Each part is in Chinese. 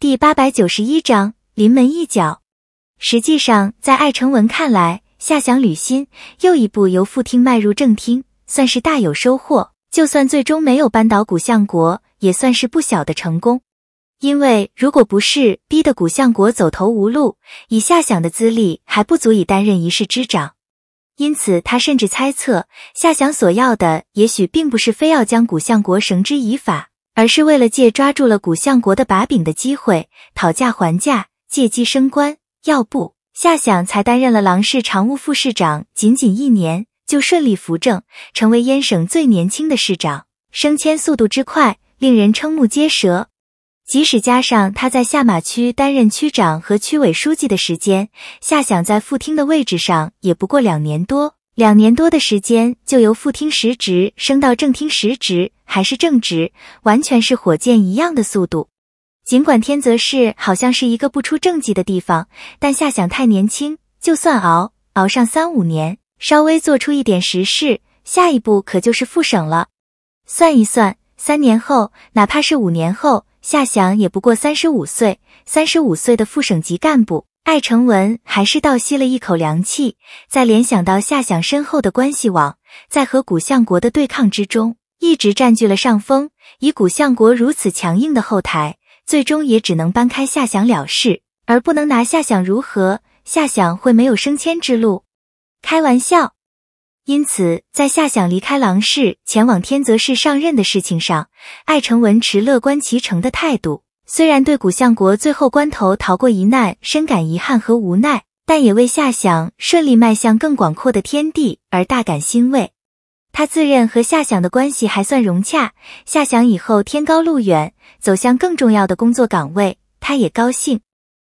第八百九十一章临门一脚。实际上，在艾成文看来，夏想履新又一步由副厅迈入正厅，算是大有收获。就算最终没有扳倒古相国，也算是不小的成功。因为如果不是逼得古相国走投无路，以夏想的资历还不足以担任一世之长。因此，他甚至猜测夏想所要的，也许并不是非要将古相国绳之以法。而是为了借抓住了古相国的把柄的机会，讨价还价，借机升官。要不，夏想才担任了郎氏常务副市长，仅仅一年就顺利扶正，成为燕省最年轻的市长，升迁速度之快，令人瞠目结舌。即使加上他在下马区担任区长和区委书记的时间，夏想在副厅的位置上也不过两年多。两年多的时间，就由副厅实职升到正厅实职，还是正职，完全是火箭一样的速度。尽管天泽市好像是一个不出政绩的地方，但夏想太年轻，就算熬熬上三五年，稍微做出一点实事，下一步可就是副省了。算一算，三年后，哪怕是五年后，夏想也不过三十五岁，三十五岁的副省级干部。艾成文还是倒吸了一口凉气，在联想到夏想身后的关系网，在和古相国的对抗之中，一直占据了上风。以古相国如此强硬的后台，最终也只能搬开夏想了事，而不能拿夏想如何。夏想会没有升迁之路？开玩笑。因此，在夏想离开郎氏前往天泽市上任的事情上，艾成文持乐观其成的态度。虽然对古相国最后关头逃过一难深感遗憾和无奈，但也为夏想顺利迈向更广阔的天地而大感欣慰。他自认和夏想的关系还算融洽，夏想以后天高路远，走向更重要的工作岗位，他也高兴。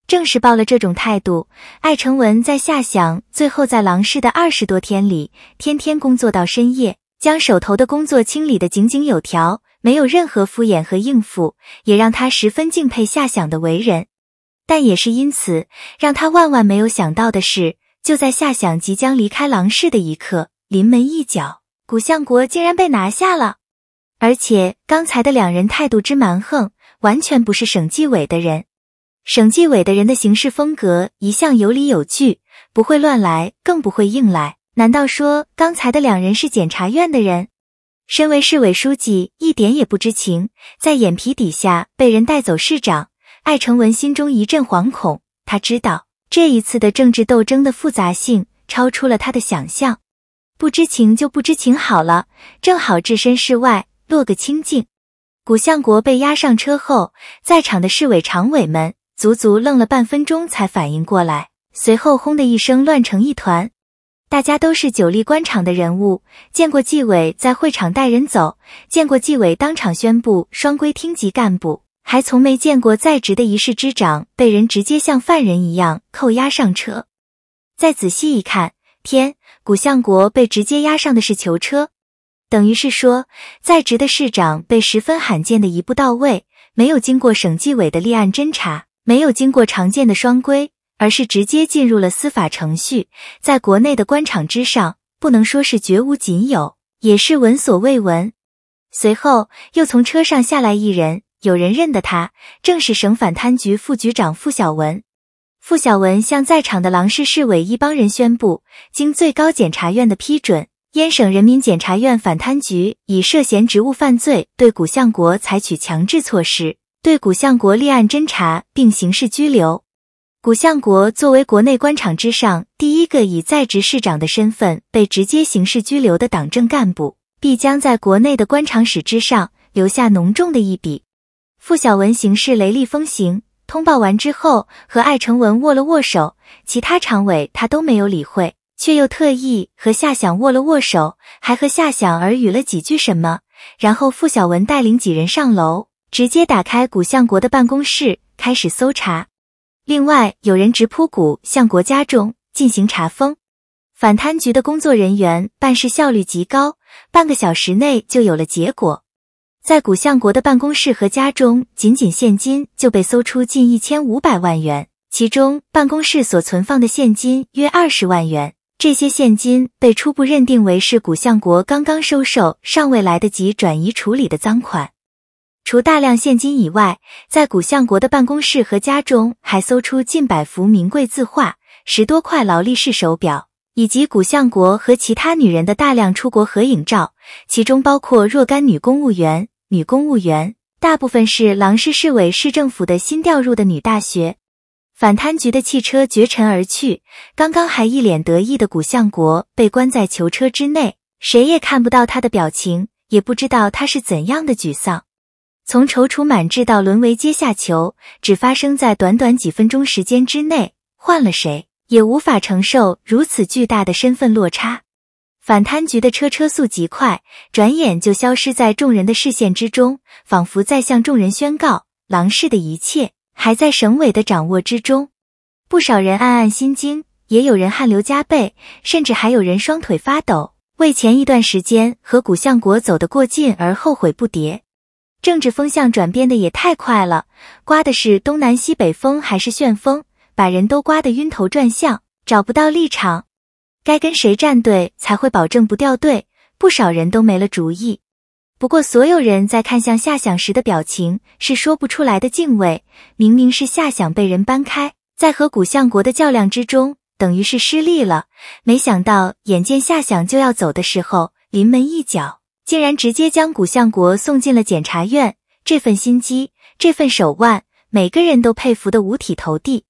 正是抱了这种态度，艾成文在夏想最后在郎氏的二十多天里，天天工作到深夜，将手头的工作清理得井井有条。没有任何敷衍和应付，也让他十分敬佩夏想的为人。但也是因此，让他万万没有想到的是，就在夏想即将离开郎氏的一刻，临门一脚，古相国竟然被拿下了。而且刚才的两人态度之蛮横，完全不是省纪委的人。省纪委的人的行事风格一向有理有据，不会乱来，更不会硬来。难道说刚才的两人是检察院的人？身为市委书记，一点也不知情，在眼皮底下被人带走市长，艾成文心中一阵惶恐。他知道这一次的政治斗争的复杂性超出了他的想象。不知情就不知情好了，正好置身事外，落个清净。古相国被押上车后，在场的市委常委们足足愣了半分钟才反应过来，随后轰的一声乱成一团。大家都是久立官场的人物，见过纪委在会场带人走，见过纪委当场宣布双规厅级干部，还从没见过在职的一市之长被人直接像犯人一样扣押上车。再仔细一看，天，古相国被直接押上的是囚车，等于是说，在职的市长被十分罕见的一步到位，没有经过省纪委的立案侦查，没有经过常见的双规。而是直接进入了司法程序，在国内的官场之上，不能说是绝无仅有，也是闻所未闻。随后又从车上下来一人，有人认得他，正是省反贪局副局长傅小文。傅小文向在场的郎市市委一帮人宣布，经最高检察院的批准，燕省人民检察院反贪局以涉嫌职务犯罪对古相国采取强制措施，对古相国立案侦查并刑事拘留。古相国作为国内官场之上第一个以在职市长的身份被直接刑事拘留的党政干部，必将在国内的官场史之上留下浓重的一笔。傅小文行事雷厉风行，通报完之后和艾成文握了握手，其他常委他都没有理会，却又特意和夏想握了握手，还和夏想耳语了几句什么。然后傅小文带领几人上楼，直接打开古相国的办公室，开始搜查。另外，有人直扑谷向国家中进行查封，反贪局的工作人员办事效率极高，半个小时内就有了结果。在古相国的办公室和家中，仅仅现金就被搜出近一千五百万元，其中办公室所存放的现金约二十万元。这些现金被初步认定为是古相国刚刚收受、尚未来得及转移处理的赃款。除大量现金以外，在古相国的办公室和家中还搜出近百幅名贵字画、十多块劳力士手表，以及古相国和其他女人的大量出国合影照，其中包括若干女公务员。女公务员大部分是郎市市委市政府的新调入的女大学。反贪局的汽车绝尘而去，刚刚还一脸得意的古相国被关在囚车之内，谁也看不到他的表情，也不知道他是怎样的沮丧。从踌躇满志到沦为阶下囚，只发生在短短几分钟时间之内，换了谁也无法承受如此巨大的身份落差。反贪局的车车速极快，转眼就消失在众人的视线之中，仿佛在向众人宣告：狼氏的一切还在省委的掌握之中。不少人暗暗心惊，也有人汗流浃背，甚至还有人双腿发抖，为前一段时间和古相国走得过近而后悔不迭。政治风向转变的也太快了，刮的是东南西北风还是旋风，把人都刮得晕头转向，找不到立场，该跟谁站队才会保证不掉队？不少人都没了主意。不过，所有人在看向夏想时的表情是说不出来的敬畏。明明是夏想被人搬开，在和古相国的较量之中，等于是失利了。没想到，眼见夏想就要走的时候，临门一脚。竟然直接将古相国送进了检察院，这份心机，这份手腕，每个人都佩服得五体投地。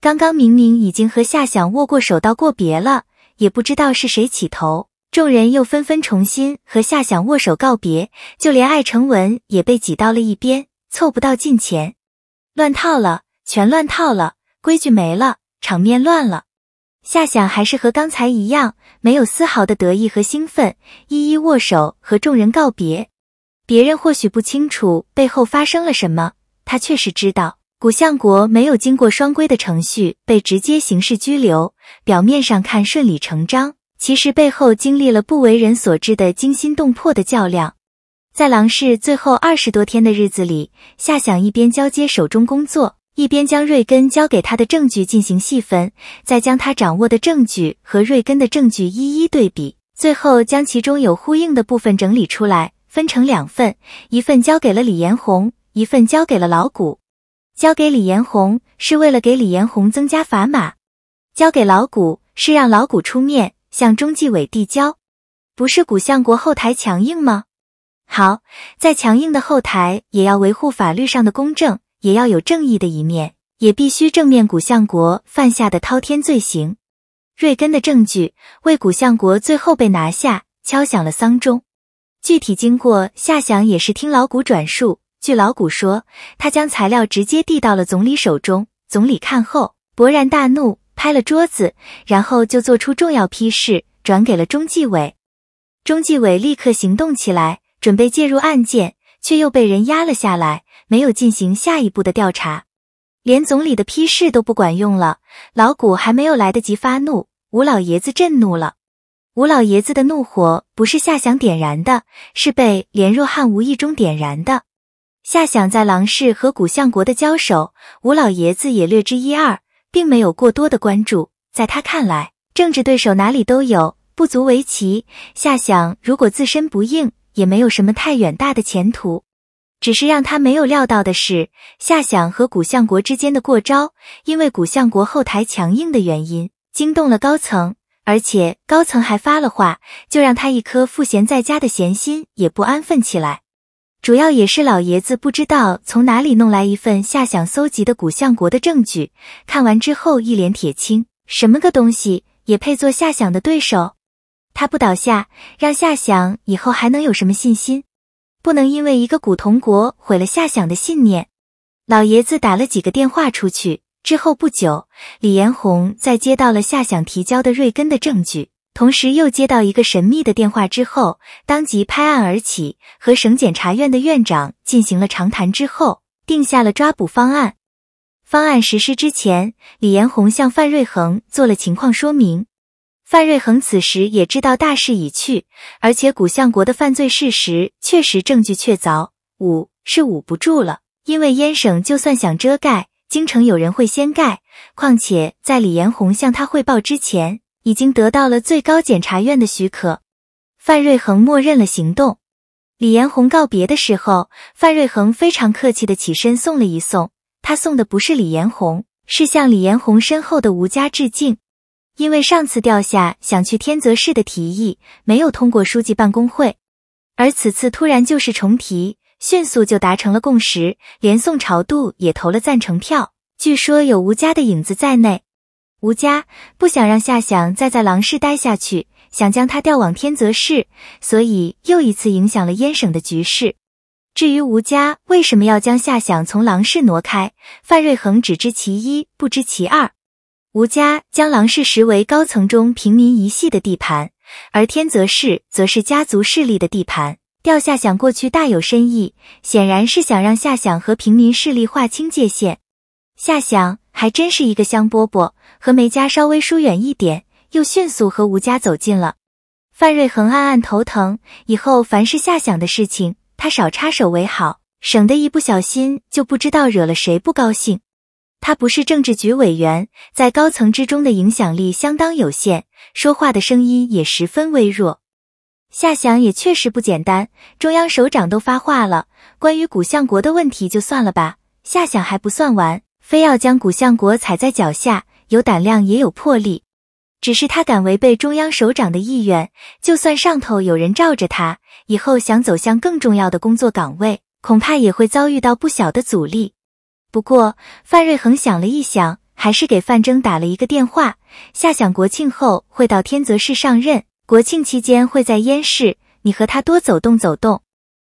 刚刚明明已经和夏想握过手道过别了，也不知道是谁起头，众人又纷纷重新和夏想握手告别，就连艾成文也被挤到了一边，凑不到近前。乱套了，全乱套了，规矩没了，场面乱了。夏想还是和刚才一样，没有丝毫的得意和兴奋，一一握手和众人告别。别人或许不清楚背后发生了什么，他却是知道，古相国没有经过双规的程序被直接刑事拘留，表面上看顺理成章，其实背后经历了不为人所知的惊心动魄的较量。在郎氏最后二十多天的日子里，夏想一边交接手中工作。一边将瑞根交给他的证据进行细分，再将他掌握的证据和瑞根的证据一一对比，最后将其中有呼应的部分整理出来，分成两份，一份交给了李延红，一份交给了老谷。交给李延红是为了给李延红增加砝码，交给老谷是让老谷出面向中纪委递交。不是古相国后台强硬吗？好，在强硬的后台也要维护法律上的公正。也要有正义的一面，也必须正面古相国犯下的滔天罪行。瑞根的证据为古相国最后被拿下敲响了丧钟。具体经过，夏想也是听老谷转述。据老谷说，他将材料直接递到了总理手中，总理看后勃然大怒，拍了桌子，然后就做出重要批示，转给了中纪委。中纪委立刻行动起来，准备介入案件，却又被人压了下来。没有进行下一步的调查，连总理的批示都不管用了。老谷还没有来得及发怒，吴老爷子震怒了。吴老爷子的怒火不是夏想点燃的，是被连若汉无意中点燃的。夏想在郎氏和古相国的交手，吴老爷子也略知一二，并没有过多的关注。在他看来，政治对手哪里都有，不足为奇。夏想如果自身不硬，也没有什么太远大的前途。只是让他没有料到的是，夏想和古相国之间的过招，因为古相国后台强硬的原因，惊动了高层，而且高层还发了话，就让他一颗赋闲在家的闲心也不安分起来。主要也是老爷子不知道从哪里弄来一份夏想搜集的古相国的证据，看完之后一脸铁青，什么个东西也配做夏想的对手？他不倒下，让夏想以后还能有什么信心？不能因为一个古铜国毁了夏想的信念。老爷子打了几个电话出去之后不久，李延宏在接到了夏想提交的瑞根的证据，同时又接到一个神秘的电话之后，当即拍案而起，和省检察院的院长进行了长谈之后，定下了抓捕方案。方案实施之前，李延宏向范瑞恒做了情况说明。范瑞恒此时也知道大势已去，而且古相国的犯罪事实确实证据确凿，捂是捂不住了。因为燕省就算想遮盖，京城有人会先盖。况且在李延宏向他汇报之前，已经得到了最高检察院的许可。范瑞恒默认了行动。李延宏告别的时候，范瑞恒非常客气的起身送了一送。他送的不是李延宏，是向李延宏身后的吴家致敬。因为上次掉下想去天泽市的提议没有通过书记办公会，而此次突然就是重提，迅速就达成了共识，连宋朝度也投了赞成票。据说有吴家的影子在内。吴家不想让夏想再在郎氏待下去，想将他调往天泽市，所以又一次影响了燕省的局势。至于吴家为什么要将夏想从郎氏挪开，范瑞恒只知其一，不知其二。吴家将郎氏视为高层中平民一系的地盘，而天泽市则是家族势力的地盘。调夏想过去大有深意，显然是想让夏想和平民势力划清界限。夏想还真是一个香饽饽，和梅家稍微疏远一点，又迅速和吴家走近了。范瑞恒暗暗头疼，以后凡是夏想的事情，他少插手为好，省得一不小心就不知道惹了谁不高兴。他不是政治局委员，在高层之中的影响力相当有限，说话的声音也十分微弱。夏想也确实不简单，中央首长都发话了，关于古相国的问题就算了吧，夏想还不算完，非要将古相国踩在脚下，有胆量也有魄力。只是他敢违背中央首长的意愿，就算上头有人罩着他，以后想走向更重要的工作岗位，恐怕也会遭遇到不小的阻力。不过范瑞恒想了一想，还是给范征打了一个电话。夏想国庆后会到天泽市上任，国庆期间会在燕市，你和他多走动走动。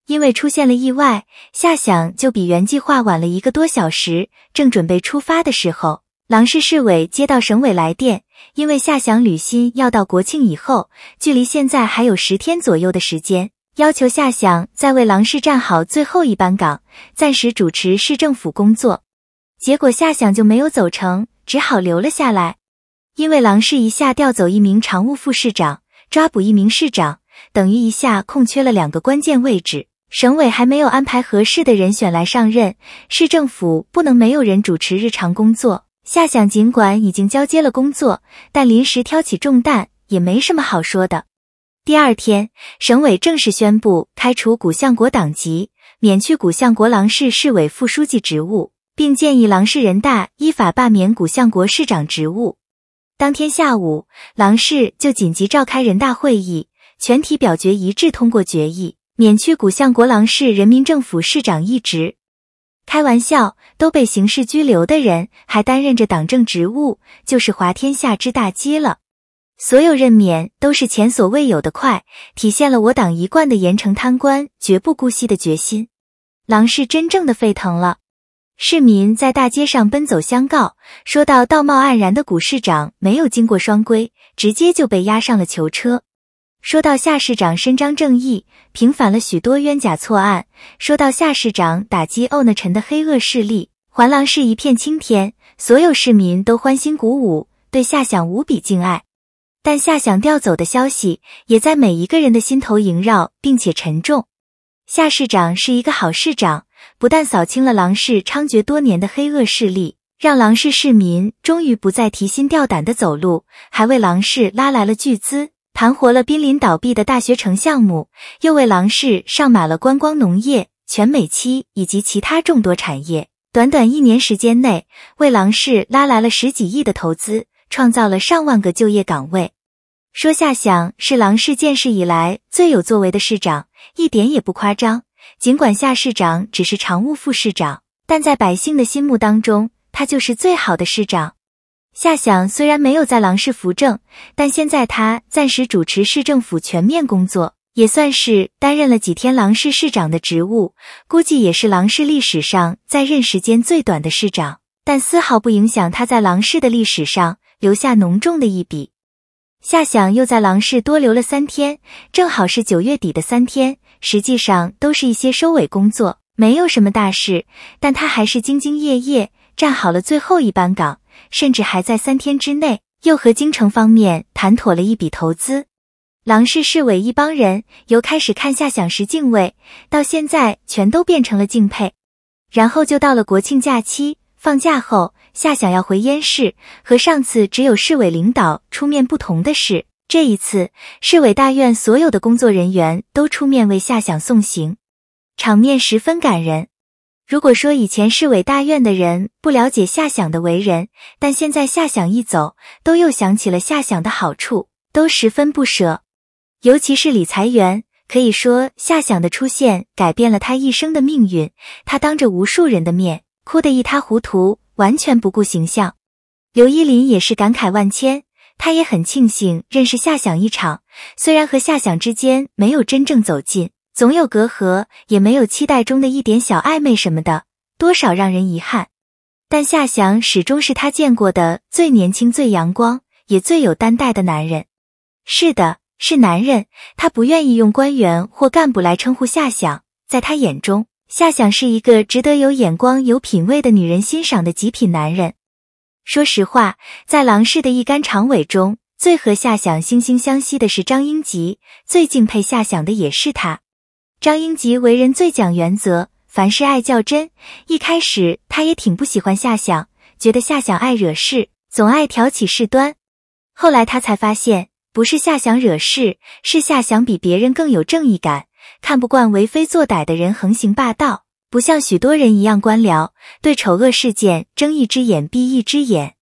因为出现了意外，夏想就比原计划晚了一个多小时。正准备出发的时候，郎氏市委接到省委来电，因为夏想履新要到国庆以后，距离现在还有十天左右的时间。要求夏想在为郎氏站好最后一班岗，暂时主持市政府工作。结果夏想就没有走成，只好留了下来。因为郎氏一下调走一名常务副市长，抓捕一名市长，等于一下空缺了两个关键位置。省委还没有安排合适的人选来上任，市政府不能没有人主持日常工作。夏想尽管已经交接了工作，但临时挑起重担也没什么好说的。第二天，省委正式宣布开除古相国党籍，免去古相国郎氏市委副书记职务，并建议郎氏人大依法罢免古相国市长职务。当天下午，郎氏就紧急召开人大会议，全体表决一致通过决议，免去古相国郎氏人民政府市长一职。开玩笑，都被刑事拘留的人还担任着党政职务，就是滑天下之大稽了。所有任免都是前所未有的快，体现了我党一贯的严惩贪官、绝不姑息的决心。郎氏真正的沸腾了，市民在大街上奔走相告，说到道貌岸然的古市长没有经过双规，直接就被押上了囚车；说到夏市长伸张正义，平反了许多冤假错案；说到夏市长打击欧纳臣的黑恶势力，还郎市一片青天。所有市民都欢欣鼓舞，对夏想无比敬爱。但夏想调走的消息也在每一个人的心头萦绕，并且沉重。夏市长是一个好市长，不但扫清了郎氏猖獗多年的黑恶势力，让郎氏市民终于不再提心吊胆的走路，还为郎氏拉来了巨资，盘活了濒临倒闭的大学城项目，又为郎氏上马了观光、农业、全美期以及其他众多产业。短短一年时间内，为郎氏拉来了十几亿的投资。创造了上万个就业岗位。说夏想是郎氏建市以来最有作为的市长，一点也不夸张。尽管夏市长只是常务副市长，但在百姓的心目当中，他就是最好的市长。夏想虽然没有在郎氏扶正，但现在他暂时主持市政府全面工作，也算是担任了几天郎氏市长的职务，估计也是郎氏历史上在任时间最短的市长，但丝毫不影响他在郎氏的历史上。留下浓重的一笔。夏想又在郎氏多留了三天，正好是九月底的三天，实际上都是一些收尾工作，没有什么大事。但他还是兢兢业业站好了最后一班岗，甚至还在三天之内又和京城方面谈妥了一笔投资。郎氏市委一帮人由开始看夏想时敬畏，到现在全都变成了敬佩。然后就到了国庆假期放假后。夏想要回燕市，和上次只有市委领导出面不同的是，这一次，市委大院所有的工作人员都出面为夏想送行，场面十分感人。如果说以前市委大院的人不了解夏想的为人，但现在夏想一走，都又想起了夏想的好处，都十分不舍。尤其是李裁员，可以说夏想的出现改变了他一生的命运。他当着无数人的面哭得一塌糊涂，完全不顾形象。刘依林也是感慨万千，他也很庆幸认识夏想一场，虽然和夏想之间没有真正走近。总有隔阂，也没有期待中的一点小暧昧什么的，多少让人遗憾。但夏祥始终是他见过的最年轻、最阳光，也最有担待的男人。是的，是男人。他不愿意用官员或干部来称呼夏想，在他眼中，夏想是一个值得有眼光、有品位的女人欣赏的极品男人。说实话，在郎氏的一干常委中，最和夏想惺惺相惜的是张英吉，最敬佩夏想的也是他。张英吉为人最讲原则，凡事爱较真。一开始他也挺不喜欢夏想，觉得夏想爱惹事，总爱挑起事端。后来他才发现，不是夏想惹事，是夏想比别人更有正义感，看不惯为非作歹的人横行霸道，不像许多人一样官僚，对丑恶事件睁一只眼闭一只眼。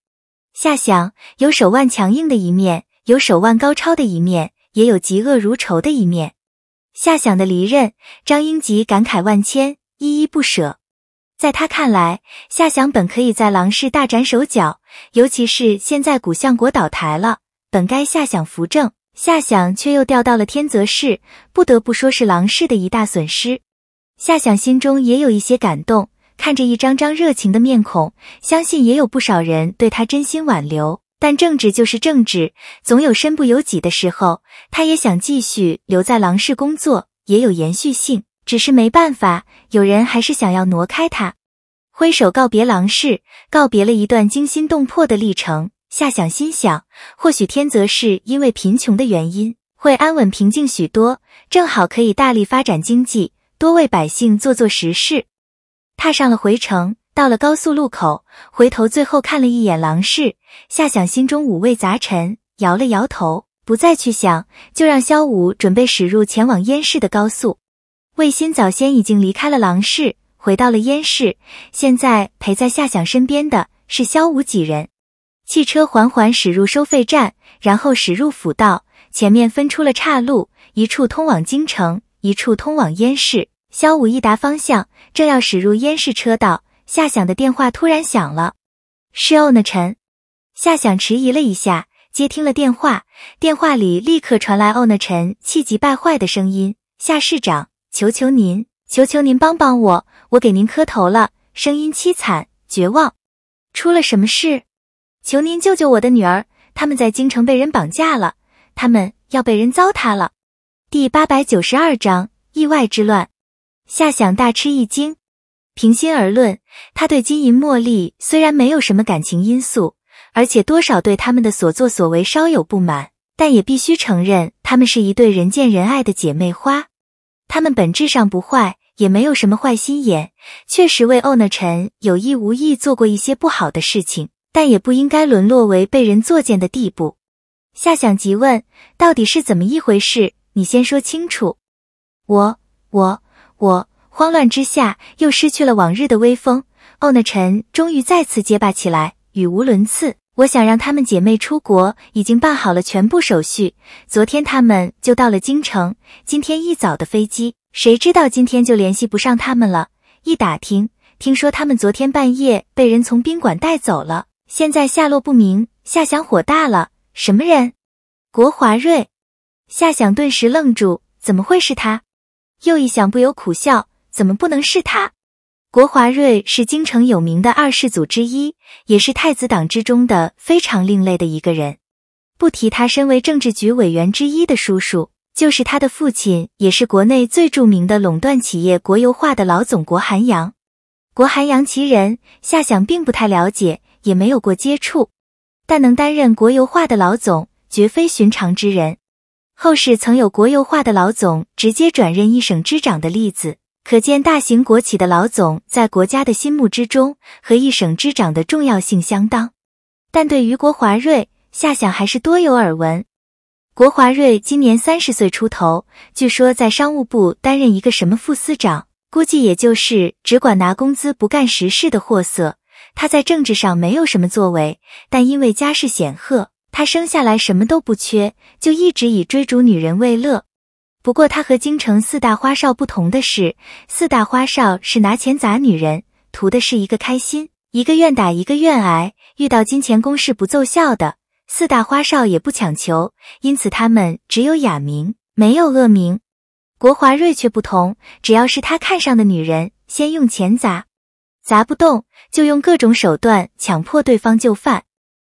夏想有手腕强硬的一面，有手腕高超的一面，也有嫉恶如仇的一面。夏想的离任，张英吉感慨万千，依依不舍。在他看来，夏想本可以在郎氏大展手脚，尤其是现在古相国倒台了，本该夏想扶正，夏想却又调到了天泽市，不得不说是郎氏的一大损失。夏想心中也有一些感动，看着一张张热情的面孔，相信也有不少人对他真心挽留。但政治就是政治，总有身不由己的时候。他也想继续留在郎氏工作，也有延续性，只是没办法，有人还是想要挪开他。挥手告别郎氏，告别了一段惊心动魄的历程。夏想心想，或许天泽市因为贫穷的原因，会安稳平静许多，正好可以大力发展经济，多为百姓做做实事。踏上了回程。到了高速路口，回头最后看了一眼郎氏，夏想心中五味杂陈，摇了摇头，不再去想，就让萧武准备驶入前往燕市的高速。魏新早先已经离开了郎氏，回到了燕市，现在陪在夏想身边的是萧武几人。汽车缓缓驶入收费站，然后驶入辅道，前面分出了岔路，一处通往京城，一处通往燕市。萧武一达方向，正要驶入燕市车道。夏想的电话突然响了，是欧纳臣。夏想迟疑了一下，接听了电话。电话里立刻传来欧纳臣气急败坏的声音：“夏市长，求求您，求求您帮帮我，我给您磕头了。”声音凄惨绝望。出了什么事？求您救救我的女儿，他们在京城被人绑架了，他们要被人糟蹋了。第八百九十二章意外之乱。夏想大吃一惊。平心而论，他对金银茉莉虽然没有什么感情因素，而且多少对他们的所作所为稍有不满，但也必须承认，他们是一对人见人爱的姐妹花。他们本质上不坏，也没有什么坏心眼，确实为欧娜臣有意无意做过一些不好的事情，但也不应该沦落为被人作践的地步。夏想急问：“到底是怎么一回事？你先说清楚。”我、我、我。慌乱之下，又失去了往日的威风。欧纳臣终于再次结巴起来，语无伦次。我想让他们姐妹出国，已经办好了全部手续。昨天他们就到了京城，今天一早的飞机。谁知道今天就联系不上他们了？一打听，听说他们昨天半夜被人从宾馆带走了，现在下落不明。夏想火大了，什么人？国华瑞。夏想顿时愣住，怎么会是他？又一想，不由苦笑。怎么不能是他？国华瑞是京城有名的二世祖之一，也是太子党之中的非常另类的一个人。不提他身为政治局委员之一的叔叔，就是他的父亲，也是国内最著名的垄断企业国有化的老总国寒阳。国寒阳其人，夏想并不太了解，也没有过接触，但能担任国油化的老总，绝非寻常之人。后世曾有国油化的老总直接转任一省之长的例子。可见，大型国企的老总在国家的心目之中和一省之长的重要性相当。但对于国华瑞，夏想还是多有耳闻。国华瑞今年三十岁出头，据说在商务部担任一个什么副司长，估计也就是只管拿工资不干实事的货色。他在政治上没有什么作为，但因为家世显赫，他生下来什么都不缺，就一直以追逐女人为乐。不过他和京城四大花少不同的是，四大花少是拿钱砸女人，图的是一个开心。一个愿打，一个愿挨。遇到金钱攻势不奏效的四大花少也不强求，因此他们只有雅名，没有恶名。国华瑞却不同，只要是他看上的女人，先用钱砸，砸不动就用各种手段强迫对方就范。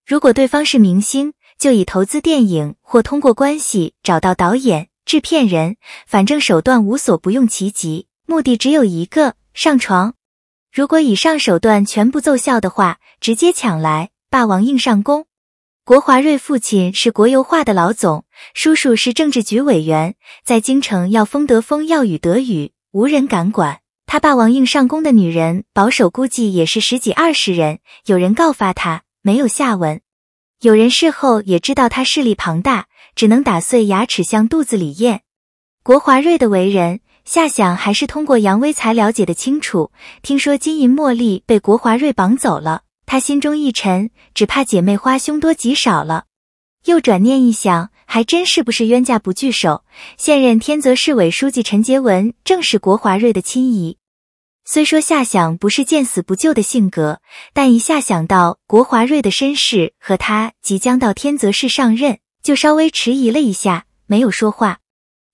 如果对方是明星，就以投资电影或通过关系找到导演、制片人，反正手段无所不用其极，目的只有一个：上床。如果以上手段全部奏效的话，直接抢来霸王硬上弓。国华瑞父亲是国油化的老总，叔叔是政治局委员，在京城要风得风，要雨得雨，无人敢管。他霸王硬上弓的女人，保守估计也是十几二十人。有人告发他，没有下文；有人事后也知道他势力庞大，只能打碎牙齿向肚子里咽。国华瑞的为人。夏想还是通过杨威才了解的清楚。听说金银茉莉被国华瑞绑走了，他心中一沉，只怕姐妹花凶多吉少了。又转念一想，还真是不是冤家不聚首。现任天泽市委书记陈杰文正是国华瑞的亲姨。虽说夏想不是见死不救的性格，但一下想到国华瑞的身世和他即将到天泽市上任，就稍微迟疑了一下，没有说话。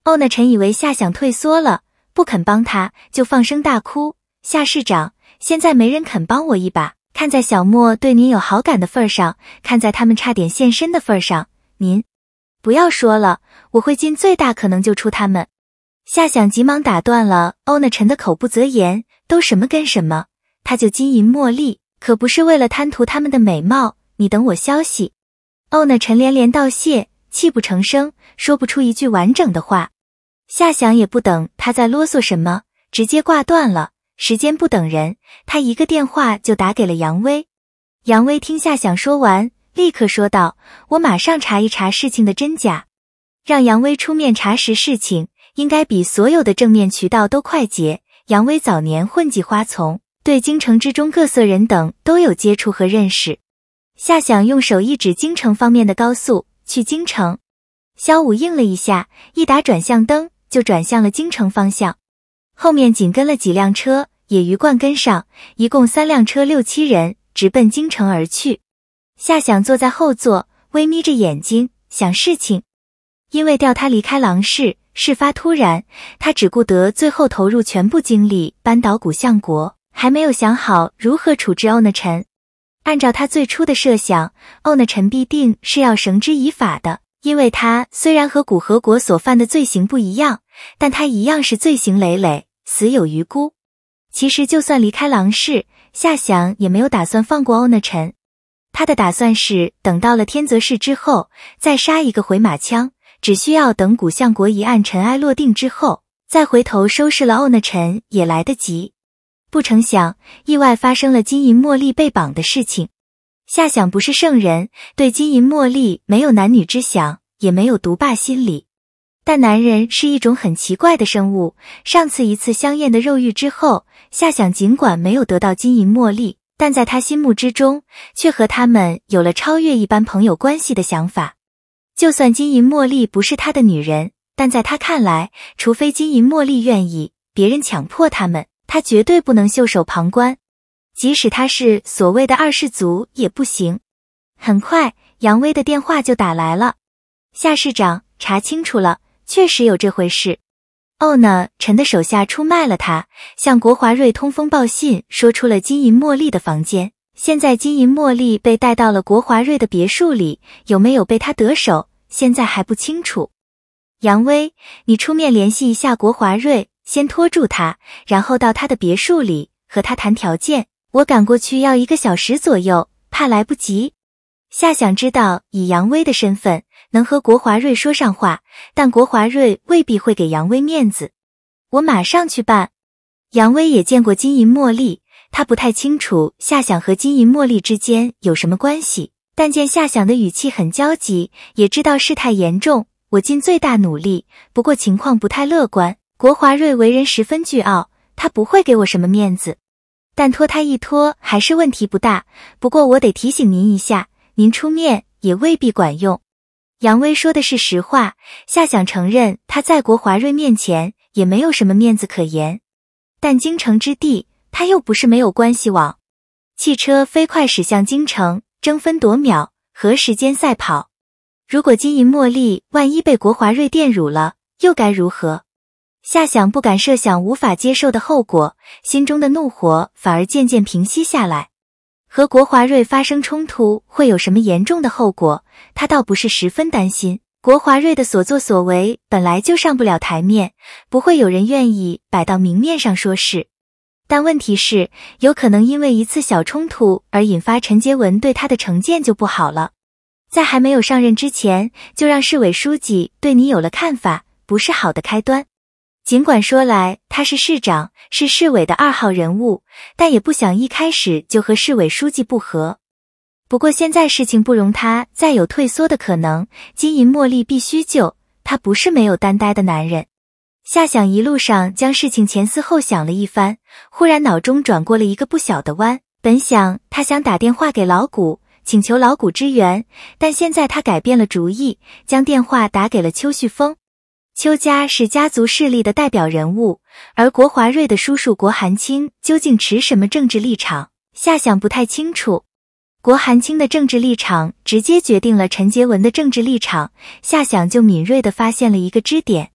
欧那臣以为夏想退缩了。不肯帮他，就放声大哭。夏市长，现在没人肯帮我一把。看在小莫对您有好感的份上，看在他们差点现身的份上，您不要说了，我会尽最大可能救出他们。夏想急忙打断了欧娜臣的口不择言。都什么跟什么，他就金银茉莉，可不是为了贪图他们的美貌。你等我消息。欧那陈连连道谢，泣不成声，说不出一句完整的话。夏想也不等他再啰嗦什么，直接挂断了。时间不等人，他一个电话就打给了杨威。杨威听夏想说完，立刻说道：“我马上查一查事情的真假，让杨威出面查实事情，应该比所有的正面渠道都快捷。”杨威早年混迹花丛，对京城之中各色人等都有接触和认识。夏想用手一指京城方面的高速，去京城。萧武应了一下，一打转向灯。就转向了京城方向，后面紧跟了几辆车，也鱼贯跟上，一共三辆车，六七人，直奔京城而去。夏想坐在后座，微眯着眼睛想事情。因为调他离开郎氏，事发突然，他只顾得最后投入全部精力扳倒古相国，还没有想好如何处置欧那臣。按照他最初的设想，欧那臣必定是要绳之以法的。因为他虽然和古河国所犯的罪行不一样，但他一样是罪行累累，死有余辜。其实就算离开郎氏，夏想也没有打算放过欧那臣。他的打算是等到了天泽市之后，再杀一个回马枪，只需要等古相国一案尘埃落定之后，再回头收拾了欧那臣也来得及。不成想，意外发生了金银茉莉被绑的事情。夏想不是圣人，对金银茉莉没有男女之想，也没有独霸心理。但男人是一种很奇怪的生物。上次一次香艳的肉欲之后，夏想尽管没有得到金银茉莉，但在他心目之中，却和他们有了超越一般朋友关系的想法。就算金银茉莉不是他的女人，但在他看来，除非金银茉莉愿意，别人强迫他们，他绝对不能袖手旁观。即使他是所谓的二世祖也不行。很快，杨威的电话就打来了。夏市长查清楚了，确实有这回事。哦呢，臣的手下出卖了他，向国华瑞通风报信，说出了金银茉莉的房间。现在金银茉莉被带到了国华瑞的别墅里，有没有被他得手，现在还不清楚。杨威，你出面联系一下国华瑞，先拖住他，然后到他的别墅里和他谈条件。我赶过去要一个小时左右，怕来不及。夏想知道以杨威的身份能和国华瑞说上话，但国华瑞未必会给杨威面子。我马上去办。杨威也见过金银茉莉，他不太清楚夏想和金银茉莉之间有什么关系，但见夏想的语气很焦急，也知道事态严重，我尽最大努力，不过情况不太乐观。国华瑞为人十分倨傲，他不会给我什么面子。但拖他一拖还是问题不大。不过我得提醒您一下，您出面也未必管用。杨威说的是实话，夏想承认他在国华瑞面前也没有什么面子可言。但京城之地，他又不是没有关系网。汽车飞快驶向京城，争分夺秒，和时间赛跑。如果金银茉莉万一被国华瑞玷辱了，又该如何？夏想不敢设想无法接受的后果，心中的怒火反而渐渐平息下来。和国华瑞发生冲突会有什么严重的后果？他倒不是十分担心。国华瑞的所作所为本来就上不了台面，不会有人愿意摆到明面上说事。但问题是，有可能因为一次小冲突而引发陈杰文对他的成见就不好了。在还没有上任之前，就让市委书记对你有了看法，不是好的开端。尽管说来他是市长，是市委的二号人物，但也不想一开始就和市委书记不和。不过现在事情不容他再有退缩的可能，金银茉莉必须救，他不是没有担待的男人。夏想一路上将事情前思后想了一番，忽然脑中转过了一个不小的弯。本想他想打电话给老谷，请求老谷支援，但现在他改变了主意，将电话打给了邱旭峰。邱家是家族势力的代表人物，而国华瑞的叔叔国寒清究竟持什么政治立场？夏想不太清楚。国寒清的政治立场直接决定了陈杰文的政治立场，夏想就敏锐地发现了一个支点。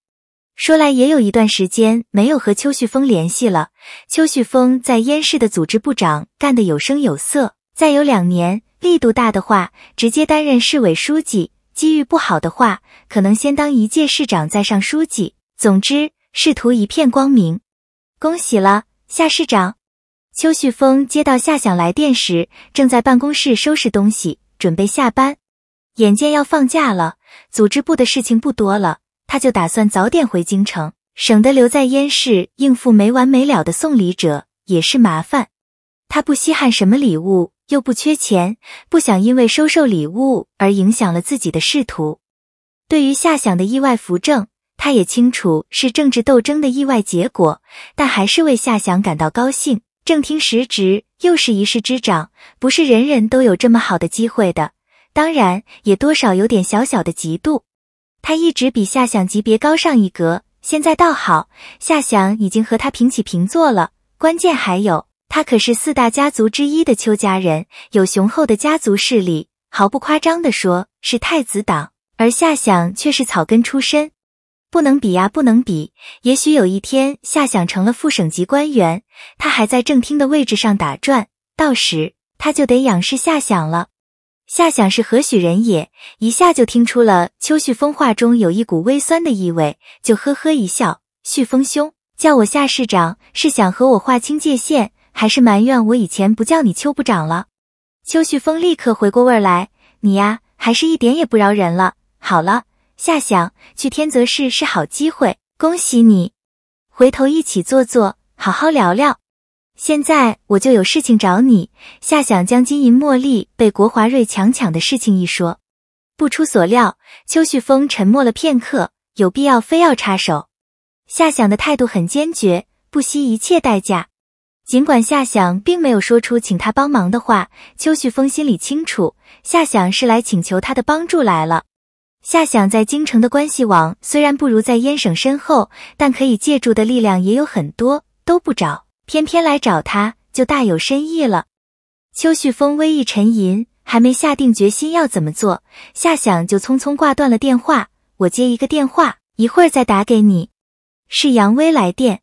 说来也有一段时间没有和邱旭峰联系了。邱旭峰在燕市的组织部长干得有声有色，再有两年力度大的话，直接担任市委书记。机遇不好的话，可能先当一届市长，再上书记。总之，仕途一片光明。恭喜了，夏市长。邱旭峰接到夏想来电时，正在办公室收拾东西，准备下班。眼见要放假了，组织部的事情不多了，他就打算早点回京城，省得留在燕市应付没完没了的送礼者，也是麻烦。他不稀罕什么礼物。又不缺钱，不想因为收受礼物而影响了自己的仕途。对于夏想的意外扶正，他也清楚是政治斗争的意外结果，但还是为夏想感到高兴。正厅实职，又是一市之长，不是人人都有这么好的机会的。当然，也多少有点小小的嫉妒。他一直比夏想级别高上一格，现在倒好，夏想已经和他平起平坐了。关键还有。他可是四大家族之一的邱家人，有雄厚的家族势力，毫不夸张地说，是太子党。而夏想却是草根出身，不能比呀，不能比。也许有一天夏想成了副省级官员，他还在正厅的位置上打转，到时他就得仰视夏想了。夏想是何许人也？一下就听出了邱旭峰话中有一股微酸的意味，就呵呵一笑：“旭峰兄，叫我夏市长，是想和我划清界限。”还是埋怨我以前不叫你邱部长了。邱旭峰立刻回过味来，你呀，还是一点也不饶人了。好了，夏想去天泽市是好机会，恭喜你。回头一起坐坐，好好聊聊。现在我就有事情找你。夏想将金银茉莉被国华瑞强抢的事情一说，不出所料，邱旭峰沉默了片刻，有必要非要插手。夏想的态度很坚决，不惜一切代价。尽管夏想并没有说出请他帮忙的话，邱旭峰心里清楚，夏想是来请求他的帮助来了。夏想在京城的关系网虽然不如在燕省深厚，但可以借助的力量也有很多，都不找，偏偏来找他，就大有深意了。邱旭峰微一沉吟，还没下定决心要怎么做，夏想就匆匆挂断了电话。我接一个电话，一会儿再打给你。是杨威来电。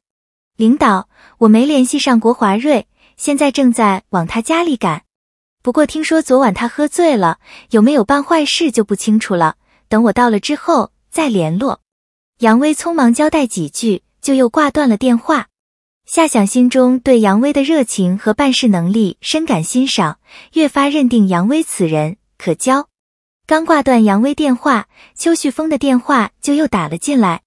领导，我没联系上国华瑞，现在正在往他家里赶。不过听说昨晚他喝醉了，有没有办坏事就不清楚了。等我到了之后再联络。杨威匆忙交代几句，就又挂断了电话。夏想心中对杨威的热情和办事能力深感欣赏，越发认定杨威此人可交。刚挂断杨威电话，邱旭峰的电话就又打了进来。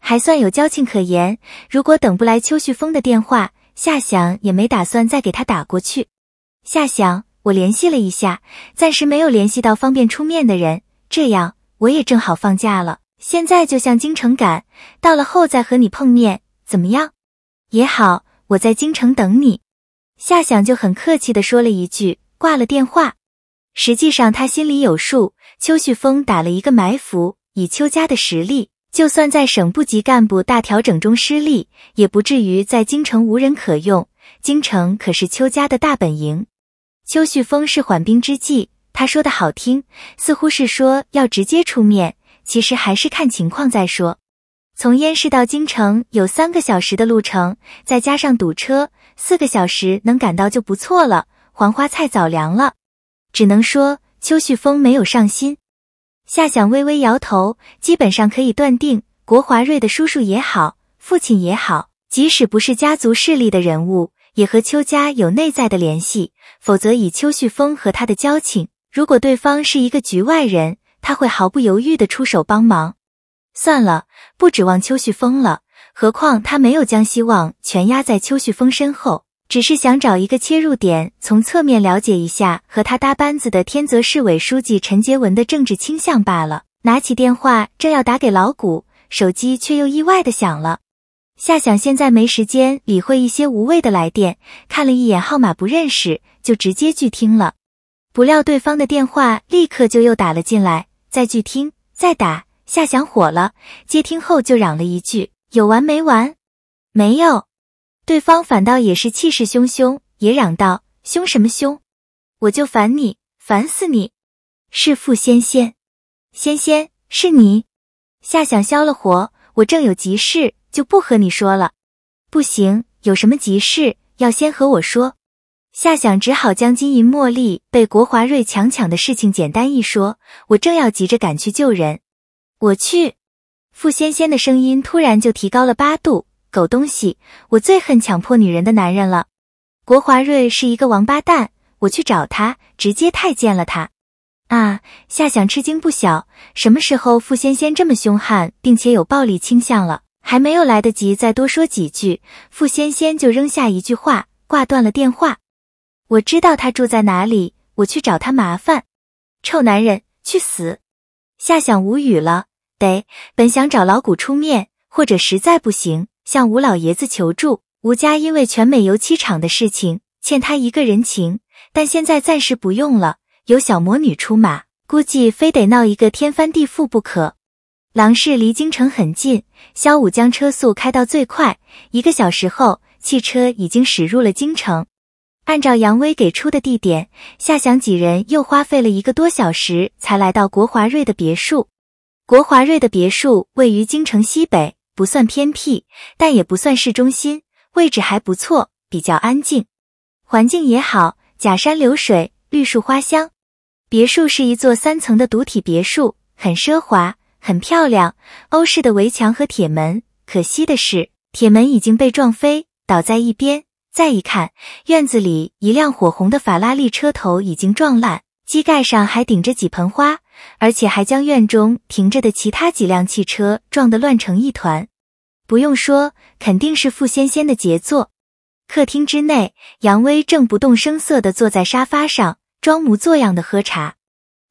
还算有交情可言。如果等不来邱旭峰的电话，夏想也没打算再给他打过去。夏想，我联系了一下，暂时没有联系到方便出面的人，这样我也正好放假了。现在就向京城赶，到了后再和你碰面，怎么样？也好，我在京城等你。夏想就很客气的说了一句，挂了电话。实际上他心里有数，邱旭峰打了一个埋伏，以邱家的实力，就算在省部级干部大调整中失利，也不至于在京城无人可用。京城可是邱家的大本营。邱旭峰是缓兵之计，他说的好听，似乎是说要直接出面。其实还是看情况再说。从燕市到京城有三个小时的路程，再加上堵车，四个小时能赶到就不错了。黄花菜早凉了，只能说邱旭峰没有上心。夏想微微摇头，基本上可以断定，国华瑞的叔叔也好，父亲也好，即使不是家族势力的人物，也和邱家有内在的联系。否则以邱旭峰和他的交情，如果对方是一个局外人。他会毫不犹豫的出手帮忙。算了，不指望邱旭峰了。何况他没有将希望全压在邱旭峰身后，只是想找一个切入点，从侧面了解一下和他搭班子的天泽市委书记陈杰文的政治倾向罢了。拿起电话，正要打给老谷，手机却又意外的响了。夏想现在没时间理会一些无谓的来电，看了一眼号码不认识，就直接拒听了。不料对方的电话立刻就又打了进来。再拒听，再打，夏想火了，接听后就嚷了一句：“有完没完？”没有，对方反倒也是气势汹汹，也嚷道：“凶什么凶？我就烦你，烦死你！”是傅仙仙，仙仙是你。夏想消了火，我正有急事，就不和你说了。不行，有什么急事要先和我说。夏想只好将金银茉莉被国华瑞强抢的事情简单一说。我正要急着赶去救人，我去。傅仙仙的声音突然就提高了八度。狗东西，我最恨强迫女人的男人了。国华瑞是一个王八蛋，我去找他，直接太监了他。啊！夏想吃惊不小。什么时候傅仙仙这么凶悍，并且有暴力倾向了？还没有来得及再多说几句，傅仙仙就扔下一句话，挂断了电话。我知道他住在哪里，我去找他麻烦。臭男人，去死！夏想无语了。得，本想找老谷出面，或者实在不行，向吴老爷子求助。吴家因为全美油漆厂的事情欠他一个人情，但现在暂时不用了，有小魔女出马，估计非得闹一个天翻地覆不可。狼氏离京城很近，萧武将车速开到最快，一个小时后，汽车已经驶入了京城。按照杨威给出的地点，夏想几人又花费了一个多小时才来到国华瑞的别墅。国华瑞的别墅位于京城西北，不算偏僻，但也不算市中心，位置还不错，比较安静，环境也好，假山流水，绿树花香。别墅是一座三层的独体别墅，很奢华，很漂亮，欧式的围墙和铁门。可惜的是，铁门已经被撞飞，倒在一边。再一看，院子里一辆火红的法拉利车头已经撞烂，机盖上还顶着几盆花，而且还将院中停着的其他几辆汽车撞得乱成一团。不用说，肯定是傅仙仙的杰作。客厅之内，杨威正不动声色地坐在沙发上，装模作样的喝茶。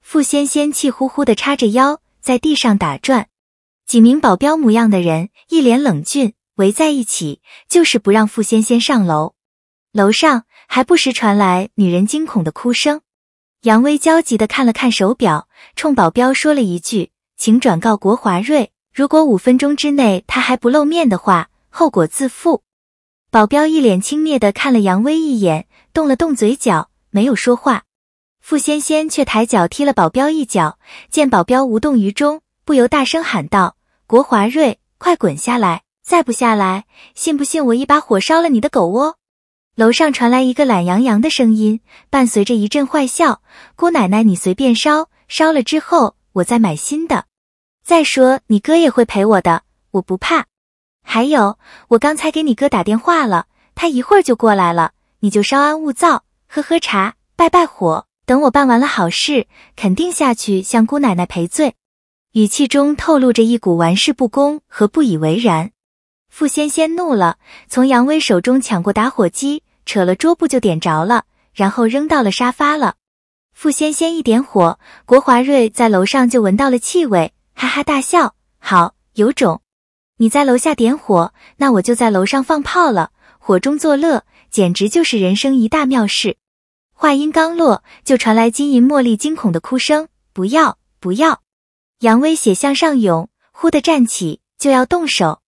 傅仙仙气呼呼地叉着腰在地上打转，几名保镖模样的人一脸冷峻。围在一起，就是不让傅仙仙上楼。楼上还不时传来女人惊恐的哭声。杨威焦急地看了看手表，冲保镖说了一句：“请转告国华瑞，如果五分钟之内他还不露面的话，后果自负。”保镖一脸轻蔑地看了杨威一眼，动了动嘴角，没有说话。傅仙仙却抬脚踢了保镖一脚，见保镖无动于衷，不由大声喊道：“国华瑞，快滚下来！”再不下来，信不信我一把火烧了你的狗窝？楼上传来一个懒洋洋的声音，伴随着一阵坏笑。姑奶奶，你随便烧，烧了之后我再买新的。再说你哥也会陪我的，我不怕。还有，我刚才给你哥打电话了，他一会儿就过来了。你就稍安勿躁，喝喝茶，拜拜火。等我办完了好事，肯定下去向姑奶奶赔罪。语气中透露着一股玩世不恭和不以为然。傅仙仙怒了，从杨威手中抢过打火机，扯了桌布就点着了，然后扔到了沙发了。傅仙仙一点火，国华瑞在楼上就闻到了气味，哈哈大笑，好，有种！你在楼下点火，那我就在楼上放炮了，火中作乐，简直就是人生一大妙事。话音刚落，就传来金银茉莉惊恐的哭声：“不要，不要！”杨威血向上涌，忽地站起，就要动手。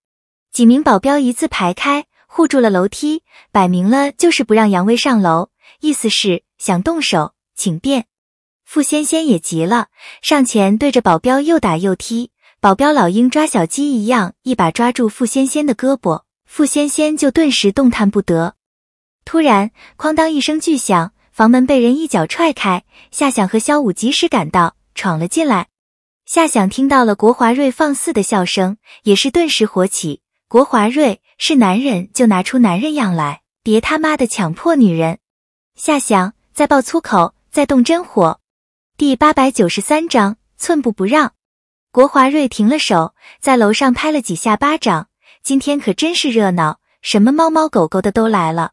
几名保镖一字排开，护住了楼梯，摆明了就是不让杨威上楼，意思是想动手，请便。傅仙仙也急了，上前对着保镖又打又踢，保镖老鹰抓小鸡一样，一把抓住傅仙仙的胳膊，傅仙仙就顿时动弹不得。突然，哐当一声巨响。房门被人一脚踹开，夏想和萧武及时赶到，闯了进来。夏想听到了国华瑞放肆的笑声，也是顿时火起。国华瑞是男人就拿出男人样来，别他妈的强迫女人。夏想再爆粗口，再动真火。第八百九十三章寸步不让。国华瑞停了手，在楼上拍了几下巴掌。今天可真是热闹，什么猫猫狗狗的都来了，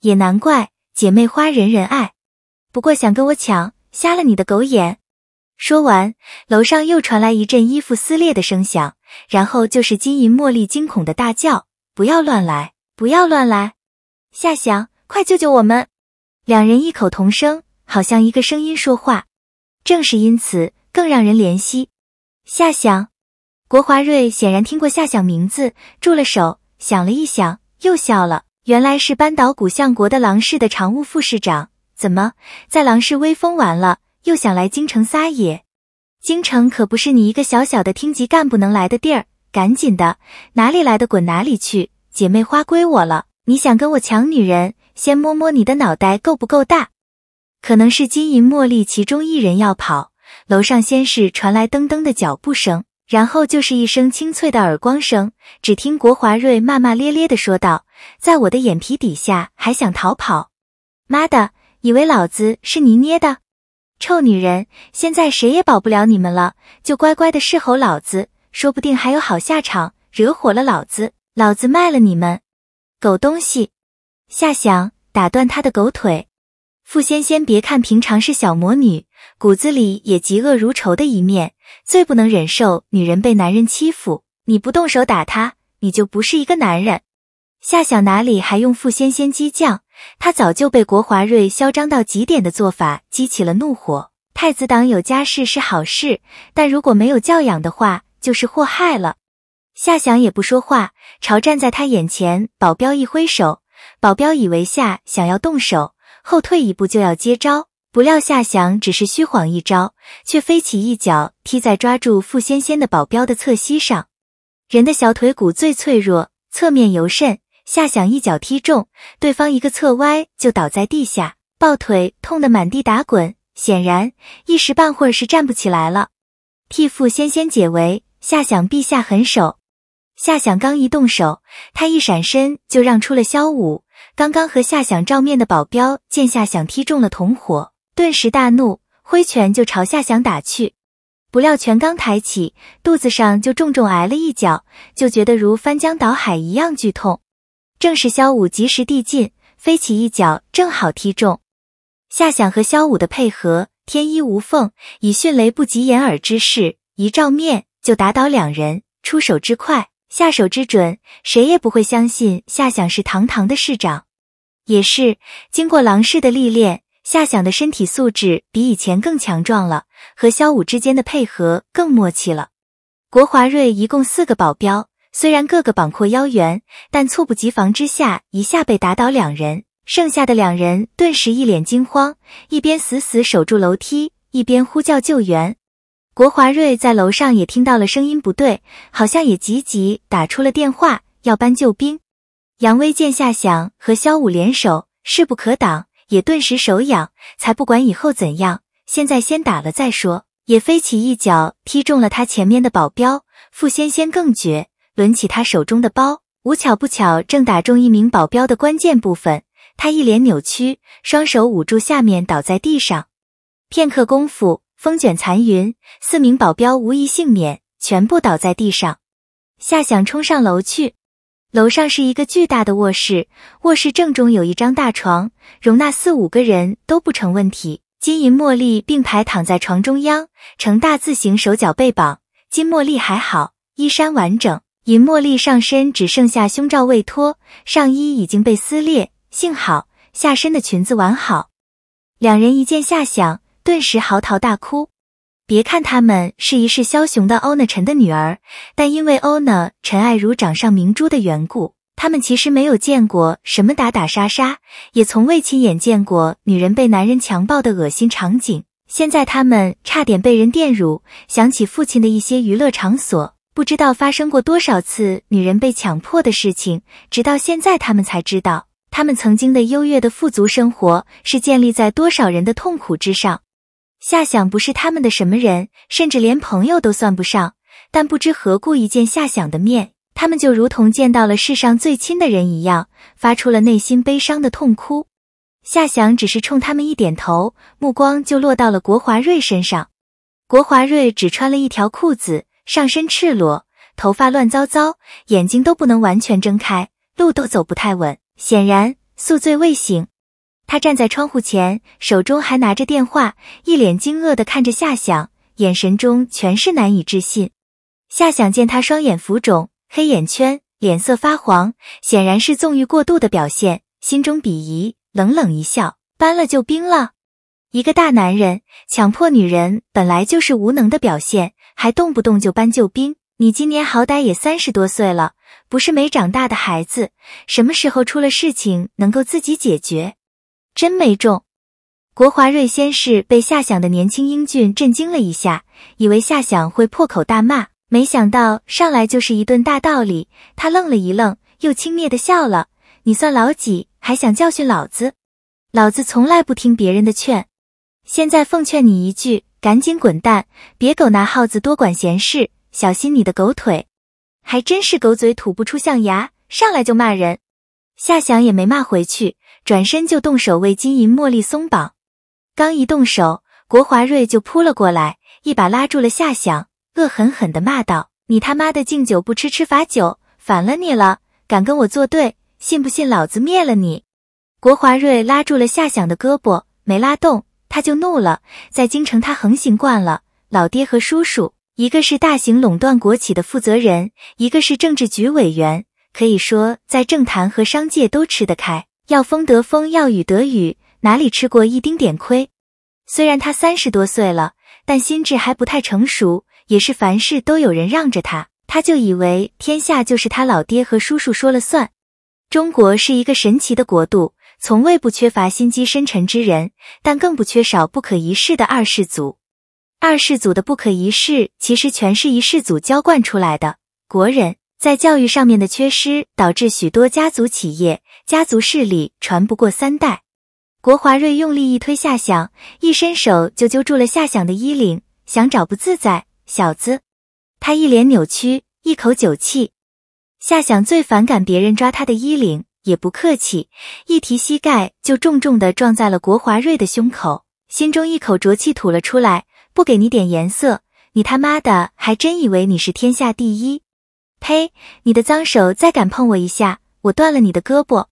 也难怪。姐妹花人人爱，不过想跟我抢，瞎了你的狗眼！说完，楼上又传来一阵衣服撕裂的声响，然后就是金银茉莉惊恐的大叫：“不要乱来，不要乱来！”夏想，快救救我们！两人异口同声，好像一个声音说话。正是因此，更让人怜惜。夏想，国华瑞显然听过夏想名字，住了手，想了一想，又笑了。原来是扳倒古相国的郎氏的常务副市长，怎么在郎氏威风完了，又想来京城撒野？京城可不是你一个小小的厅级干部能来的地儿，赶紧的，哪里来的滚哪里去！姐妹花归我了，你想跟我抢女人，先摸摸你的脑袋够不够大？可能是金银茉莉其中一人要跑，楼上先是传来噔噔的脚步声。然后就是一声清脆的耳光声，只听国华瑞骂骂咧咧的说道：“在我的眼皮底下还想逃跑？妈的，以为老子是泥捏的？臭女人！现在谁也保不了你们了，就乖乖的侍候老子，说不定还有好下场。惹火了老子，老子卖了你们！狗东西！”夏想打断他的狗腿。傅仙仙别看平常是小魔女，骨子里也嫉恶如仇的一面。最不能忍受女人被男人欺负，你不动手打她，你就不是一个男人。夏想哪里还用傅仙仙激将，他早就被国华瑞嚣张到极点的做法激起了怒火。太子党有家室是好事，但如果没有教养的话，就是祸害了。夏想也不说话，朝站在他眼前保镖一挥手，保镖以为夏想要动手，后退一步就要接招。不料夏祥只是虚晃一招，却飞起一脚踢在抓住傅仙仙的保镖的侧膝上。人的小腿骨最脆弱，侧面尤甚。夏想一脚踢中对方，一个侧歪就倒在地下，抱腿痛得满地打滚，显然一时半会儿是站不起来了。替父先先解围，夏想陛下狠手。夏想刚一动手，他一闪身就让出了萧武。刚刚和夏想照面的保镖见夏想踢中了同伙。顿时大怒，挥拳就朝夏想打去。不料拳刚抬起，肚子上就重重挨了一脚，就觉得如翻江倒海一样剧痛。正是萧武及时递进，飞起一脚正好踢中。夏想和萧武的配合天衣无缝，以迅雷不及掩耳之势，一照面就打倒两人。出手之快，下手之准，谁也不会相信夏想是堂堂的市长。也是经过郎氏的历练。夏想的身体素质比以前更强壮了，和萧武之间的配合更默契了。国华瑞一共四个保镖，虽然个个膀阔腰圆，但猝不及防之下，一下被打倒两人，剩下的两人顿时一脸惊慌，一边死死守住楼梯，一边呼叫救援。国华瑞在楼上也听到了声音不对，好像也急急打出了电话，要搬救兵。杨威见夏想和萧武联手，势不可挡。也顿时手痒，才不管以后怎样，现在先打了再说。也飞起一脚踢中了他前面的保镖，傅仙仙更绝，抡起他手中的包，无巧不巧正打中一名保镖的关键部分，他一脸扭曲，双手捂住下面倒在地上。片刻功夫，风卷残云，四名保镖无一幸免，全部倒在地上。夏想冲上楼去。楼上是一个巨大的卧室，卧室正中有一张大床，容纳四五个人都不成问题。金银茉莉并排躺在床中央，呈大字形，手脚被绑。金茉莉还好，衣衫完整。银茉莉上身只剩下胸罩未脱，上衣已经被撕裂，幸好下身的裙子完好。两人一见夏想，顿时嚎啕大哭。别看他们是一世枭雄的欧娜陈的女儿，但因为欧娜陈爱如掌上明珠的缘故，他们其实没有见过什么打打杀杀，也从未亲眼见过女人被男人强暴的恶心场景。现在他们差点被人玷辱，想起父亲的一些娱乐场所，不知道发生过多少次女人被强迫的事情。直到现在，他们才知道，他们曾经的优越的富足生活是建立在多少人的痛苦之上。夏想不是他们的什么人，甚至连朋友都算不上。但不知何故，一见夏想的面，他们就如同见到了世上最亲的人一样，发出了内心悲伤的痛哭。夏想只是冲他们一点头，目光就落到了国华瑞身上。国华瑞只穿了一条裤子，上身赤裸，头发乱糟糟，眼睛都不能完全睁开，路都走不太稳，显然宿醉未醒。他站在窗户前，手中还拿着电话，一脸惊愕地看着夏想，眼神中全是难以置信。夏想见他双眼浮肿，黑眼圈，脸色发黄，显然是纵欲过度的表现，心中鄙夷，冷冷一笑：“搬了就冰了。一个大男人强迫女人，本来就是无能的表现，还动不动就搬救兵。你今年好歹也三十多岁了，不是没长大的孩子，什么时候出了事情能够自己解决？”真没中。国华瑞先是被夏想的年轻英俊震惊了一下，以为夏想会破口大骂，没想到上来就是一顿大道理。他愣了一愣，又轻蔑的笑了：“你算老几，还想教训老子？老子从来不听别人的劝。现在奉劝你一句，赶紧滚蛋，别狗拿耗子多管闲事，小心你的狗腿。还真是狗嘴吐不出象牙，上来就骂人。”夏想也没骂回去。转身就动手为金银茉莉松绑，刚一动手，国华瑞就扑了过来，一把拉住了夏想，恶狠狠地骂道：“你他妈的敬酒不吃吃罚酒，反了你了！敢跟我作对，信不信老子灭了你？”国华瑞拉住了夏想的胳膊，没拉动，他就怒了。在京城，他横行惯了，老爹和叔叔，一个是大型垄断国企的负责人，一个是政治局委员，可以说在政坛和商界都吃得开。要风得风，要雨得雨，哪里吃过一丁点亏？虽然他三十多岁了，但心智还不太成熟，也是凡事都有人让着他，他就以为天下就是他老爹和叔叔说了算。中国是一个神奇的国度，从未不缺乏心机深沉之人，但更不缺少不可一世的二世祖。二世祖的不可一世，其实全是一世祖浇灌出来的。国人在教育上面的缺失，导致许多家族企业。家族势力传不过三代，国华瑞用力一推夏想，一伸手就揪住了夏想的衣领，想找不自在。小子，他一脸扭曲，一口酒气。夏想最反感别人抓他的衣领，也不客气，一提膝盖就重重的撞在了国华瑞的胸口，心中一口浊气吐了出来。不给你点颜色，你他妈的还真以为你是天下第一？呸！你的脏手再敢碰我一下，我断了你的胳膊！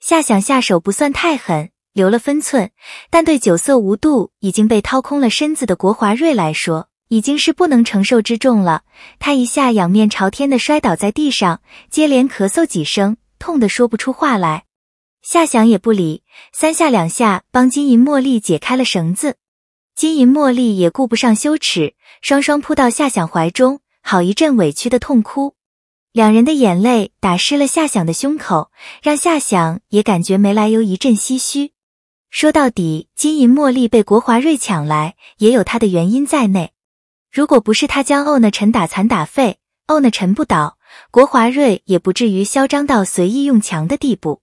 夏想下手不算太狠，留了分寸，但对酒色无度、已经被掏空了身子的国华瑞来说，已经是不能承受之重了。他一下仰面朝天的摔倒在地上，接连咳嗽几声，痛得说不出话来。夏想也不理，三下两下帮金银茉莉解开了绳子。金银茉莉也顾不上羞耻，双双扑到夏想怀中，好一阵委屈的痛哭。两人的眼泪打湿了夏想的胸口，让夏想也感觉没来由一阵唏嘘。说到底，金银茉莉被国华瑞抢来，也有他的原因在内。如果不是他将欧娜臣打残打废，欧娜臣不倒，国华瑞也不至于嚣张到随意用强的地步。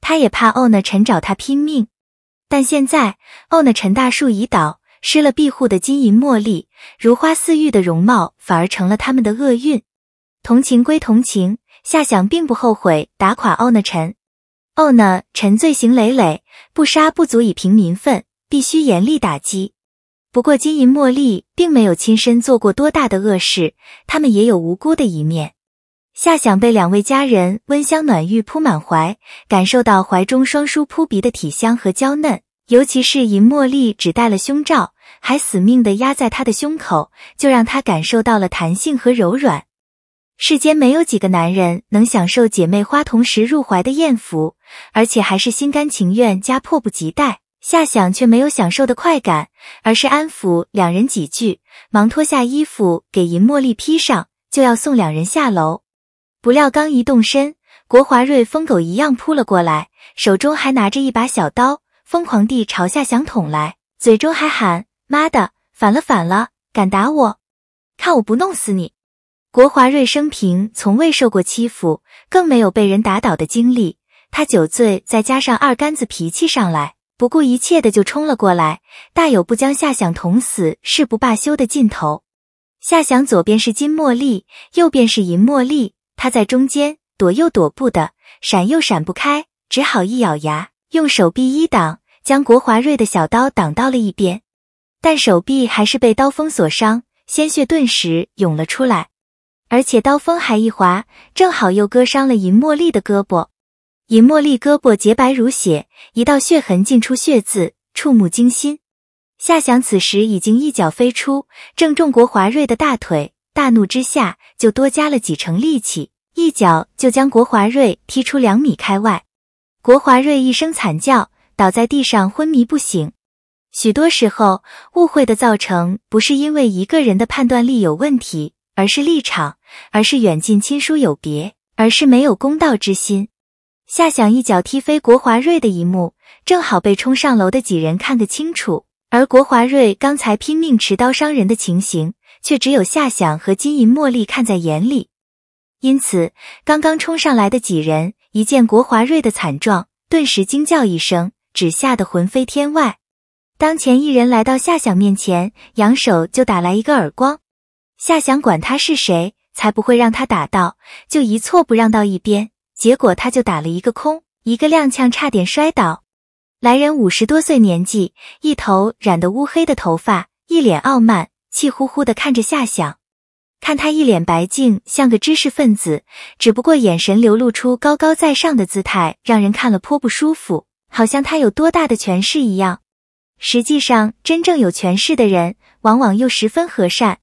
他也怕欧娜臣找他拼命，但现在欧娜陈大树已倒，失了庇护的金银茉莉，如花似玉的容貌反而成了他们的厄运。同情归同情，夏想并不后悔打垮欧娜陈。欧娜臣罪行累累，不杀不足以平民愤，必须严厉打击。不过金银茉莉并没有亲身做过多大的恶事，他们也有无辜的一面。夏想被两位佳人温香暖玉铺满怀，感受到怀中双叔扑鼻的体香和娇嫩，尤其是银茉莉只戴了胸罩，还死命的压在他的胸口，就让他感受到了弹性和柔软。世间没有几个男人能享受姐妹花同时入怀的艳福，而且还是心甘情愿加迫不及待。夏想却没有享受的快感，而是安抚两人几句，忙脱下衣服给银茉莉披上，就要送两人下楼。不料刚一动身，国华瑞疯狗一样扑了过来，手中还拿着一把小刀，疯狂地朝夏想捅来，嘴中还喊：“妈的，反了反了，敢打我，看我不弄死你！”国华瑞生平从未受过欺负，更没有被人打倒的经历，他酒醉，再加上二杆子脾气上来。不顾一切的就冲了过来，大有不将夏想捅死誓不罢休的劲头。夏想左边是金茉莉，右边是银茉莉，他在中间躲又躲不得，闪又闪不开，只好一咬牙，用手臂一挡，将国华瑞的小刀挡到了一边。但手臂还是被刀锋所伤，鲜血顿时涌了出来，而且刀锋还一划，正好又割伤了银茉莉的胳膊。尹茉莉胳膊洁白如血，一道血痕浸出血渍，触目惊心。夏想此时已经一脚飞出，正中国华瑞的大腿，大怒之下就多加了几成力气，一脚就将国华瑞踢出两米开外。国华瑞一声惨叫，倒在地上昏迷不醒。许多时候，误会的造成不是因为一个人的判断力有问题，而是立场，而是远近亲疏有别，而是没有公道之心。夏想一脚踢飞国华瑞的一幕，正好被冲上楼的几人看个清楚。而国华瑞刚才拼命持刀伤人的情形，却只有夏想和金银茉莉看在眼里。因此，刚刚冲上来的几人一见国华瑞的惨状，顿时惊叫一声，只吓得魂飞天外。当前一人来到夏想面前，扬手就打来一个耳光。夏想管他是谁，才不会让他打到，就一错不让到一边。结果他就打了一个空，一个踉跄，差点摔倒。来人五十多岁年纪，一头染得乌黑的头发，一脸傲慢，气呼呼的看着夏想。看他一脸白净，像个知识分子，只不过眼神流露出高高在上的姿态，让人看了颇不舒服，好像他有多大的权势一样。实际上，真正有权势的人，往往又十分和善。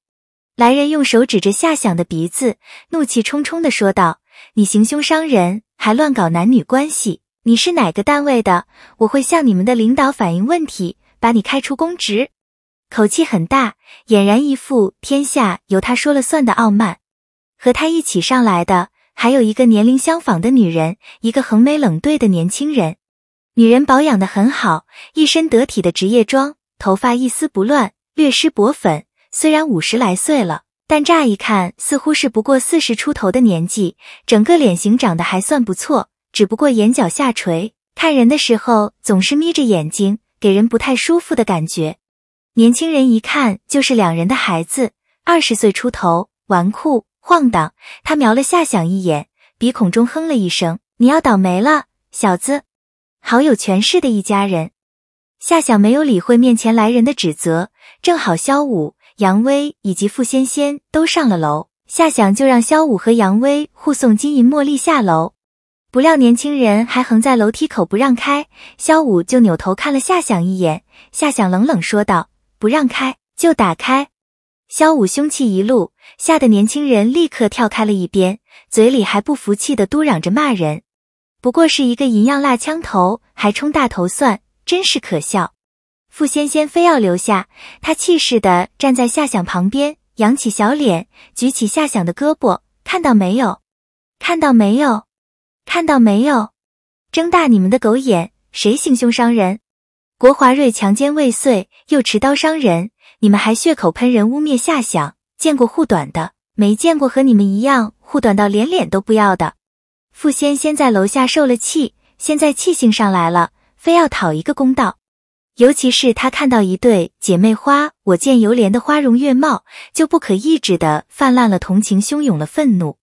来人用手指着夏想的鼻子，怒气冲冲的说道。你行凶伤人，还乱搞男女关系，你是哪个单位的？我会向你们的领导反映问题，把你开除公职。口气很大，俨然一副天下由他说了算的傲慢。和他一起上来的还有一个年龄相仿的女人，一个横眉冷对的年轻人。女人保养的很好，一身得体的职业装，头发一丝不乱，略施薄粉，虽然五十来岁了。但乍一看，似乎是不过四十出头的年纪，整个脸型长得还算不错，只不过眼角下垂，看人的时候总是眯着眼睛，给人不太舒服的感觉。年轻人一看就是两人的孩子，二十岁出头，纨绔晃荡。他瞄了夏想一眼，鼻孔中哼了一声：“你要倒霉了，小子！好有权势的一家人。”夏想没有理会面前来人的指责，正好萧武。杨威以及傅仙仙都上了楼，夏想就让萧武和杨威护送金银茉莉下楼。不料年轻人还横在楼梯口不让开，萧武就扭头看了夏想一眼。夏想冷冷说道：“不让开就打开。”萧武凶气一露，吓得年轻人立刻跳开了一边，嘴里还不服气的嘟嚷着骂人：“不过是一个银样蜡枪头，还充大头蒜，真是可笑。”傅仙仙非要留下，她气势的站在夏想旁边，扬起小脸，举起夏想的胳膊，看到没有？看到没有？看到没有？睁大你们的狗眼！谁行凶伤人？国华瑞强奸未遂，又持刀伤人，你们还血口喷人，污蔑夏想，见过护短的？没见过和你们一样护短到连脸都不要的。傅仙仙在楼下受了气，现在气性上来了，非要讨一个公道。尤其是他看到一对姐妹花，我见犹怜的花容月貌，就不可抑制的泛滥了同情，汹涌了愤怒。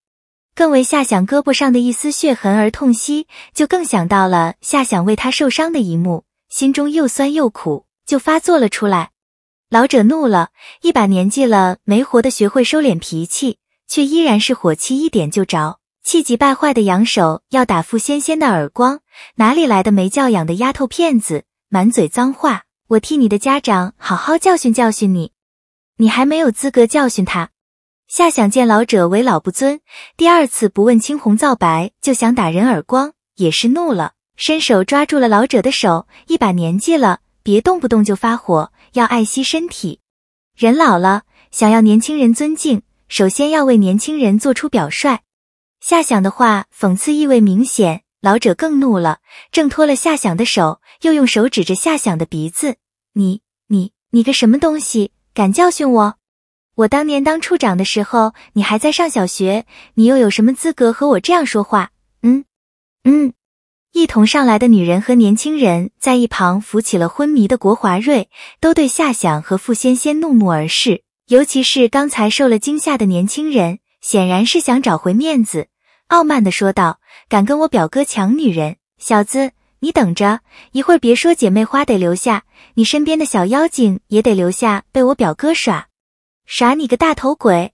更为夏想胳膊上的一丝血痕而痛惜，就更想到了夏想为他受伤的一幕，心中又酸又苦，就发作了出来。老者怒了，一把年纪了，没活的学会收敛脾气，却依然是火气一点就着，气急败坏的扬手要打傅仙仙的耳光，哪里来的没教养的丫头片子！满嘴脏话，我替你的家长好好教训教训你，你还没有资格教训他。夏想见老者为老不尊，第二次不问青红皂白就想打人耳光，也是怒了，伸手抓住了老者的手，一把年纪了，别动不动就发火，要爱惜身体。人老了，想要年轻人尊敬，首先要为年轻人做出表率。夏想的话讽刺意味明显，老者更怒了，挣脱了夏想的手，又用手指着夏想的鼻子：“你、你、你个什么东西，敢教训我？”我当年当处长的时候，你还在上小学，你又有什么资格和我这样说话？嗯嗯。一同上来的女人和年轻人在一旁扶起了昏迷的国华瑞，都对夏想和傅仙仙怒目而视。尤其是刚才受了惊吓的年轻人，显然是想找回面子，傲慢的说道：“敢跟我表哥抢女人，小子，你等着，一会儿别说姐妹花得留下，你身边的小妖精也得留下，被我表哥耍。”耍你个大头鬼！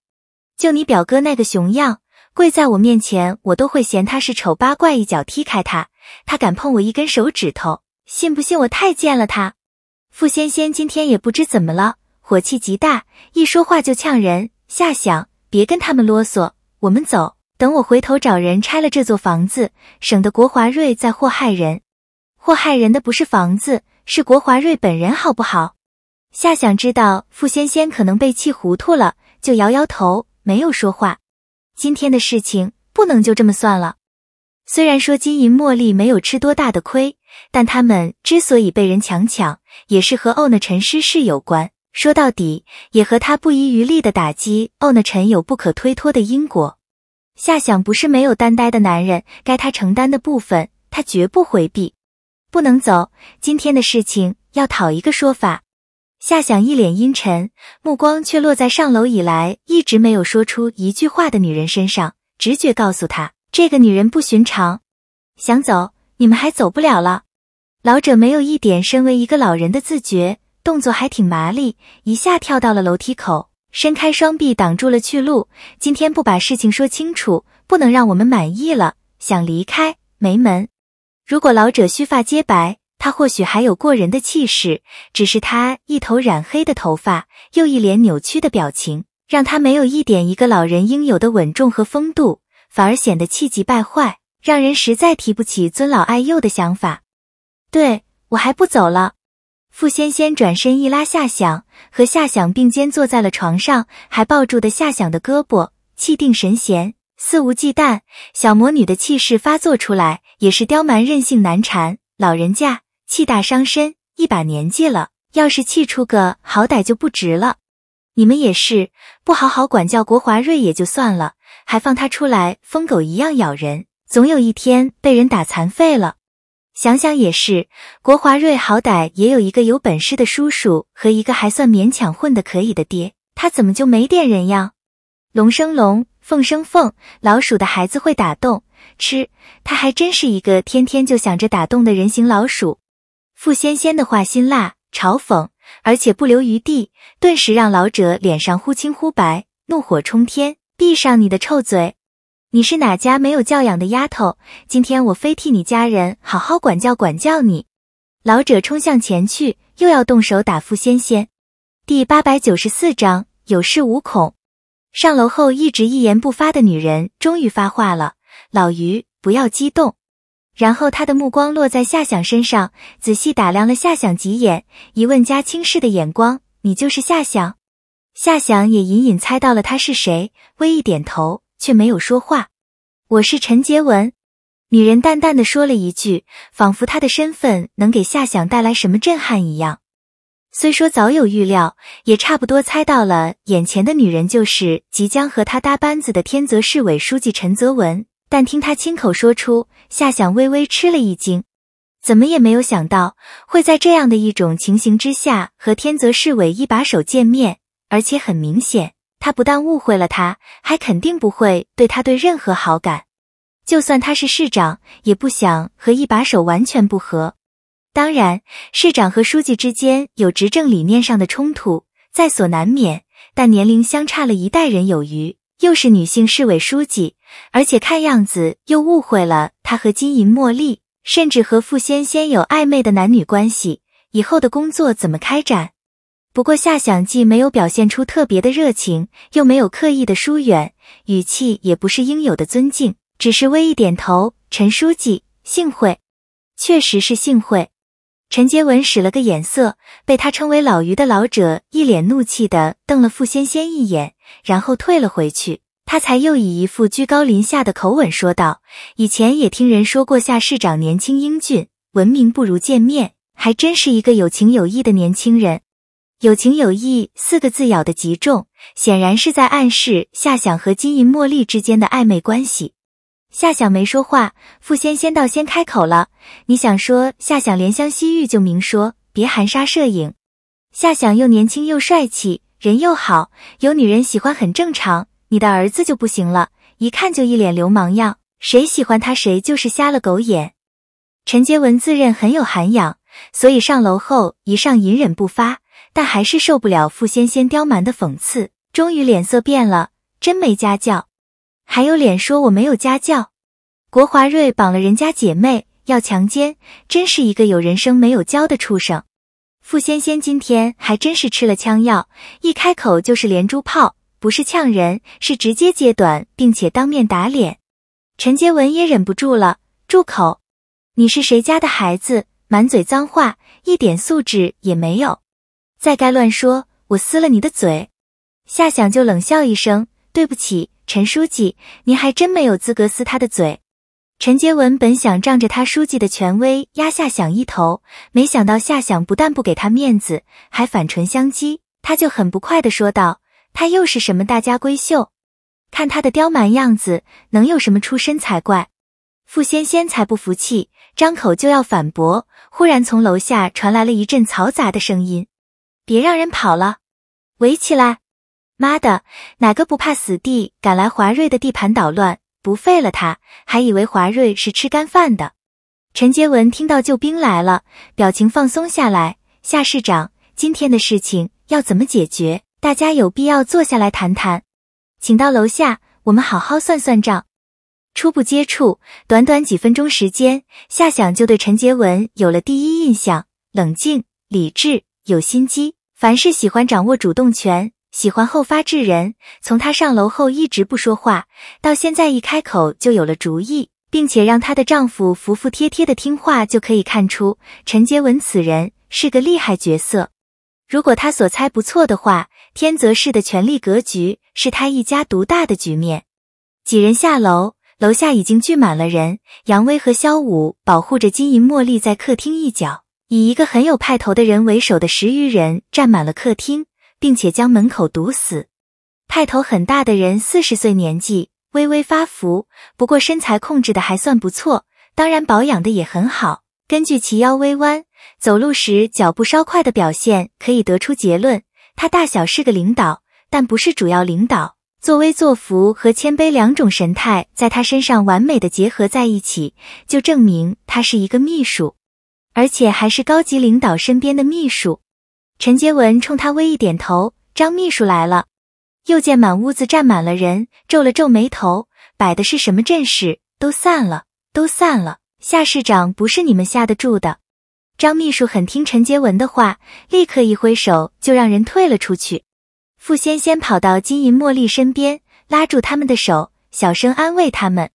就你表哥那个熊样，跪在我面前，我都会嫌他是丑八怪，一脚踢开他。他敢碰我一根手指头，信不信我太贱了他？傅仙仙今天也不知怎么了，火气极大，一说话就呛人。夏想，别跟他们啰嗦，我们走。等我回头找人拆了这座房子，省得国华瑞再祸害人。祸害人的不是房子，是国华瑞本人，好不好？夏想知道傅仙仙可能被气糊涂了，就摇摇头，没有说话。今天的事情不能就这么算了。虽然说金银茉莉没有吃多大的亏，但他们之所以被人强抢，也是和欧娜陈失势有关。说到底，也和他不遗余力的打击欧娜陈有不可推脱的因果。夏想不是没有担待的男人，该他承担的部分，他绝不回避。不能走，今天的事情要讨一个说法。夏想一脸阴沉，目光却落在上楼以来一直没有说出一句话的女人身上。直觉告诉他，这个女人不寻常。想走，你们还走不了了。老者没有一点身为一个老人的自觉，动作还挺麻利，一下跳到了楼梯口，伸开双臂挡住了去路。今天不把事情说清楚，不能让我们满意了。想离开，没门。如果老者须发皆白。他或许还有过人的气势，只是他一头染黑的头发，又一脸扭曲的表情，让他没有一点一个老人应有的稳重和风度，反而显得气急败坏，让人实在提不起尊老爱幼的想法。对我还不走了。傅仙仙转身一拉夏想，和夏想并肩坐在了床上，还抱住的夏想的胳膊，气定神闲，肆无忌惮。小魔女的气势发作出来，也是刁蛮任性难缠。老人家。气大伤身，一把年纪了，要是气出个好歹就不值了。你们也是，不好好管教国华瑞也就算了，还放他出来疯狗一样咬人，总有一天被人打残废了。想想也是，国华瑞好歹也有一个有本事的叔叔和一个还算勉强混得可以的爹，他怎么就没点人样？龙生龙，凤生凤，老鼠的孩子会打洞吃，他还真是一个天天就想着打洞的人形老鼠。傅仙仙的话辛辣嘲讽，而且不留余地，顿时让老者脸上忽青忽白，怒火冲天。闭上你的臭嘴！你是哪家没有教养的丫头？今天我非替你家人好好管教管教你！老者冲向前去，又要动手打傅仙仙。第八百九十四章有恃无恐。上楼后一直一言不发的女人终于发话了：“老于，不要激动。”然后他的目光落在夏想身上，仔细打量了夏想几眼，疑问加轻视的眼光：“你就是夏想？”夏想也隐隐猜到了他是谁，微一点头，却没有说话。“我是陈杰文。”女人淡淡的说了一句，仿佛她的身份能给夏想带来什么震撼一样。虽说早有预料，也差不多猜到了眼前的女人就是即将和他搭班子的天泽市委书记陈泽文。但听他亲口说出，夏想微微吃了一惊，怎么也没有想到会在这样的一种情形之下和天泽市委一把手见面，而且很明显，他不但误会了他，还肯定不会对他对任何好感。就算他是市长，也不想和一把手完全不和。当然，市长和书记之间有执政理念上的冲突，在所难免，但年龄相差了一代人有余。又是女性市委书记，而且看样子又误会了他和金银茉莉，甚至和傅仙仙有暧昧的男女关系，以后的工作怎么开展？不过夏想既没有表现出特别的热情，又没有刻意的疏远，语气也不是应有的尊敬，只是微一点头。陈书记，幸会，确实是幸会。陈杰文使了个眼色，被他称为老于的老者一脸怒气的瞪了傅仙仙一眼，然后退了回去。他才又以一副居高临下的口吻说道：“以前也听人说过夏市长年轻英俊，闻名不如见面，还真是一个有情有义的年轻人。”有情有义四个字咬得极重，显然是在暗示夏想和金银茉莉之间的暧昧关系。夏想没说话，傅仙仙倒先开口了：“你想说夏想怜香惜玉就明说，别含沙射影。夏想又年轻又帅气，人又好，有女人喜欢很正常。你的儿子就不行了，一看就一脸流氓样，谁喜欢他谁就是瞎了狗眼。”陈杰文自认很有涵养，所以上楼后一上隐忍不发。但还是受不了傅仙仙刁蛮的讽刺，终于脸色变了，真没家教，还有脸说我没有家教？国华瑞绑了人家姐妹要强奸，真是一个有人生没有教的畜生。傅仙仙今天还真是吃了枪药，一开口就是连珠炮，不是呛人，是直接揭短，并且当面打脸。陈杰文也忍不住了，住口！你是谁家的孩子？满嘴脏话，一点素质也没有。再该乱说，我撕了你的嘴！夏想就冷笑一声：“对不起，陈书记，您还真没有资格撕他的嘴。”陈杰文本想仗着他书记的权威压夏想一头，没想到夏想不但不给他面子，还反唇相讥，他就很不快的说道：“他又是什么大家闺秀？看他的刁蛮样子，能有什么出身才怪？”傅仙仙才不服气，张口就要反驳，忽然从楼下传来了一阵嘈杂的声音。别让人跑了，围起来！妈的，哪个不怕死地敢来华瑞的地盘捣乱？不废了他，还以为华瑞是吃干饭的。陈杰文听到救兵来了，表情放松下来。夏市长，今天的事情要怎么解决？大家有必要坐下来谈谈，请到楼下，我们好好算算账。初步接触，短短几分钟时间，夏想就对陈杰文有了第一印象：冷静、理智。有心机，凡事喜欢掌握主动权，喜欢后发制人。从她上楼后一直不说话，到现在一开口就有了主意，并且让她的丈夫服服帖帖的听话，就可以看出陈杰文此人是个厉害角色。如果他所猜不错的话，天泽市的权力格局是他一家独大的局面。几人下楼，楼下已经聚满了人。杨威和萧武保护着金银茉莉在客厅一角。以一个很有派头的人为首的十余人占满了客厅，并且将门口堵死。派头很大的人，四十岁年纪，微微发福，不过身材控制的还算不错，当然保养的也很好。根据其腰微弯、走路时脚步稍快的表现，可以得出结论，他大小是个领导，但不是主要领导。作威作福和谦卑两种神态在他身上完美的结合在一起，就证明他是一个秘书。而且还是高级领导身边的秘书，陈杰文冲他微一点头，张秘书来了。又见满屋子站满了人，皱了皱眉头，摆的是什么阵势？都散了，都散了。夏市长不是你们下得住的。张秘书很听陈杰文的话，立刻一挥手就让人退了出去。傅仙仙跑到金银茉莉身边，拉住他们的手，小声安慰他们。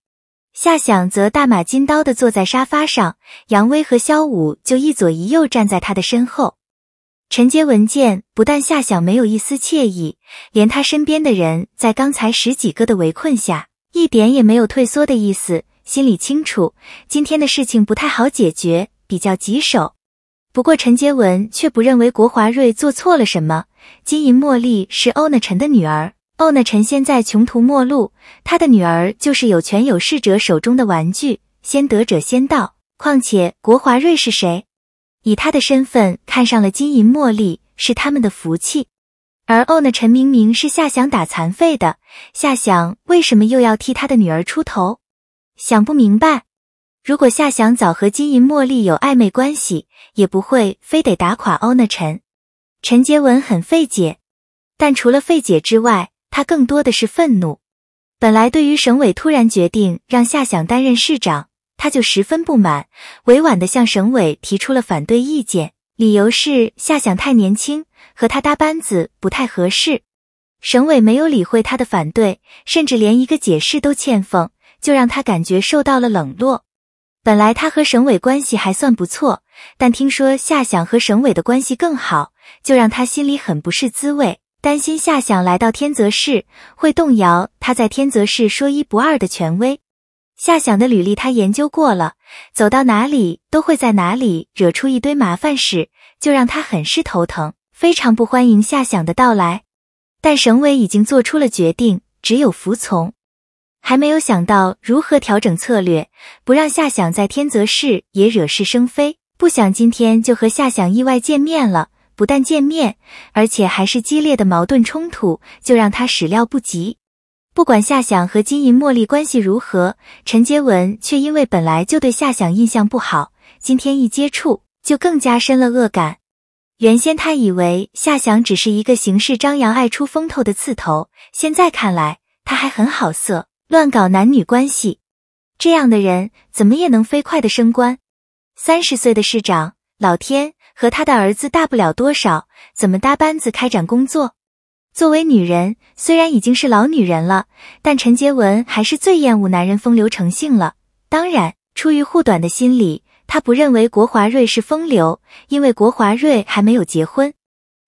夏想则大马金刀的坐在沙发上，杨威和萧武就一左一右站在他的身后。陈杰文见不但夏想没有一丝惬意，连他身边的人在刚才十几个的围困下，一点也没有退缩的意思，心里清楚今天的事情不太好解决，比较棘手。不过陈杰文却不认为国华瑞做错了什么，金银茉莉是欧娜陈的女儿。欧娜陈现在穷途末路，他的女儿就是有权有势者手中的玩具，先得者先到。况且国华瑞是谁？以他的身份看上了金银茉莉，是他们的福气。而欧娜陈明明是夏想打残废的，夏想为什么又要替他的女儿出头？想不明白。如果夏想早和金银茉莉有暧昧关系，也不会非得打垮欧娜陈。陈杰文很费解，但除了费解之外，他更多的是愤怒。本来对于省委突然决定让夏想担任市长，他就十分不满，委婉的向省委提出了反对意见，理由是夏想太年轻，和他搭班子不太合适。省委没有理会他的反对，甚至连一个解释都欠奉，就让他感觉受到了冷落。本来他和省委关系还算不错，但听说夏想和省委的关系更好，就让他心里很不是滋味，担心夏想来到天泽市会动摇他在天泽市说一不二的权威。夏想的履历他研究过了，走到哪里都会在哪里惹出一堆麻烦事，就让他很是头疼，非常不欢迎夏想的到来。但省委已经做出了决定，只有服从，还没有想到如何调整策略，不让夏想在天泽市也惹是生非。不想今天就和夏想意外见面了，不但见面，而且还是激烈的矛盾冲突，就让他始料不及。不管夏想和金银茉莉关系如何，陈杰文却因为本来就对夏想印象不好，今天一接触就更加深了恶感。原先他以为夏想只是一个行事张扬、爱出风头的刺头，现在看来他还很好色，乱搞男女关系。这样的人怎么也能飞快的升官？三十岁的市长，老天和他的儿子大不了多少，怎么搭班子开展工作？作为女人，虽然已经是老女人了，但陈洁文还是最厌恶男人风流成性了。当然，出于护短的心理。他不认为国华瑞是风流，因为国华瑞还没有结婚，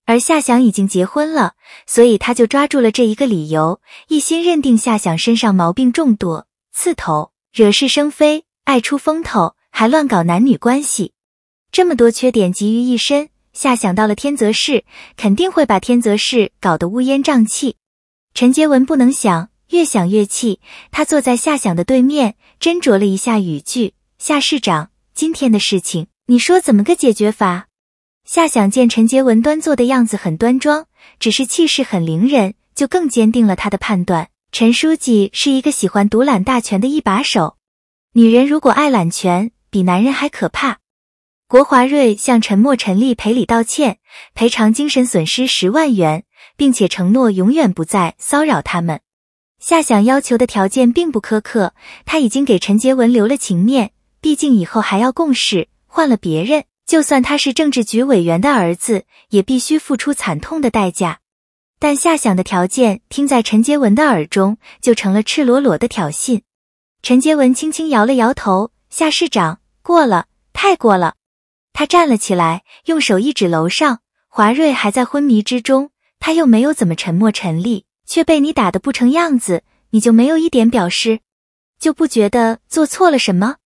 而夏想已经结婚了，所以他就抓住了这一个理由，一心认定夏想身上毛病众多，刺头，惹是生非，爱出风头，还乱搞男女关系，这么多缺点集于一身，夏想到了天泽市，肯定会把天泽市搞得乌烟瘴气。陈杰文不能想，越想越气，他坐在夏想的对面，斟酌了一下语句，夏市长。今天的事情，你说怎么个解决法？夏想见陈杰文端坐的样子很端庄，只是气势很凌人，就更坚定了他的判断。陈书记是一个喜欢独揽大权的一把手，女人如果爱揽权，比男人还可怕。国华瑞向陈默、陈丽赔礼道歉，赔偿精神损失十万元，并且承诺永远不再骚扰他们。夏想要求的条件并不苛刻，他已经给陈杰文留了情面。毕竟以后还要共事，换了别人，就算他是政治局委员的儿子，也必须付出惨痛的代价。但夏想的条件听在陈杰文的耳中，就成了赤裸裸的挑衅。陈杰文轻轻摇了摇头：“夏市长，过了，太过了。”他站了起来，用手一指楼上，华瑞还在昏迷之中，他又没有怎么沉默沉立，却被你打得不成样子，你就没有一点表示，就不觉得做错了什么？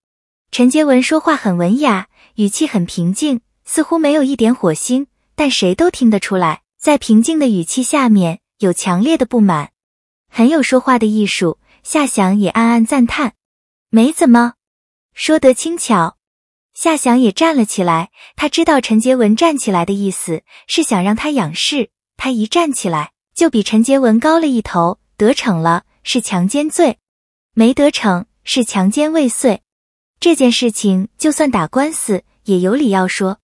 陈杰文说话很文雅，语气很平静，似乎没有一点火星，但谁都听得出来，在平静的语气下面有强烈的不满，很有说话的艺术。夏想也暗暗赞叹，没怎么说得轻巧。夏想也站了起来，他知道陈杰文站起来的意思是想让他仰视，他一站起来就比陈杰文高了一头，得逞了是强奸罪，没得逞是强奸未遂。这件事情就算打官司也有理要说，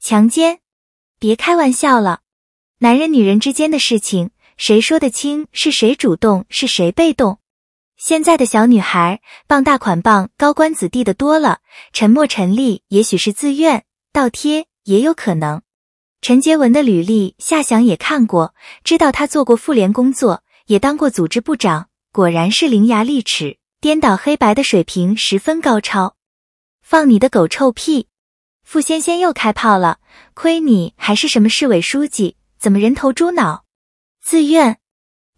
强奸，别开玩笑了。男人女人之间的事情，谁说得清是谁主动是谁被动？现在的小女孩傍大款傍高官子弟的多了，沉默陈立也许是自愿倒贴，也有可能。陈杰文的履历夏想也看过，知道他做过妇联工作，也当过组织部长，果然是伶牙俐齿。颠倒黑白的水平十分高超，放你的狗臭屁！傅仙仙又开炮了，亏你还是什么市委书记，怎么人头猪脑？自愿？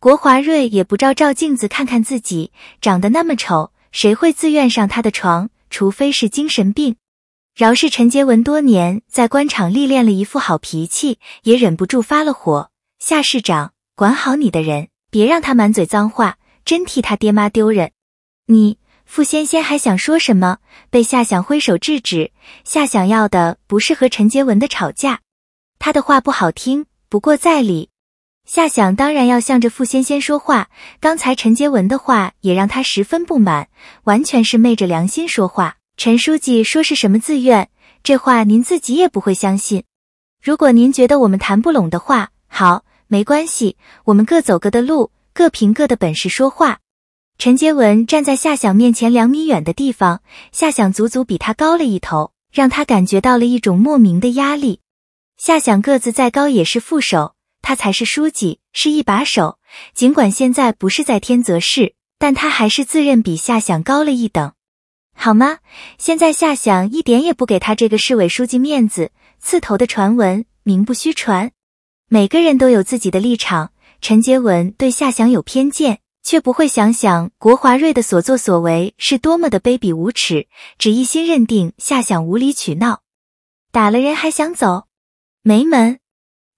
国华瑞也不照照镜子看看自己，长得那么丑，谁会自愿上他的床？除非是精神病。饶是陈杰文多年在官场历练了一副好脾气，也忍不住发了火。夏市长，管好你的人，别让他满嘴脏话，真替他爹妈丢人。你傅仙仙还想说什么，被夏想挥手制止。夏想要的不是和陈杰文的吵架，他的话不好听，不过在理。夏想当然要向着傅仙仙说话。刚才陈杰文的话也让他十分不满，完全是昧着良心说话。陈书记说是什么自愿，这话您自己也不会相信。如果您觉得我们谈不拢的话，好，没关系，我们各走各的路，各凭各的本事说话。陈杰文站在夏想面前两米远的地方，夏想足足比他高了一头，让他感觉到了一种莫名的压力。夏想个子再高也是副手，他才是书记，是一把手。尽管现在不是在天泽市，但他还是自认比夏想高了一等，好吗？现在夏想一点也不给他这个市委书记面子，刺头的传闻名不虚传。每个人都有自己的立场，陈杰文对夏想有偏见，却不会想想国华瑞的所作所为是多么的卑鄙无耻，只一心认定夏想无理取闹，打了人还想走。没门！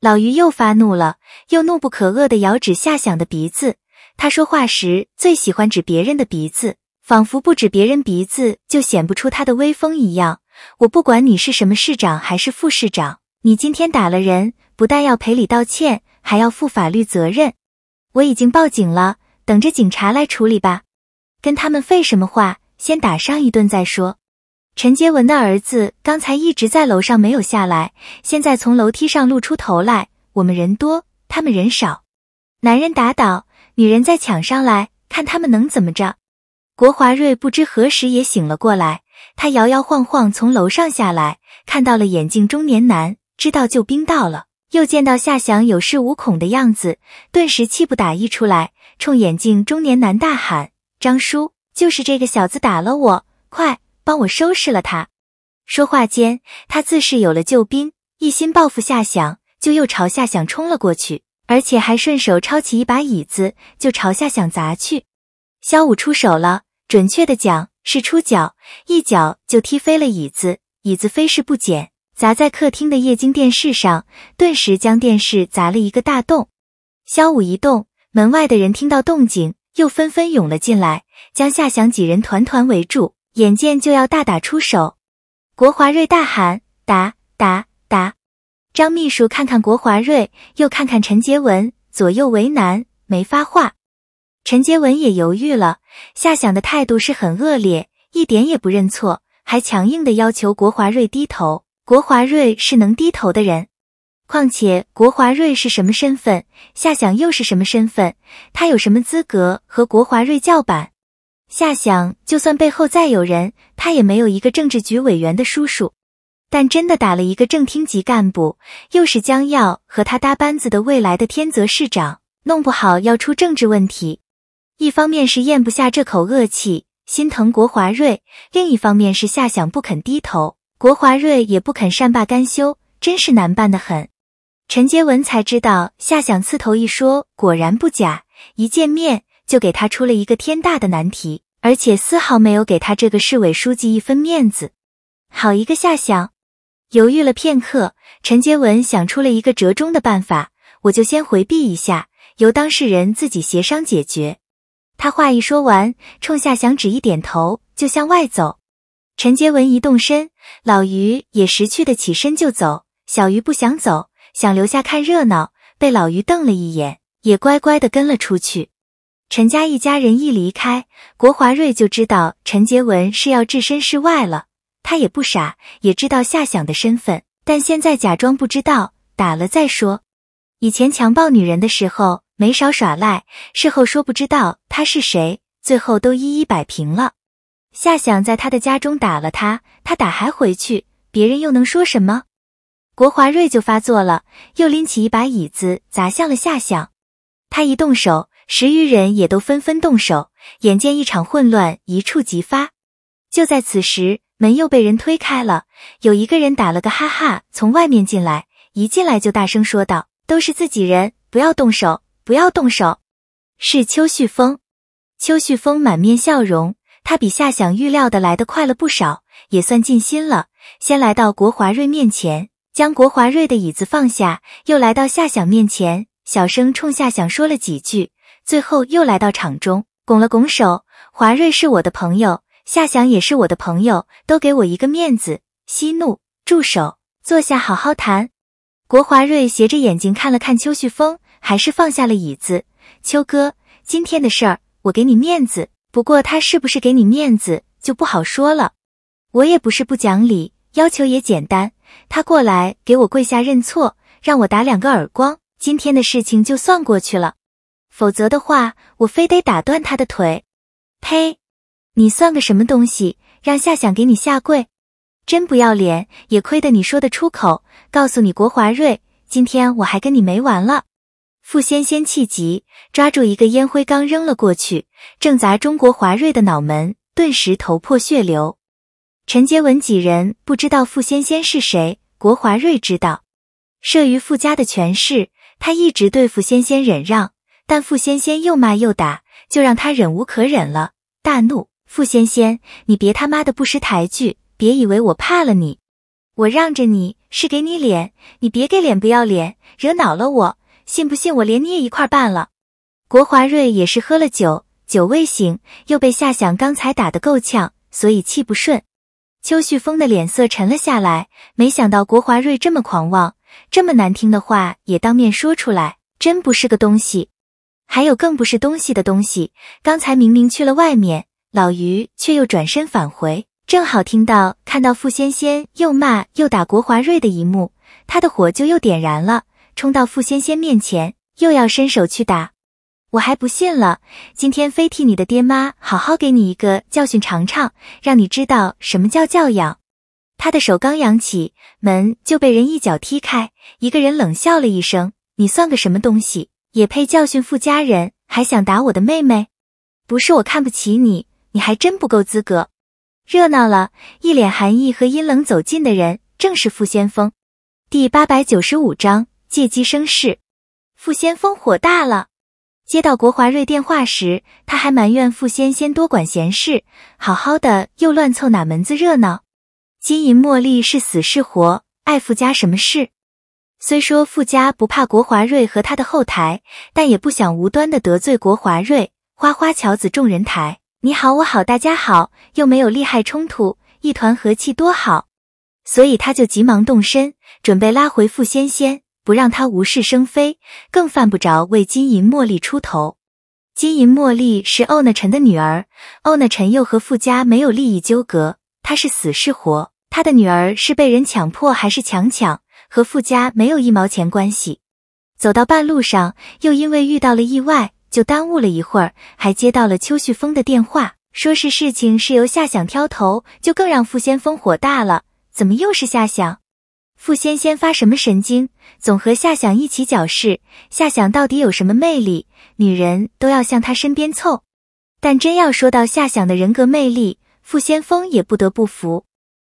老于又发怒了，又怒不可遏地遥指夏想的鼻子。他说话时最喜欢指别人的鼻子，仿佛不指别人鼻子就显不出他的威风一样。我不管你是什么市长还是副市长，你今天打了人，不但要赔礼道歉，还要负法律责任。我已经报警了，等着警察来处理吧。跟他们废什么话？先打上一顿再说。陈杰文的儿子刚才一直在楼上没有下来，现在从楼梯上露出头来。我们人多，他们人少，男人打倒，女人再抢上来，看他们能怎么着？国华瑞不知何时也醒了过来，他摇摇晃晃从楼上下来，看到了眼镜中年男，知道救兵到了，又见到夏祥有恃无恐的样子，顿时气不打一处来，冲眼镜中年男大喊：“张叔，就是这个小子打了我，快！”帮我收拾了他。说话间，他自是有了救兵，一心报复夏想，就又朝夏想冲了过去，而且还顺手抄起一把椅子就朝夏想砸去。萧武出手了，准确的讲是出脚，一脚就踢飞了椅子，椅子飞势不减，砸在客厅的液晶电视上，顿时将电视砸了一个大洞。萧武一动，门外的人听到动静，又纷纷涌了进来，将夏想几人团团围住。眼见就要大打出手，国华瑞大喊：“打打打！”张秘书看看国华瑞，又看看陈杰文，左右为难，没发话。陈杰文也犹豫了。夏想的态度是很恶劣，一点也不认错，还强硬的要求国华瑞低头。国华瑞是能低头的人，况且国华瑞是什么身份，夏想又是什么身份，他有什么资格和国华瑞叫板？夏想，就算背后再有人，他也没有一个政治局委员的叔叔。但真的打了一个正厅级干部，又是将要和他搭班子的未来的天泽市长，弄不好要出政治问题。一方面是咽不下这口恶气，心疼国华瑞；另一方面是夏想不肯低头，国华瑞也不肯善罢甘休，真是难办的很。陈杰文才知道夏想刺头一说，果然不假。一见面就给他出了一个天大的难题。而且丝毫没有给他这个市委书记一分面子。好一个夏想！犹豫了片刻，陈杰文想出了一个折中的办法，我就先回避一下，由当事人自己协商解决。他话一说完，冲夏想指一点头，就向外走。陈杰文一动身，老于也识趣的起身就走。小鱼不想走，想留下看热闹，被老于瞪了一眼，也乖乖的跟了出去。陈家一家人一离开，国华瑞就知道陈杰文是要置身事外了。他也不傻，也知道夏想的身份，但现在假装不知道，打了再说。以前强暴女人的时候没少耍赖，事后说不知道他是谁，最后都一一摆平了。夏想在他的家中打了他，他打还回去，别人又能说什么？国华瑞就发作了，又拎起一把椅子砸向了夏想。他一动手。十余人也都纷纷动手，眼见一场混乱一触即发。就在此时，门又被人推开了，有一个人打了个哈哈，从外面进来，一进来就大声说道：“都是自己人，不要动手，不要动手。”是邱旭峰。邱旭峰满面笑容，他比夏想预料的来得快了不少，也算尽心了。先来到国华瑞面前，将国华瑞的椅子放下，又来到夏想面前，小声冲夏想说了几句。最后又来到场中，拱了拱手。华瑞是我的朋友，夏想也是我的朋友，都给我一个面子。息怒，住手，坐下好好谈。国华瑞斜着眼睛看了看邱旭峰，还是放下了椅子。邱哥，今天的事儿我给你面子，不过他是不是给你面子就不好说了。我也不是不讲理，要求也简单，他过来给我跪下认错，让我打两个耳光，今天的事情就算过去了。否则的话，我非得打断他的腿。呸！你算个什么东西，让夏想给你下跪？真不要脸，也亏得你说得出口。告诉你国华瑞，今天我还跟你没完了。傅仙仙气急，抓住一个烟灰缸扔了过去，正砸中国华瑞的脑门，顿时头破血流。陈杰文几人不知道傅仙仙是谁，国华瑞知道。慑于傅家的权势，他一直对傅仙仙忍让，但傅仙仙又骂又打，就让他忍无可忍了，大怒：傅仙仙，你别他妈的不识抬举！别以为我怕了你，我让着你是给你脸，你别给脸不要脸，惹恼了我，信不信我连你也一块办了？国华瑞也是喝了酒，酒未醒，又被夏想刚才打得够呛，所以气不顺。邱旭峰的脸色沉了下来，没想到国华瑞这么狂妄，这么难听的话也当面说出来，真不是个东西。还有更不是东西的东西，刚才明明去了外面，老于却又转身返回。正好听到看到傅仙仙又骂又打国华瑞的一幕，他的火就又点燃了，冲到傅仙仙面前，又要伸手去打。我还不信了，今天非替你的爹妈好好给你一个教训尝尝，让你知道什么叫教养。他的手刚扬起，门就被人一脚踢开，一个人冷笑了一声：“你算个什么东西，也配教训傅家人？还想打我的妹妹？不是我看不起你，你还真不够资格。”热闹了，一脸寒意和阴冷走近的人正是傅先锋。第八百九十五章借机生事。傅先锋火大了，接到国华瑞电话时，他还埋怨傅仙仙多管闲事，好好的又乱凑哪门子热闹？金银茉莉是死是活，碍傅家什么事？虽说傅家不怕国华瑞和他的后台，但也不想无端的得罪国华瑞。花花巧子众人抬。你好，我好，大家好，又没有利害冲突，一团和气多好。所以他就急忙动身，准备拉回傅仙仙，不让她无事生非，更犯不着为金银茉莉出头。金银茉莉是欧那辰的女儿，欧那辰又和傅家没有利益纠葛，他是死是活，他的女儿是被人强迫还是强抢，和傅家没有一毛钱关系。走到半路上，又因为遇到了意外。就耽误了一会儿，还接到了邱旭峰的电话，说是事情是由夏想挑头，就更让傅先锋火大了。怎么又是夏想？傅仙仙发什么神经？总和夏想一起搅事。夏想到底有什么魅力？女人都要向他身边凑。但真要说到夏想的人格魅力，傅先锋也不得不服。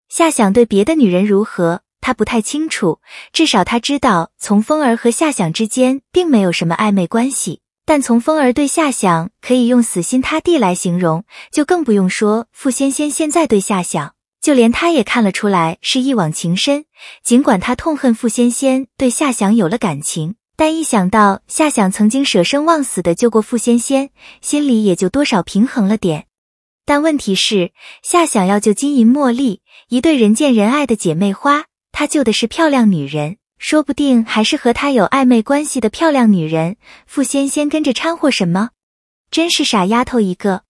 夏想对别的女人如何，他不太清楚，至少他知道从风儿和夏想之间并没有什么暧昧关系。但从风儿对夏想可以用死心塌地来形容，就更不用说傅仙仙现在对夏想，就连他也看了出来是一往情深。尽管他痛恨傅仙仙对夏想有了感情，但一想到夏想曾经舍生忘死的救过傅仙仙，心里也就多少平衡了点。但问题是，夏想要救金银茉莉，一对人见人爱的姐妹花，他救的是漂亮女人。说不定还是和他有暧昧关系的漂亮女人，傅仙仙跟着掺和什么？真是傻丫头一个！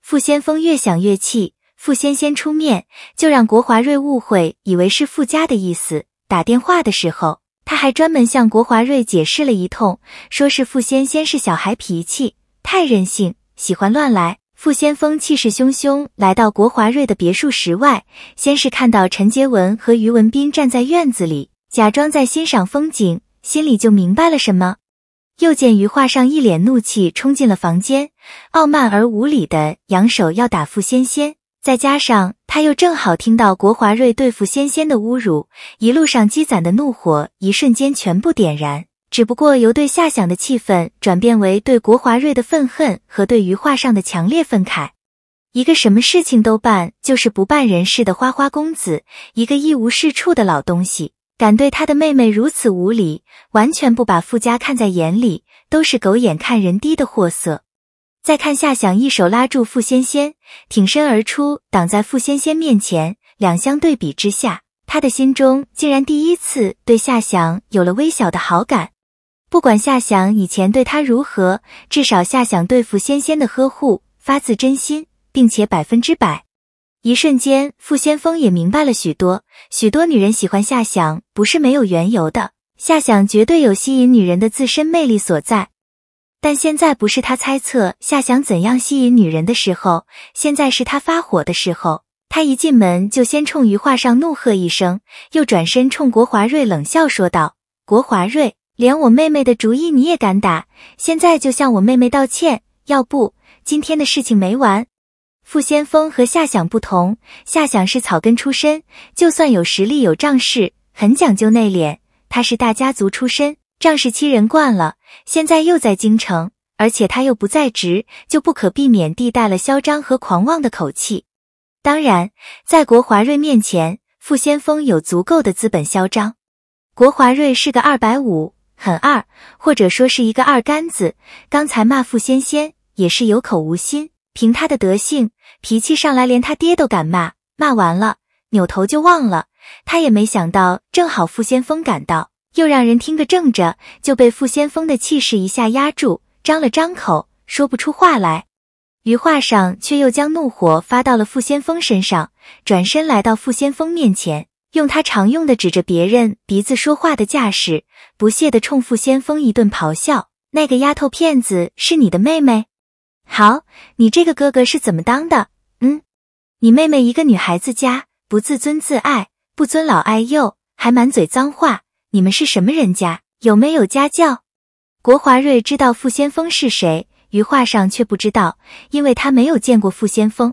傅先锋越想越气，傅仙仙出面就让国华瑞误会，以为是傅家的意思。打电话的时候，他还专门向国华瑞解释了一通，说是傅仙仙是小孩脾气太任性，喜欢乱来。傅先锋气势汹汹来到国华瑞的别墅室外，先是看到陈洁文和于文斌站在院子里。假装在欣赏风景，心里就明白了什么。又见余化上一脸怒气冲进了房间，傲慢而无礼的扬手要打傅仙仙。再加上他又正好听到国华瑞对傅仙仙的侮辱，一路上积攒的怒火一瞬间全部点燃。只不过由对夏想的气愤转变为对国华瑞的愤恨和对余化上的强烈愤慨。一个什么事情都办就是不办人事的花花公子，一个一无是处的老东西。敢对他的妹妹如此无礼，完全不把傅家看在眼里，都是狗眼看人低的货色。再看夏想一手拉住傅仙仙，挺身而出，挡在傅仙仙面前，两相对比之下，他的心中竟然第一次对夏想有了微小的好感。不管夏想以前对他如何，至少夏想对傅仙仙的呵护发自真心，并且百分之百。一瞬间，傅先锋也明白了许多。许多女人喜欢夏想，不是没有缘由的。夏想绝对有吸引女人的自身魅力所在。但现在不是他猜测夏想怎样吸引女人的时候，现在是他发火的时候。他一进门就先冲于画上怒喝一声，又转身冲国华瑞冷笑说道：“国华瑞，连我妹妹的主意你也敢打？现在就向我妹妹道歉，要不今天的事情没完。”傅先锋和夏想不同，夏想是草根出身，就算有实力有仗势，很讲究内敛。他是大家族出身，仗势欺人惯了，现在又在京城，而且他又不在职，就不可避免地带了嚣张和狂妄的口气。当然，在国华瑞面前，傅先锋有足够的资本嚣张。国华瑞是个二百五，很二，或者说是一个二杆子。刚才骂傅仙仙也是有口无心，凭他的德性，脾气上来连他爹都敢骂。骂完了，扭头就忘了。他也没想到，正好傅先锋赶到，又让人听个正着，就被傅先锋的气势一下压住，张了张口，说不出话来。余画上却又将怒火发到了傅先锋身上，转身来到傅先锋面前，用他常用的指着别人鼻子说话的架势，不屑地冲傅先锋一顿咆哮：“那个丫头片子是你的妹妹？好，你这个哥哥是怎么当的？嗯，你妹妹一个女孩子家，不自尊自爱，不尊老爱幼，还满嘴脏话，你们是什么人家？有没有家教？”国华瑞知道傅先锋是谁。余画上却不知道，因为他没有见过傅先锋。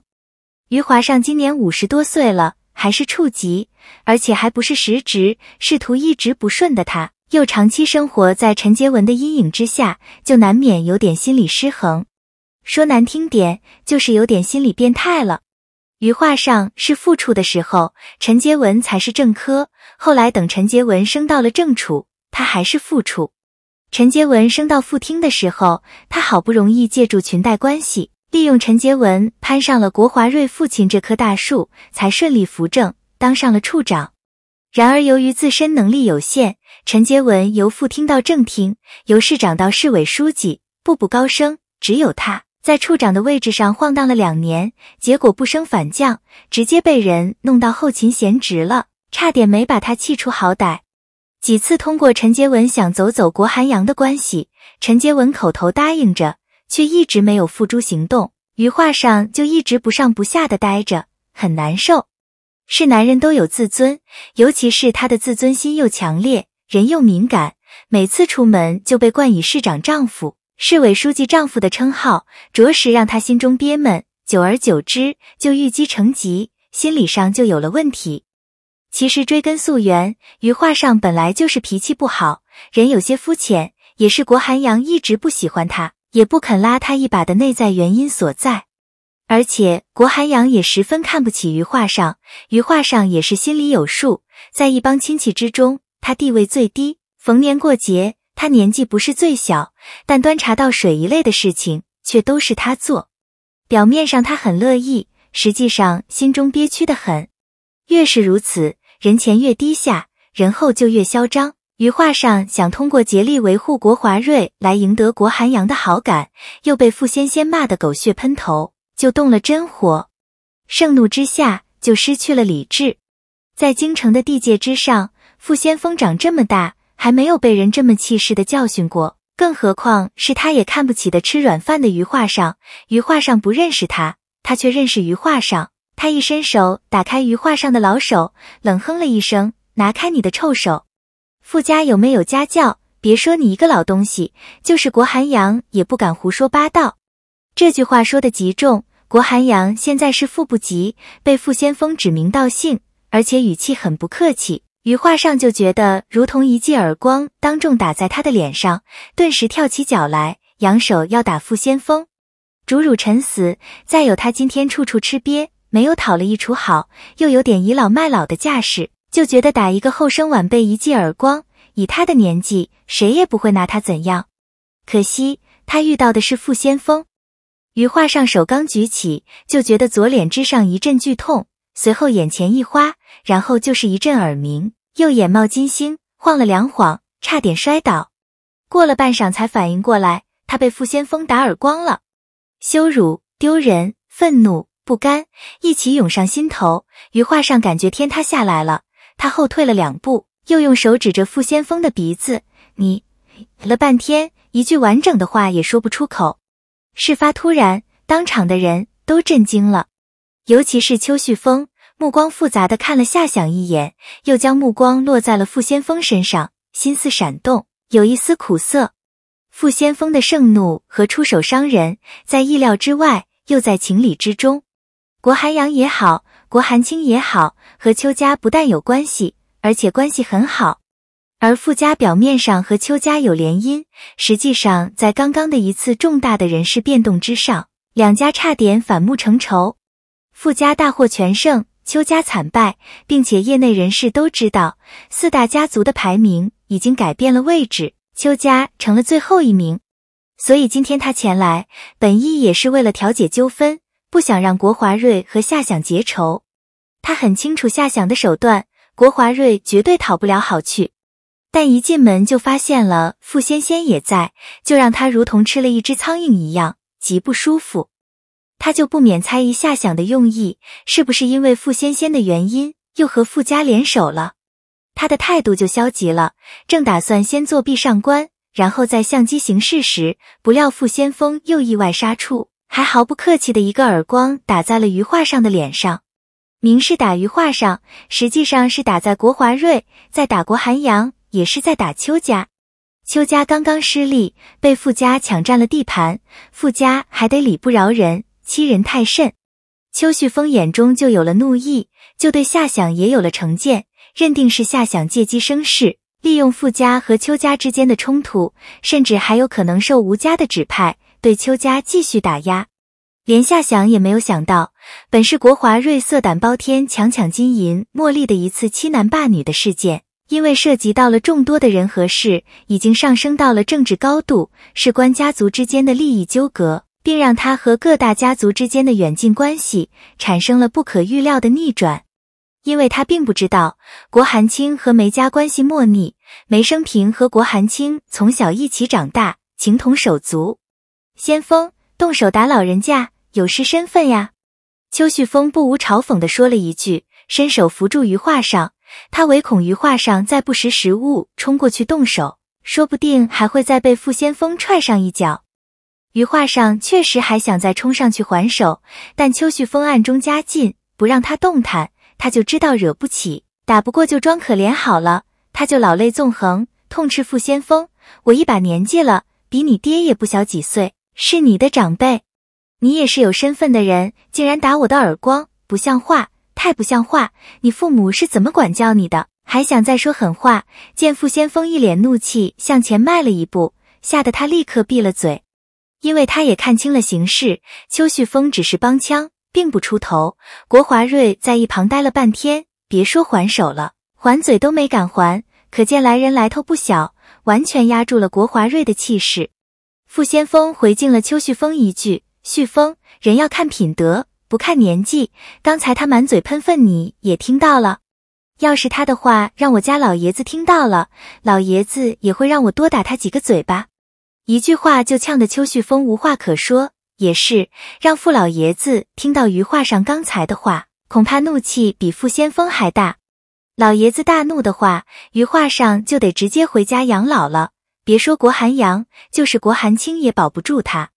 余华上今年五十多岁了，还是处级，而且还不是实职，仕途一直不顺的他，又长期生活在陈杰文的阴影之下，就难免有点心理失衡。说难听点，就是有点心理变态了。于画上是副处的时候，陈杰文才是正科，后来等陈杰文升到了正处，他还是副处。陈杰文升到副厅的时候，他好不容易借助裙带关系，利用陈杰文攀上了国华瑞父亲这棵大树，才顺利扶正，当上了处长。然而由于自身能力有限，陈杰文由副厅到正厅，由市长到市委书记，步步高升。只有他在处长的位置上晃荡了两年，结果不升反降，直接被人弄到后勤闲职了，差点没把他气出好歹。几次通过陈杰文想走走国寒阳的关系，陈杰文口头答应着，却一直没有付诸行动。于画上就一直不上不下的待着，很难受。是男人都有自尊，尤其是他的自尊心又强烈，人又敏感，每次出门就被冠以市长丈夫、市委书记丈夫的称号，着实让他心中憋闷。久而久之，就郁积成疾，心理上就有了问题。其实追根溯源，于画上本来就是脾气不好，人有些肤浅，也是国寒阳一直不喜欢他，也不肯拉他一把的内在原因所在。而且国寒阳也十分看不起于画上，于画上也是心里有数，在一帮亲戚之中，他地位最低。逢年过节，他年纪不是最小，但端茶倒水一类的事情却都是他做。表面上他很乐意，实际上心中憋屈的很。越是如此。人前越低下，人后就越嚣张。余画上想通过竭力维护国华瑞来赢得国寒阳的好感，又被傅仙仙骂得狗血喷头，就动了真火。盛怒之下，就失去了理智。在京城的地界之上，傅先锋长这么大，还没有被人这么气势的教训过，更何况是他也看不起的吃软饭的余画上。余画上不认识他，他却认识余画上。他一伸手打开余画上的老手，冷哼了一声：“拿开你的臭手！傅家有没有家教？别说你一个老东西，就是国寒阳也不敢胡说八道。”这句话说的极重。国寒阳现在是副部级，被傅先锋指名道姓，而且语气很不客气。于画上就觉得如同一记耳光当众打在他的脸上，顿时跳起脚来，扬手要打傅先锋。主辱臣死，再有他今天处处吃瘪。没有讨了一处好，又有点倚老卖老的架势，就觉得打一个后生晚辈一记耳光，以他的年纪，谁也不会拿他怎样。可惜他遇到的是傅先锋。余画上手刚举起，就觉得左脸之上一阵剧痛，随后眼前一花，然后就是一阵耳鸣，又眼冒金星，晃了两晃，差点摔倒。过了半晌才反应过来，他被傅先锋打耳光了，羞辱、丢人、愤怒。不甘一起涌上心头，余画上感觉天塌下来了。他后退了两步，又用手指着傅先锋的鼻子：“你了半天，一句完整的话也说不出口。”事发突然，当场的人都震惊了。尤其是邱旭峰，目光复杂的看了夏想一眼，又将目光落在了傅先锋身上，心思闪动，有一丝苦涩。傅先锋的盛怒和出手伤人，在意料之外，又在情理之中。国寒阳也好，国寒清也好，和邱家不但有关系，而且关系很好。而傅家表面上和邱家有联姻，实际上在刚刚的一次重大的人事变动之上，两家差点反目成仇。傅家大获全胜，邱家惨败，并且业内人士都知道，四大家族的排名已经改变了位置，邱家成了最后一名。所以今天他前来，本意也是为了调解纠纷。不想让国华瑞和夏想结仇，他很清楚夏想的手段，国华瑞绝对讨不了好去。但一进门就发现了傅仙仙也在，就让他如同吃了一只苍蝇一样，极不舒服。他就不免猜疑夏想的用意，是不是因为傅仙仙的原因，又和傅家联手了？他的态度就消极了，正打算先作壁上观，然后再相机行事时，不料傅先锋又意外杀出。还毫不客气的一个耳光打在了余化上的脸上，明是打余化上，实际上是打在国华瑞，在打国寒阳，也是在打邱家。邱家刚刚失利，被傅家抢占了地盘，傅家还得理不饶人，欺人太甚。邱旭峰眼中就有了怒意，就对夏想也有了成见，认定是夏想借机生事，利用傅家和邱家之间的冲突，甚至还有可能受吴家的指派。对邱家继续打压，连夏想也没有想到，本是国华瑞色胆包天强抢金银茉莉的一次欺男霸女的事件，因为涉及到了众多的人和事，已经上升到了政治高度，事关家族之间的利益纠葛，并让他和各大家族之间的远近关系产生了不可预料的逆转。因为他并不知道国寒清和梅家关系莫逆，梅生平和国寒清从小一起长大，情同手足。先锋动手打老人家，有失身份呀！邱旭峰不无嘲讽地说了一句，伸手扶住余化上。他唯恐余化上再不识时务，冲过去动手，说不定还会再被傅先锋踹上一脚。余化上确实还想再冲上去还手，但邱旭峰暗中加劲，不让他动弹，他就知道惹不起，打不过就装可怜好了。他就老泪纵横，痛斥傅先锋：“我一把年纪了，比你爹也不小几岁。”是你的长辈，你也是有身份的人，竟然打我的耳光，不像话，太不像话！你父母是怎么管教你的？还想再说狠话？见傅先锋一脸怒气，向前迈了一步，吓得他立刻闭了嘴，因为他也看清了形势，邱旭峰只是帮腔，并不出头。国华瑞在一旁待了半天，别说还手了，还嘴都没敢还，可见来人来头不小，完全压住了国华瑞的气势。傅先锋回敬了邱旭峰一句：“旭峰，人要看品德，不看年纪。刚才他满嘴喷粪，你也听到了。要是他的话让我家老爷子听到了，老爷子也会让我多打他几个嘴巴。”一句话就呛得邱旭峰无话可说。也是，让傅老爷子听到余话上刚才的话，恐怕怒气比傅先锋还大。老爷子大怒的话，余话上就得直接回家养老了。别说国寒阳，就是国寒清也保不住他。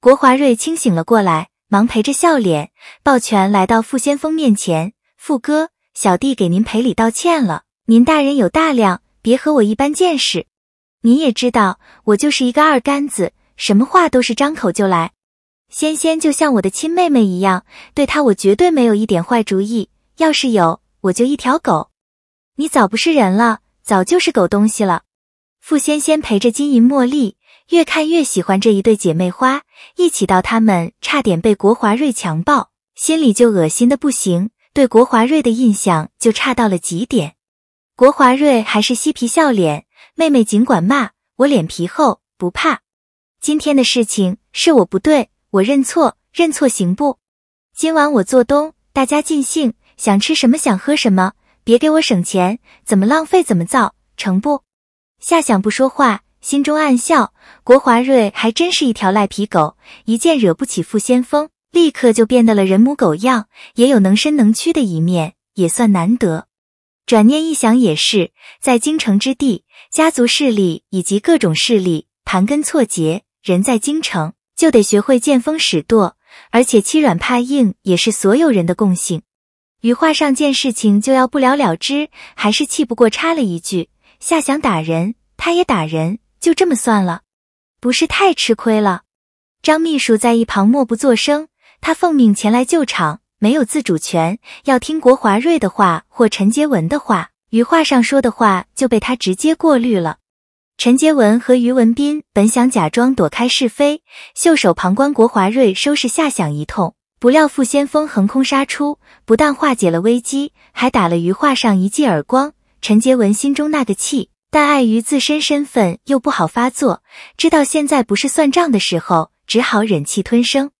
国华瑞清醒了过来，忙陪着笑脸，抱拳来到傅先锋面前：“傅哥，小弟给您赔礼道歉了。您大人有大量，别和我一般见识。您也知道，我就是一个二杆子，什么话都是张口就来。仙仙就像我的亲妹妹一样，对她我绝对没有一点坏主意。要是有，我就一条狗。你早不是人了，早就是狗东西了。”傅仙仙陪着金银茉莉，越看越喜欢这一对姐妹花。一起到他们差点被国华瑞强暴，心里就恶心的不行，对国华瑞的印象就差到了极点。国华瑞还是嬉皮笑脸，妹妹尽管骂我脸皮厚，不怕。今天的事情是我不对，我认错，认错行不？今晚我做东，大家尽兴，想吃什么想喝什么，别给我省钱，怎么浪费怎么造，成不？夏想不说话，心中暗笑。国华瑞还真是一条赖皮狗，一见惹不起傅先锋，立刻就变得了人模狗样，也有能伸能屈的一面，也算难得。转念一想，也是在京城之地，家族势力以及各种势力盘根错节，人在京城就得学会见风使舵，而且欺软怕硬也是所有人的共性。羽化上见事情就要不了了之，还是气不过插了一句：“夏想打人，他也打人，就这么算了，不是太吃亏了？”张秘书在一旁默不作声，他奉命前来救场，没有自主权，要听国华瑞的话或陈杰文的话。余画上说的话就被他直接过滤了。陈杰文和于文斌本想假装躲开是非，袖手旁观国华瑞收拾夏想一通，不料傅先锋横空杀出，不但化解了危机，还打了余画上一记耳光。陈杰文心中那个气，但碍于自身身份又不好发作，知道现在不是算账的时候，只好忍气吞声。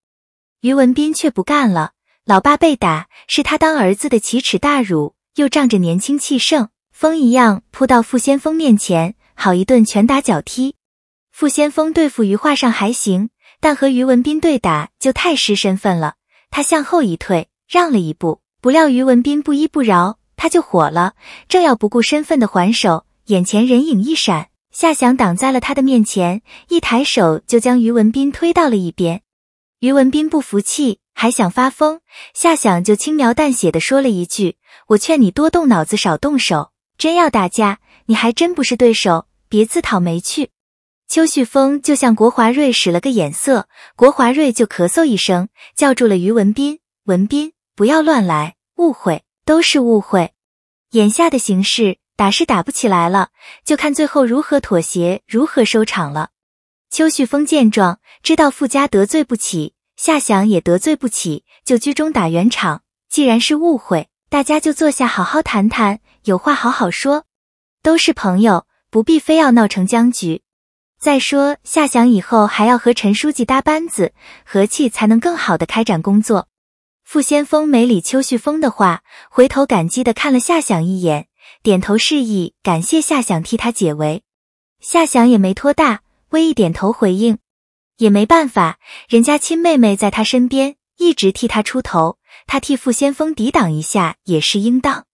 于文斌却不干了，老爸被打是他当儿子的奇耻大辱。又仗着年轻气盛，风一样扑到傅先锋面前，好一顿拳打脚踢。傅先锋对付于画上还行，但和于文斌对打就太失身份了。他向后一退，让了一步，不料于文斌不依不饶，他就火了，正要不顾身份的还手，眼前人影一闪，夏想挡在了他的面前，一抬手就将于文斌推到了一边。于文斌不服气。还想发疯，夏想就轻描淡写的说了一句：“我劝你多动脑子，少动手。真要打架，你还真不是对手，别自讨没趣。”邱旭峰就向国华瑞使了个眼色，国华瑞就咳嗽一声，叫住了于文斌：“文斌，不要乱来，误会都是误会。眼下的形势，打是打不起来了，就看最后如何妥协，如何收场了。”邱旭峰见状，知道傅家得罪不起。夏想也得罪不起，就居中打圆场。既然是误会，大家就坐下好好谈谈，有话好好说。都是朋友，不必非要闹成僵局。再说，夏想以后还要和陈书记搭班子，和气才能更好的开展工作。傅先锋没理邱旭峰的话，回头感激的看了夏想一眼，点头示意感谢夏想替他解围。夏想也没拖大，微一点头回应。也没办法，人家亲妹妹在他身边，一直替他出头，他替傅先锋抵挡一下也是应当。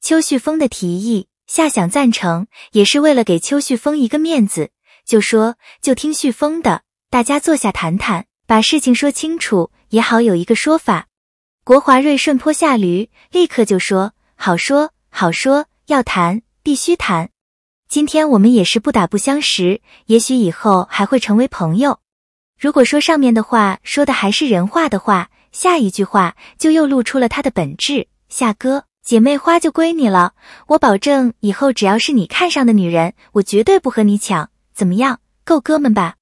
邱旭峰的提议，夏想赞成，也是为了给邱旭峰一个面子，就说就听旭峰的，大家坐下谈谈，把事情说清楚，也好有一个说法。国华瑞顺坡下驴，立刻就说好说好说，要谈必须谈。今天我们也是不打不相识，也许以后还会成为朋友。如果说上面的话说的还是人话的话，下一句话就又露出了他的本质。夏哥，姐妹花就归你了，我保证以后只要是你看上的女人，我绝对不和你抢。怎么样，够哥们吧？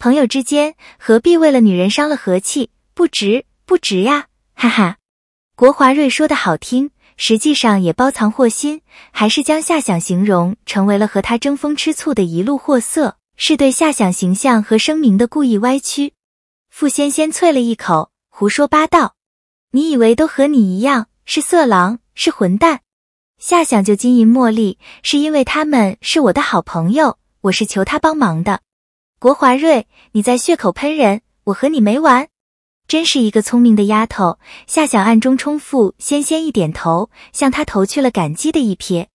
朋友之间何必为了女人伤了和气？不值，不值呀！哈哈。国华瑞说的好听，实际上也包藏祸心，还是将夏想形容成为了和他争风吃醋的一路货色。是对夏想形象和声明的故意歪曲。傅仙仙啐了一口，胡说八道！你以为都和你一样是色狼，是混蛋？夏想就金银茉莉，是因为他们是我的好朋友，我是求他帮忙的。国华瑞，你在血口喷人，我和你没完！真是一个聪明的丫头。夏想暗中冲傅仙仙一点头，向他投去了感激的一瞥。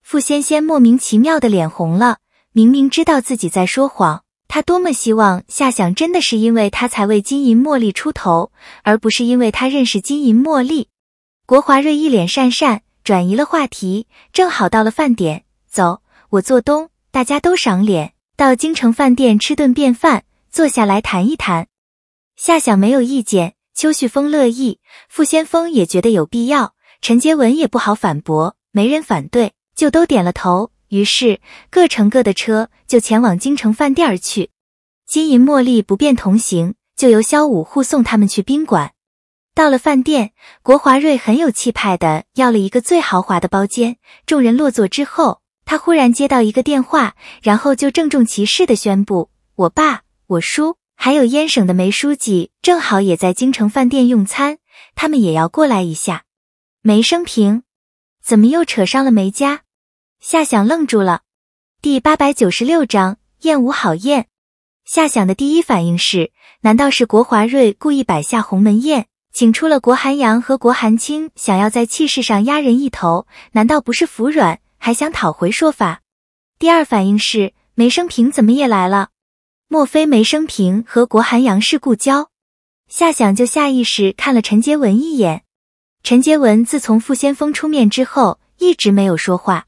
傅仙仙莫名其妙的脸红了。明明知道自己在说谎，她多么希望夏想真的是因为他才为金银茉莉出头，而不是因为他认识金银茉莉。国华瑞一脸讪讪，转移了话题。正好到了饭点，走，我做东，大家都赏脸，到京城饭店吃顿便饭，坐下来谈一谈。夏想没有意见，邱旭峰乐意，傅先锋也觉得有必要，陈洁文也不好反驳，没人反对，就都点了头。于是各乘各的车就前往京城饭店而去。金银茉莉不便同行，就由萧武护送他们去宾馆。到了饭店，国华瑞很有气派的要了一个最豪华的包间。众人落座之后，他忽然接到一个电话，然后就郑重其事的宣布：“我爸、我叔还有燕省的梅书记正好也在京城饭店用餐，他们也要过来一下。”梅生平，怎么又扯上了梅家？夏想愣住了。第八百九十六章燕舞好宴。夏想的第一反应是：难道是国华瑞故意摆下鸿门宴，请出了国寒阳和国寒清，想要在气势上压人一头？难道不是服软，还想讨回说法？第二反应是：梅生平怎么也来了？莫非梅生平和国寒阳是故交？夏想就下意识看了陈杰文一眼。陈杰文自从傅先锋出面之后，一直没有说话。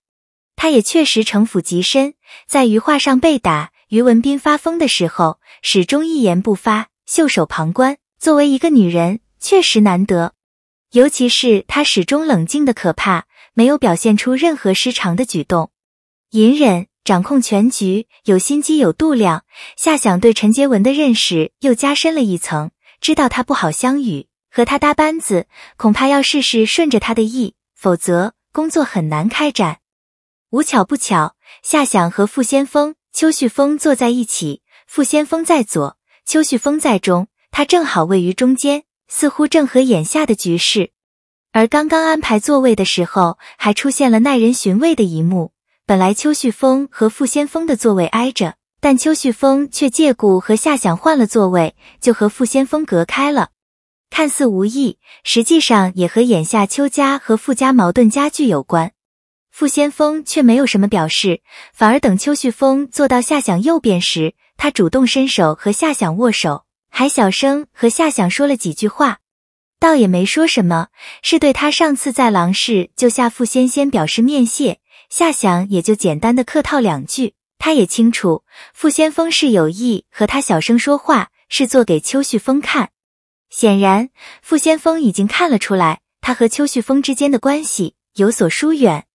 他也确实城府极深，在余化上被打，于文斌发疯的时候，始终一言不发，袖手旁观。作为一个女人，确实难得。尤其是她始终冷静的可怕，没有表现出任何失常的举动，隐忍。掌控全局，有心机，有度量。夏想对陈杰文的认识又加深了一层，知道他不好相与，和他搭班子，恐怕要事事顺着他的意，否则工作很难开展。无巧不巧，夏想和傅先锋、邱旭峰坐在一起，傅先锋在左，邱旭峰在中，他正好位于中间，似乎正合眼下的局势。而刚刚安排座位的时候，还出现了耐人寻味的一幕。本来邱旭峰和傅先锋的座位挨着，但邱旭峰却借故和夏想换了座位，就和傅先锋隔开了。看似无意，实际上也和眼下邱家和傅家矛盾加剧有关。傅先锋却没有什么表示，反而等邱旭峰坐到夏想右边时，他主动伸手和夏想握手，还小声和夏想说了几句话，倒也没说什么，是对他上次在郎氏救下傅仙仙表示面谢。夏想也就简单的客套两句，他也清楚傅先锋是有意和他小声说话，是做给邱旭峰看。显然，傅先锋已经看了出来，他和邱旭峰之间的关系有所疏远。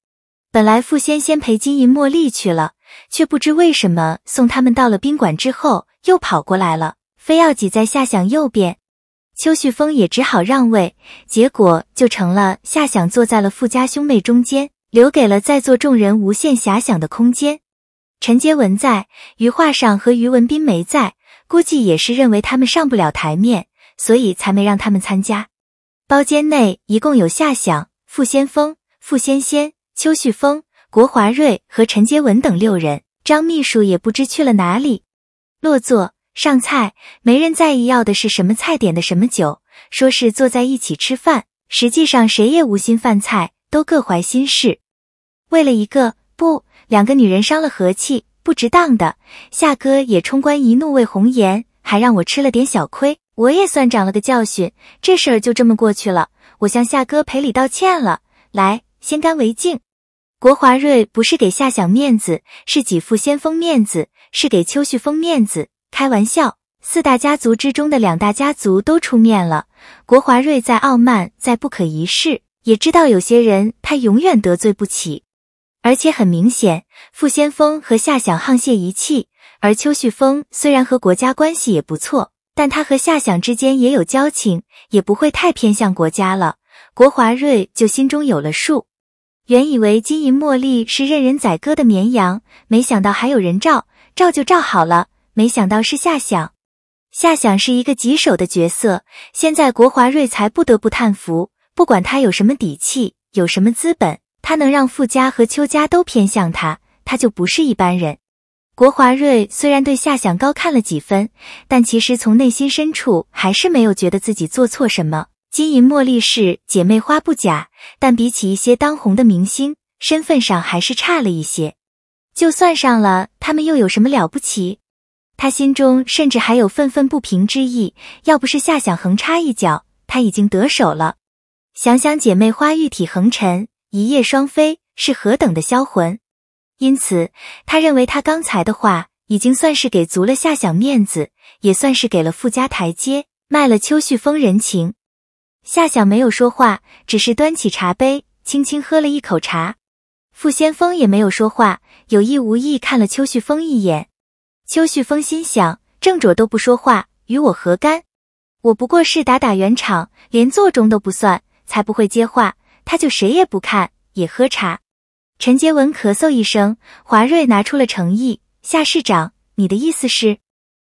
本来傅仙仙陪金银茉莉去了，却不知为什么送他们到了宾馆之后，又跑过来了，非要挤在夏想右边。邱旭峰也只好让位，结果就成了夏想坐在了傅家兄妹中间。留给了在座众人无限遐想的空间。陈杰文在，余化上和余文斌没在，估计也是认为他们上不了台面，所以才没让他们参加。包间内一共有夏想、傅先锋、傅仙仙、邱旭峰、国华瑞和陈杰文等六人。张秘书也不知去了哪里。落座上菜，没人在意要的是什么菜，点的什么酒，说是坐在一起吃饭，实际上谁也无心饭菜，都各怀心事。为了一个不，两个女人伤了和气，不值当的。夏哥也冲冠一怒为红颜，还让我吃了点小亏，我也算长了个教训。这事儿就这么过去了，我向夏哥赔礼道歉了。来，先干为敬。国华瑞不是给夏想面子，是给傅先锋面子，是给邱旭峰面子。开玩笑，四大家族之中的两大家族都出面了，国华瑞再傲慢，再不可一世，也知道有些人他永远得罪不起。而且很明显，傅先锋和夏想沆瀣一气，而邱旭峰虽然和国家关系也不错，但他和夏想之间也有交情，也不会太偏向国家了。国华瑞就心中有了数。原以为金银茉莉是任人宰割的绵羊，没想到还有人罩，罩就罩好了。没想到是夏想，夏想是一个棘手的角色，现在国华瑞才不得不叹服，不管他有什么底气，有什么资本。他能让傅家和邱家都偏向他，他就不是一般人。国华瑞虽然对夏想高看了几分，但其实从内心深处还是没有觉得自己做错什么。金银茉莉是姐妹花不假，但比起一些当红的明星，身份上还是差了一些。就算上了，他们又有什么了不起？他心中甚至还有愤愤不平之意。要不是夏想横插一脚，他已经得手了。想想姐妹花玉体横陈。一夜双飞是何等的销魂，因此他认为他刚才的话已经算是给足了夏想面子，也算是给了傅家台阶，卖了邱旭峰人情。夏想没有说话，只是端起茶杯，轻轻喝了一口茶。傅先锋也没有说话，有意无意看了邱旭峰一眼。邱旭峰心想：正主都不说话，与我何干？我不过是打打圆场，连座中都不算，才不会接话。他就谁也不看，也喝茶。陈杰文咳嗽一声，华瑞拿出了诚意：“夏市长，你的意思是？”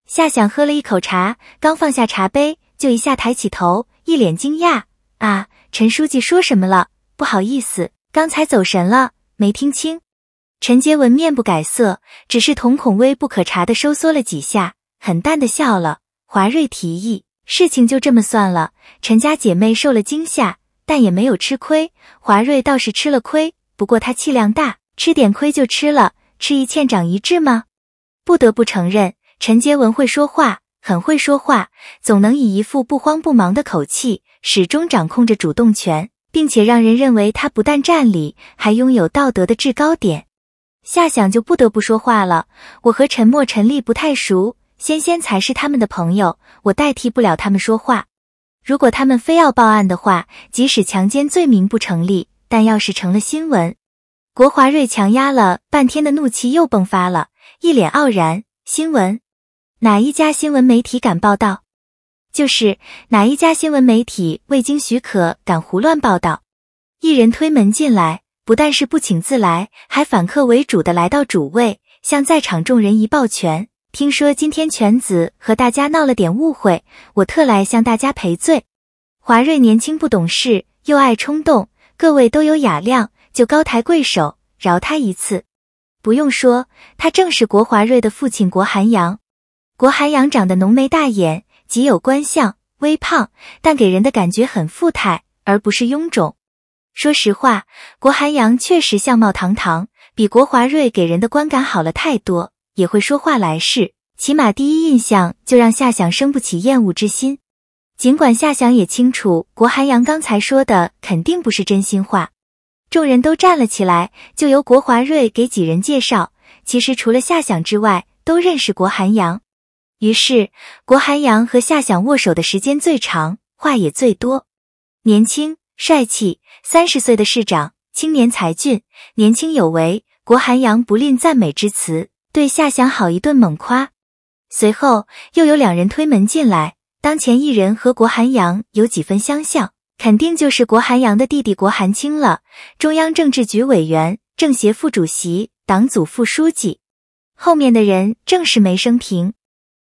夏想喝了一口茶，刚放下茶杯，就一下抬起头，一脸惊讶：“啊，陈书记说什么了？不好意思，刚才走神了，没听清。”陈杰文面不改色，只是瞳孔微不可察的收缩了几下，很淡的笑了。华瑞提议：“事情就这么算了，陈家姐妹受了惊吓。”但也没有吃亏，华瑞倒是吃了亏。不过他气量大，吃点亏就吃了，吃一堑长一智吗？不得不承认，陈杰文会说话，很会说话，总能以一副不慌不忙的口气，始终掌控着主动权，并且让人认为他不但占理，还拥有道德的制高点。夏想就不得不说话了。我和陈默、陈丽不太熟，仙仙才是他们的朋友，我代替不了他们说话。如果他们非要报案的话，即使强奸罪名不成立，但要是成了新闻，国华瑞强压了半天的怒气又迸发了，一脸傲然。新闻？哪一家新闻媒体敢报道？就是哪一家新闻媒体未经许可敢胡乱报道？一人推门进来。不但是不请自来，还反客为主的来到主位，向在场众人一抱拳。听说今天犬子和大家闹了点误会，我特来向大家赔罪。华瑞年轻不懂事，又爱冲动，各位都有雅量，就高抬贵手，饶他一次。不用说，他正是国华瑞的父亲国寒阳。国寒阳长得浓眉大眼，极有官相，微胖，但给人的感觉很富态，而不是臃肿。说实话，国寒阳确实相貌堂堂，比国华瑞给人的观感好了太多，也会说话来事，起码第一印象就让夏想生不起厌恶之心。尽管夏想也清楚国寒阳刚才说的肯定不是真心话，众人都站了起来，就由国华瑞给几人介绍。其实除了夏想之外，都认识国寒阳。于是国寒阳和夏想握手的时间最长，话也最多，年轻。帅气，三十岁的市长，青年才俊，年轻有为。国寒阳不吝赞美之词，对夏想好一顿猛夸。随后又有两人推门进来，当前一人和国寒阳有几分相像，肯定就是国寒阳的弟弟国寒清了，中央政治局委员、政协副主席、党组副书记。后面的人正是梅生平。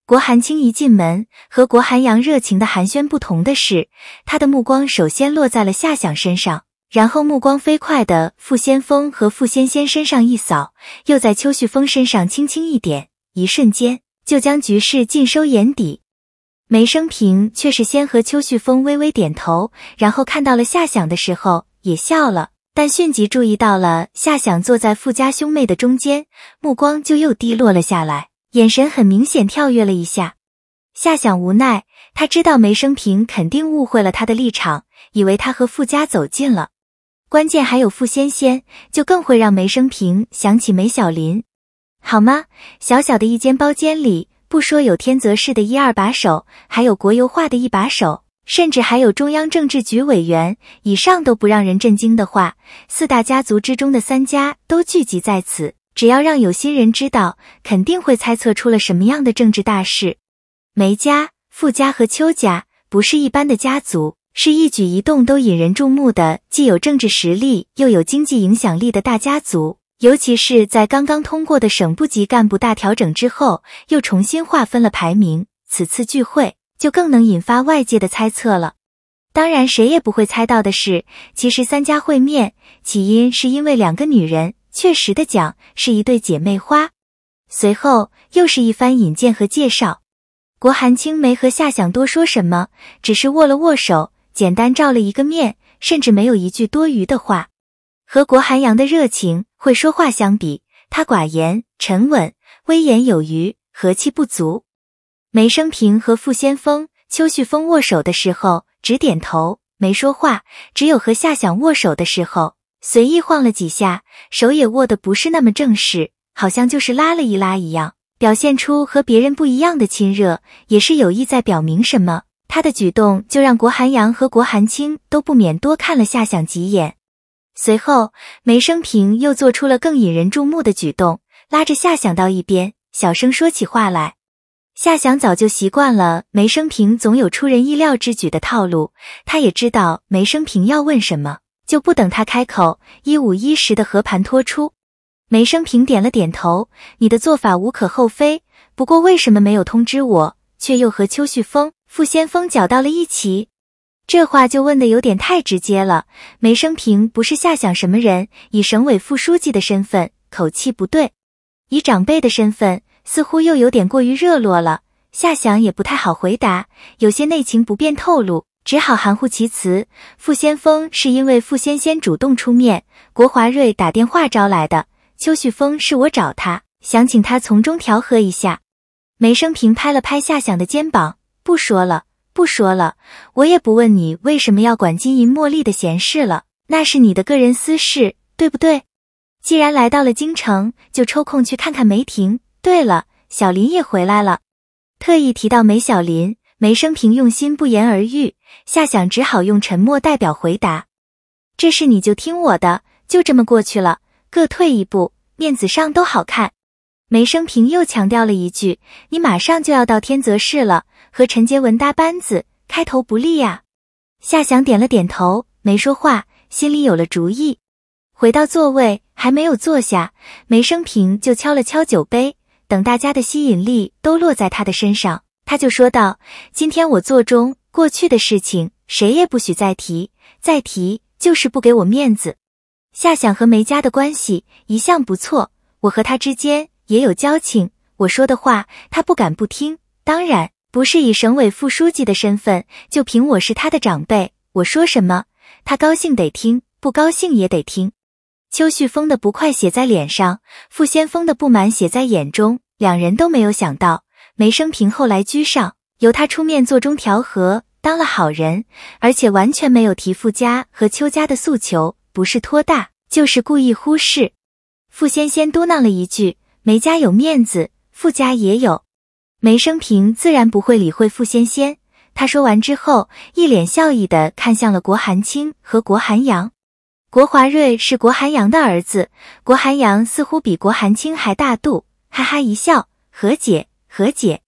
国寒清一进门，和国寒阳热情的寒暄不同的是，他的目光首先落在了夏想身上，然后目光飞快的傅先锋和傅仙仙身上一扫，又在邱旭峰身上轻轻一点，一瞬间就将局势尽收眼底。梅生平却是先和邱旭峰微微点头，然后看到了夏想的时候也笑了，但迅即注意到了夏想坐在傅家兄妹的中间，目光就又低落了下来。眼神很明显跳跃了一下，夏想无奈，他知道梅生平肯定误会了他的立场，以为他和傅家走近了。关键还有傅仙仙，就更会让梅生平想起梅小林，好吗？小小的一间包间里，不说有天泽市的一二把手，还有国油化的一把手，甚至还有中央政治局委员，以上都不让人震惊的话，四大家族之中的三家都聚集在此。只要让有心人知道，肯定会猜测出了什么样的政治大事。梅家、傅家和邱家不是一般的家族，是一举一动都引人注目的，既有政治实力又有经济影响力的大家族。尤其是在刚刚通过的省部级干部大调整之后，又重新划分了排名，此次聚会就更能引发外界的猜测了。当然，谁也不会猜到的是，其实三家会面起因是因为两个女人。确实的讲，是一对姐妹花。随后又是一番引荐和介绍。国寒青没和夏想多说什么，只是握了握手，简单照了一个面，甚至没有一句多余的话。和国寒阳的热情会说话相比，他寡言沉稳，威严有余，和气不足。梅生平和傅先锋、邱旭峰握手的时候，只点头没说话；只有和夏想握手的时候。随意晃了几下，手也握得不是那么正式，好像就是拉了一拉一样，表现出和别人不一样的亲热，也是有意在表明什么。他的举动就让国寒阳和国寒清都不免多看了夏想几眼。随后，梅生平又做出了更引人注目的举动，拉着夏想到一边，小声说起话来。夏想早就习惯了梅生平总有出人意料之举的套路，他也知道梅生平要问什么。就不等他开口，一五一十的和盘托出。梅生平点了点头，你的做法无可厚非。不过为什么没有通知我，却又和邱旭峰、傅先锋搅到了一起？这话就问的有点太直接了。梅生平不是夏想什么人，以省委副书记的身份，口气不对；以长辈的身份，似乎又有点过于热络了。夏想也不太好回答，有些内情不便透露。只好含糊其辞。傅先锋是因为傅仙仙主动出面，国华瑞打电话招来的。邱旭峰是我找他，想请他从中调和一下。梅生平拍了拍夏想的肩膀，不说了，不说了，我也不问你为什么要管金银茉莉的闲事了，那是你的个人私事，对不对？既然来到了京城，就抽空去看看梅婷。对了，小林也回来了，特意提到梅小林，梅生平用心不言而喻，夏想只好用沉默代表回答。这事你就听我的，就这么过去了，各退一步，面子上都好看。梅生平又强调了一句：“你马上就要到天泽市了，和陈杰文搭班子，开头不利呀。”夏想点了点头，没说话，心里有了主意。回到座位，还没有坐下，梅生平就敲了敲酒杯。等大家的吸引力都落在他的身上，他就说道：“今天我座中，过去的事情谁也不许再提，再提就是不给我面子。夏想和梅家的关系一向不错，我和他之间。”也有交情，我说的话他不敢不听。当然不是以省委副书记的身份，就凭我是他的长辈，我说什么他高兴得听，不高兴也得听。邱旭峰的不快写在脸上，傅先锋的不满写在眼中，两人都没有想到梅生平后来居上，由他出面做中调和，当了好人，而且完全没有提傅家和邱家的诉求，不是托大就是故意忽视。傅先先嘟囔了一句。梅家有面子，傅家也有。梅生平自然不会理会傅仙仙。他说完之后，一脸笑意的看向了国寒清和国寒阳。国华瑞是国寒阳的儿子，国寒阳似乎比国寒清还大度，哈哈一笑，何解何解。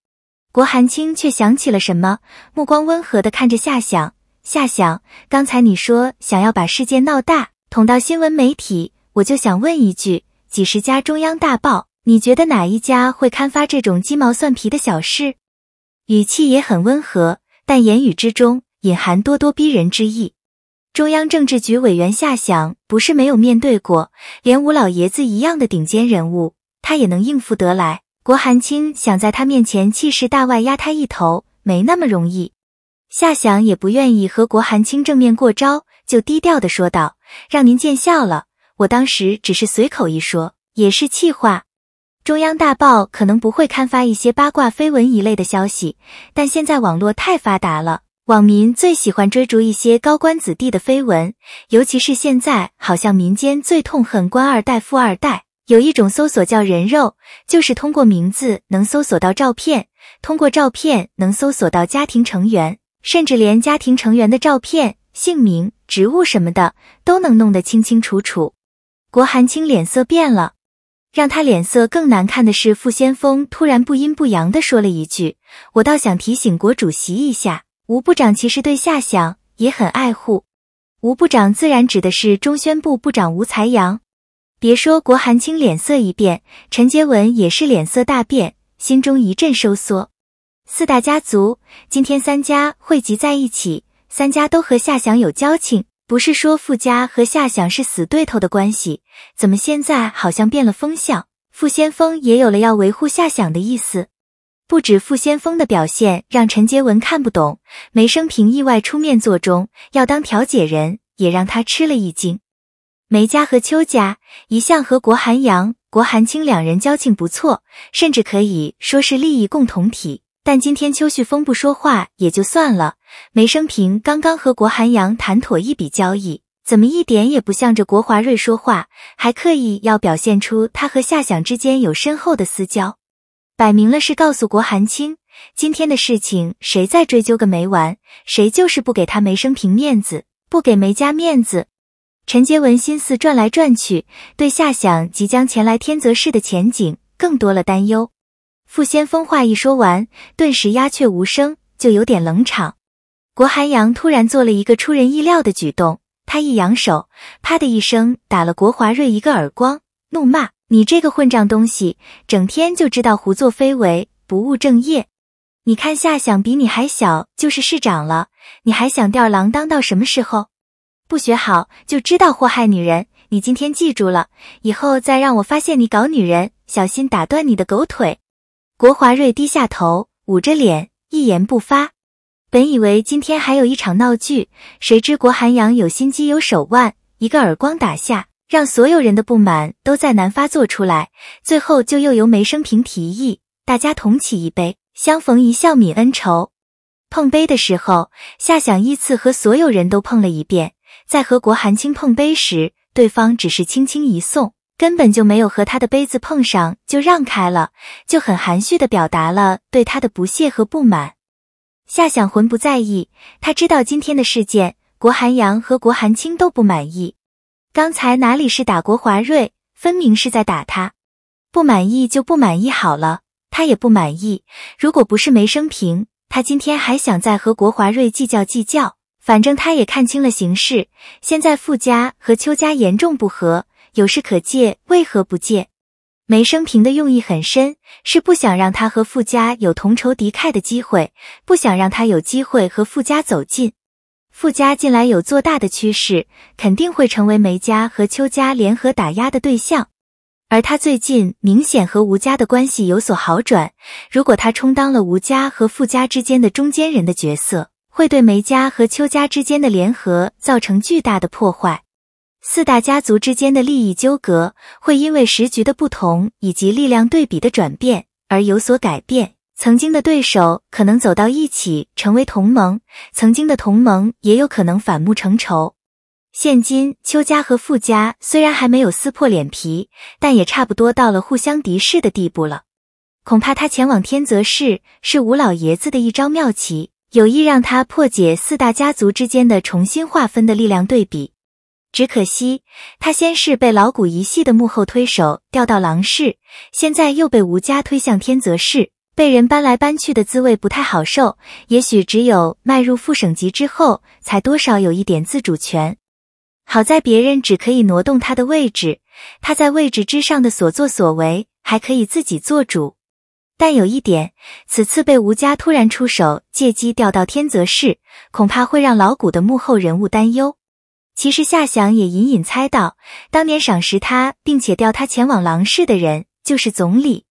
国寒清却想起了什么，目光温和的看着夏想。夏想，刚才你说想要把事件闹大，捅到新闻媒体，我就想问一句：几十家中央大报。你觉得哪一家会刊发这种鸡毛蒜皮的小事？语气也很温和，但言语之中隐含咄咄逼人之意。中央政治局委员夏想不是没有面对过，连吴老爷子一样的顶尖人物，他也能应付得来。国寒清想在他面前气势大外压他一头，没那么容易。夏想也不愿意和国寒清正面过招，就低调的说道：“让您见笑了，我当时只是随口一说，也是气话。”中央大报可能不会刊发一些八卦绯闻一类的消息，但现在网络太发达了，网民最喜欢追逐一些高官子弟的绯闻，尤其是现在，好像民间最痛恨官二代、富二代。有一种搜索叫人肉，就是通过名字能搜索到照片，通过照片能搜索到家庭成员，甚至连家庭成员的照片、姓名、职务什么的都能弄得清清楚楚。国寒清脸色变了。让他脸色更难看的是，傅先锋突然不阴不阳地说了一句：“我倒想提醒国主席一下，吴部长其实对夏想也很爱护。吴部长自然指的是中宣部部长吴才阳。别说国寒清脸色一变，陈杰文也是脸色大变，心中一阵收缩。四大家族今天三家汇集在一起，三家都和夏想有交情。”不是说傅家和夏想是死对头的关系，怎么现在好像变了风向？傅先锋也有了要维护夏想的意思。不止傅先锋的表现让陈杰文看不懂，梅生平意外出面做中要当调解人，也让他吃了一惊。梅家和邱家一向和国寒阳、国寒清两人交情不错，甚至可以说是利益共同体。但今天邱旭峰不说话也就算了，梅生平刚刚和国寒阳谈妥一笔交易，怎么一点也不向着国华瑞说话，还刻意要表现出他和夏想之间有深厚的私交，摆明了是告诉国寒清，今天的事情谁再追究个没完，谁就是不给他梅生平面子，不给梅家面子。陈杰文心思转来转去，对夏想即将前来天泽市的前景更多了担忧。傅先锋话一说完，顿时鸦雀无声，就有点冷场。国寒阳突然做了一个出人意料的举动，他一扬手，啪的一声打了国华瑞一个耳光，怒骂：“你这个混账东西，整天就知道胡作非为，不务正业！你看夏想比你还小，就是市长了，你还想吊儿郎当到什么时候？不学好就知道祸害女人！你今天记住了，以后再让我发现你搞女人，小心打断你的狗腿！”国华瑞低下头，捂着脸，一言不发。本以为今天还有一场闹剧，谁知国寒阳有心机有手腕，一个耳光打下，让所有人的不满都在难发作出来。最后就又由梅生平提议，大家同起一杯，相逢一笑泯恩仇。碰杯的时候，夏想依次和所有人都碰了一遍。在和国寒清碰杯时，对方只是轻轻一送，根本就没有和他的杯子碰上就让开了，就很含蓄的表达了对他的不屑和不满。夏想浑不在意，他知道今天的事件，国寒阳和国寒清都不满意。刚才哪里是打国华瑞，分明是在打他。不满意就不满意好了，他也不满意。如果不是梅生平，他今天还想再和国华瑞计较计较。反正他也看清了形势，现在傅家和邱家严重不和，有事可借，为何不借？梅生平的用意很深，是不想让他和傅家有同仇敌忾的机会，不想让他有机会和傅家走近。傅家近来有做大的趋势，肯定会成为梅家和邱家联合打压的对象。而他最近明显和吴家的关系有所好转，如果他充当了吴家和傅家之间的中间人的角色。会对梅家和邱家之间的联合造成巨大的破坏，四大家族之间的利益纠葛会因为时局的不同以及力量对比的转变而有所改变。曾经的对手可能走到一起成为同盟，曾经的同盟也有可能反目成仇。现今邱家和傅家虽然还没有撕破脸皮，但也差不多到了互相敌视的地步了。恐怕他前往天泽市是吴老爷子的一招妙棋。有意让他破解四大家族之间的重新划分的力量对比，只可惜他先是被老谷一系的幕后推手调到郎氏，现在又被吴家推向天泽市，被人搬来搬去的滋味不太好受。也许只有迈入副省级之后，才多少有一点自主权。好在别人只可以挪动他的位置，他在位置之上的所作所为还可以自己做主。但有一点，此次被吴家突然出手，借机调到天泽市，恐怕会让老谷的幕后人物担忧。其实夏想也隐隐猜到，当年赏识他并且调他前往郎氏的人就是总理。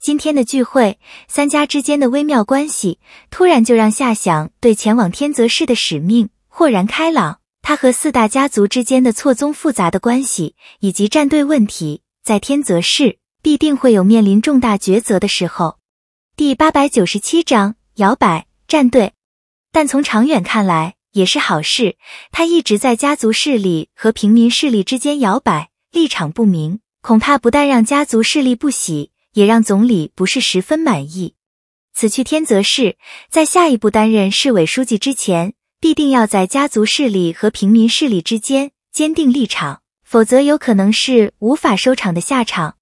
今天的聚会，三家之间的微妙关系，突然就让夏想对前往天泽市的使命豁然开朗。他和四大家族之间的错综复杂的关系，以及站队问题，在天泽市。必定会有面临重大抉择的时候。第八百九十七章摇摆站队，但从长远看来也是好事。他一直在家族势力和平民势力之间摇摆，立场不明，恐怕不但让家族势力不喜，也让总理不是十分满意。此去天泽市，在下一步担任市委书记之前，必定要在家族势力和平民势力之间坚定立场，否则有可能是无法收场的下场。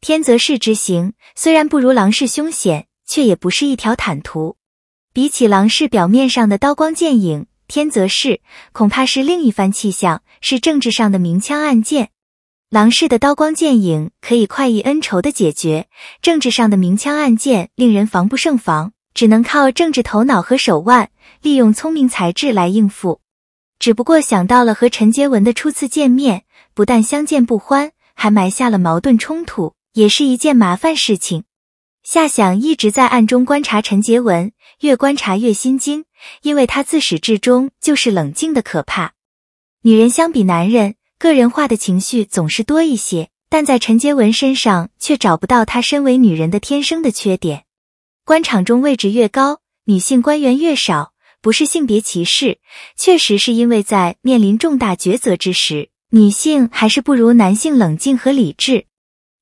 天泽市之行虽然不如郎氏凶险，却也不是一条坦途。比起郎氏表面上的刀光剑影，天泽市恐怕是另一番气象，是政治上的明枪暗箭。郎氏的刀光剑影可以快意恩仇的解决，政治上的明枪暗箭令人防不胜防，只能靠政治头脑和手腕，利用聪明才智来应付。只不过想到了和陈杰文的初次见面，不但相见不欢，还埋下了矛盾冲突。也是一件麻烦事情。夏想一直在暗中观察陈杰文，越观察越心惊，因为他自始至终就是冷静的可怕。女人相比男人，个人化的情绪总是多一些，但在陈杰文身上却找不到她身为女人的天生的缺点。官场中位置越高，女性官员越少，不是性别歧视，确实是因为在面临重大抉择之时，女性还是不如男性冷静和理智。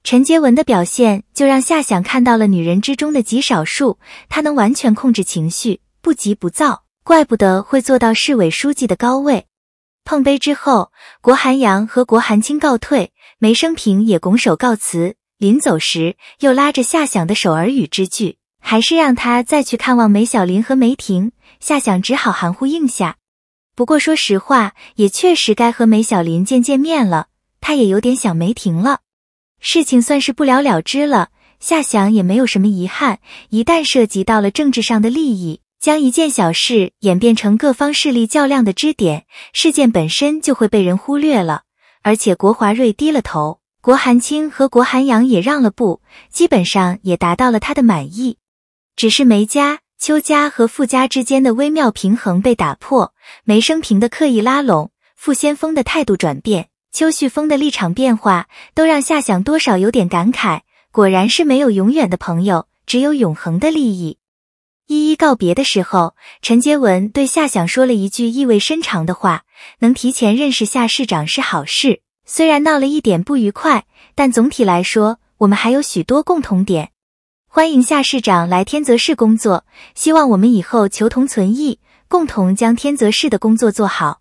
陈杰文的表现就让夏想看到了女人之中的极少数，她能完全控制情绪，不急不躁，怪不得会做到市委书记的高位。碰杯之后，国寒阳和国寒清告退，梅生平也拱手告辞。临走时，又拉着夏想的手耳语之句，还是让他再去看望梅小林和梅婷。夏想只好含糊应下。不过说实话，也确实该和梅小林见见面了，他也有点想梅婷了。事情算是不了了之了，夏想也没有什么遗憾。一旦涉及到了政治上的利益，将一件小事演变成各方势力较量的支点，事件本身就会被人忽略了。而且国华瑞低了头，国寒清和国寒阳也让了步，基本上也达到了他的满意。只是梅家、邱家和傅家之间的微妙平衡被打破，梅生平的刻意拉拢，傅先锋的态度转变。邱旭峰的立场变化，都让夏想多少有点感慨。果然是没有永远的朋友，只有永恒的利益。一一告别的时候，陈杰文对夏想说了一句意味深长的话：“能提前认识夏市长是好事，虽然闹了一点不愉快，但总体来说，我们还有许多共同点。欢迎夏市长来天泽市工作，希望我们以后求同存异，共同将天泽市的工作做好。”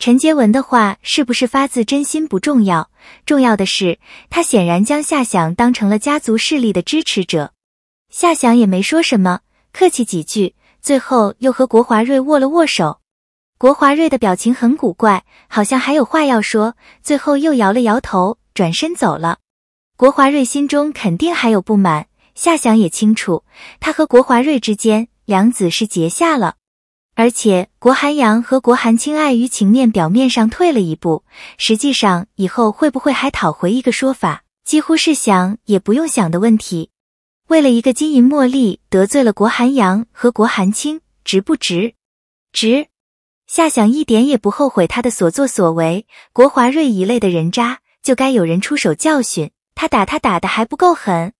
陈杰文的话是不是发自真心不重要，重要的是他显然将夏想当成了家族势力的支持者。夏想也没说什么。客气几句，最后又和国华瑞握了握手。国华瑞的表情很古怪，好像还有话要说，最后又摇了摇头，转身走了。国华瑞心中肯定还有不满，夏想也清楚，他和国华瑞之间梁子是结下了。而且国寒阳和国寒清碍于情面，表面上退了一步，实际上以后会不会还讨回一个说法，几乎是想也不用想的问题。为了一个金银茉莉得罪了国寒阳和国寒清，值不值？值。夏想一点也不后悔他的所作所为。国华瑞一类的人渣，就该有人出手教训他。打他打的还不够狠。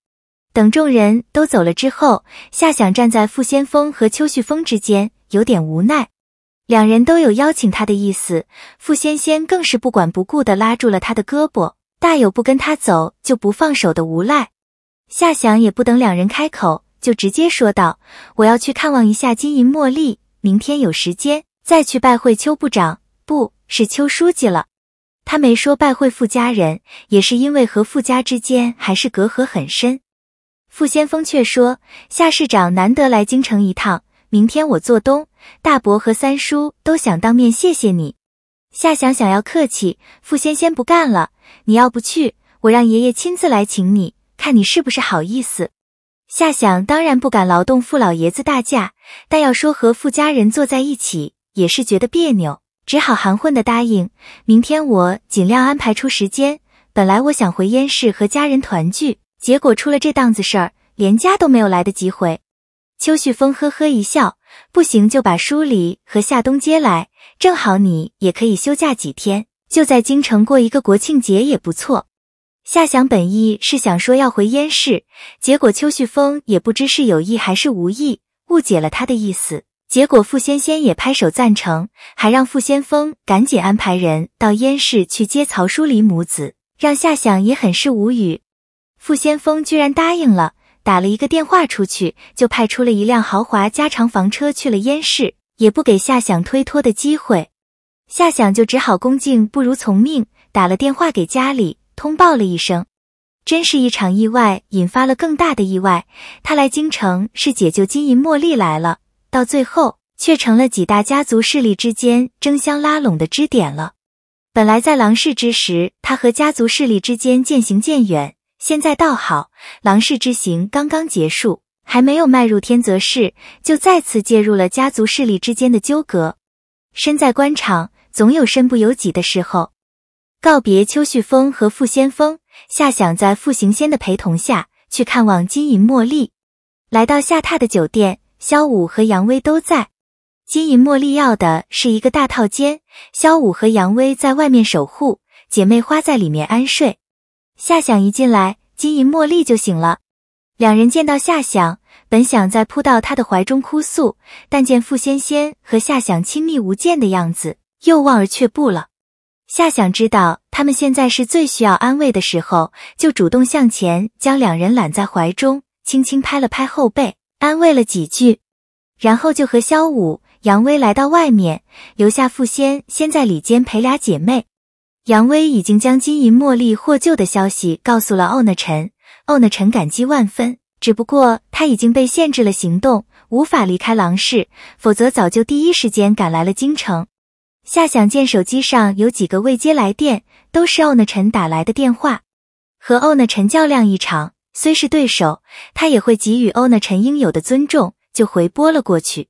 等众人都走了之后，夏想站在傅先锋和邱旭峰之间，有点无奈。两人都有邀请他的意思，傅仙仙更是不管不顾的拉住了他的胳膊，大有不跟他走就不放手的无赖。夏想也不等两人开口，就直接说道：“我要去看望一下金银茉莉，明天有时间再去拜会邱部长，不是邱书记了。”他没说拜会傅家人，也是因为和傅家之间还是隔阂很深。傅先锋却说：“夏市长难得来京城一趟，明天我做东，大伯和三叔都想当面谢谢你。”夏想想要客气，傅仙仙不干了：“你要不去，我让爷爷亲自来请你。”看你是不是好意思？夏想当然不敢劳动傅老爷子大驾，但要说和傅家人坐在一起，也是觉得别扭，只好含混的答应。明天我尽量安排出时间。本来我想回燕市和家人团聚，结果出了这档子事儿，连家都没有来得及回。邱旭峰呵呵一笑，不行就把书里和夏冬接来，正好你也可以休假几天，就在京城过一个国庆节也不错。夏想本意是想说要回燕市，结果邱旭峰也不知是有意还是无意，误解了他的意思。结果傅仙仙也拍手赞成，还让傅先锋赶紧安排人到燕市去接曹淑离母子，让夏想也很是无语。傅先锋居然答应了，打了一个电话出去，就派出了一辆豪华加长房车去了燕市，也不给夏想推脱的机会。夏想就只好恭敬不如从命，打了电话给家里。通报了一声，真是一场意外，引发了更大的意外。他来京城是解救金银茉莉来了，到最后却成了几大家族势力之间争相拉拢的支点了。本来在郎氏之时，他和家族势力之间渐行渐远，现在倒好，郎氏之行刚刚结束，还没有迈入天泽市，就再次介入了家族势力之间的纠葛。身在官场，总有身不由己的时候。告别邱旭峰和傅先锋，夏想在傅行仙的陪同下去看望金银茉莉。来到下榻的酒店，萧武和杨威都在。金银茉莉要的是一个大套间，萧武和杨威在外面守护，姐妹花在里面安睡。夏想一进来，金银茉莉就醒了。两人见到夏想，本想再扑到他的怀中哭诉，但见傅仙仙和夏想亲密无间的样子，又望而却步了。夏想知道他们现在是最需要安慰的时候，就主动向前将两人揽在怀中，轻轻拍了拍后背，安慰了几句，然后就和萧武、杨威来到外面，留下傅仙先在里间陪俩姐妹。杨威已经将金银茉莉获救的消息告诉了欧那晨，欧那晨感激万分，只不过他已经被限制了行动，无法离开郎氏，否则早就第一时间赶来了京城。夏想见手机上有几个未接来电，都是欧娜晨打来的电话，和欧娜晨较量一场，虽是对手，他也会给予欧娜晨应有的尊重，就回拨了过去。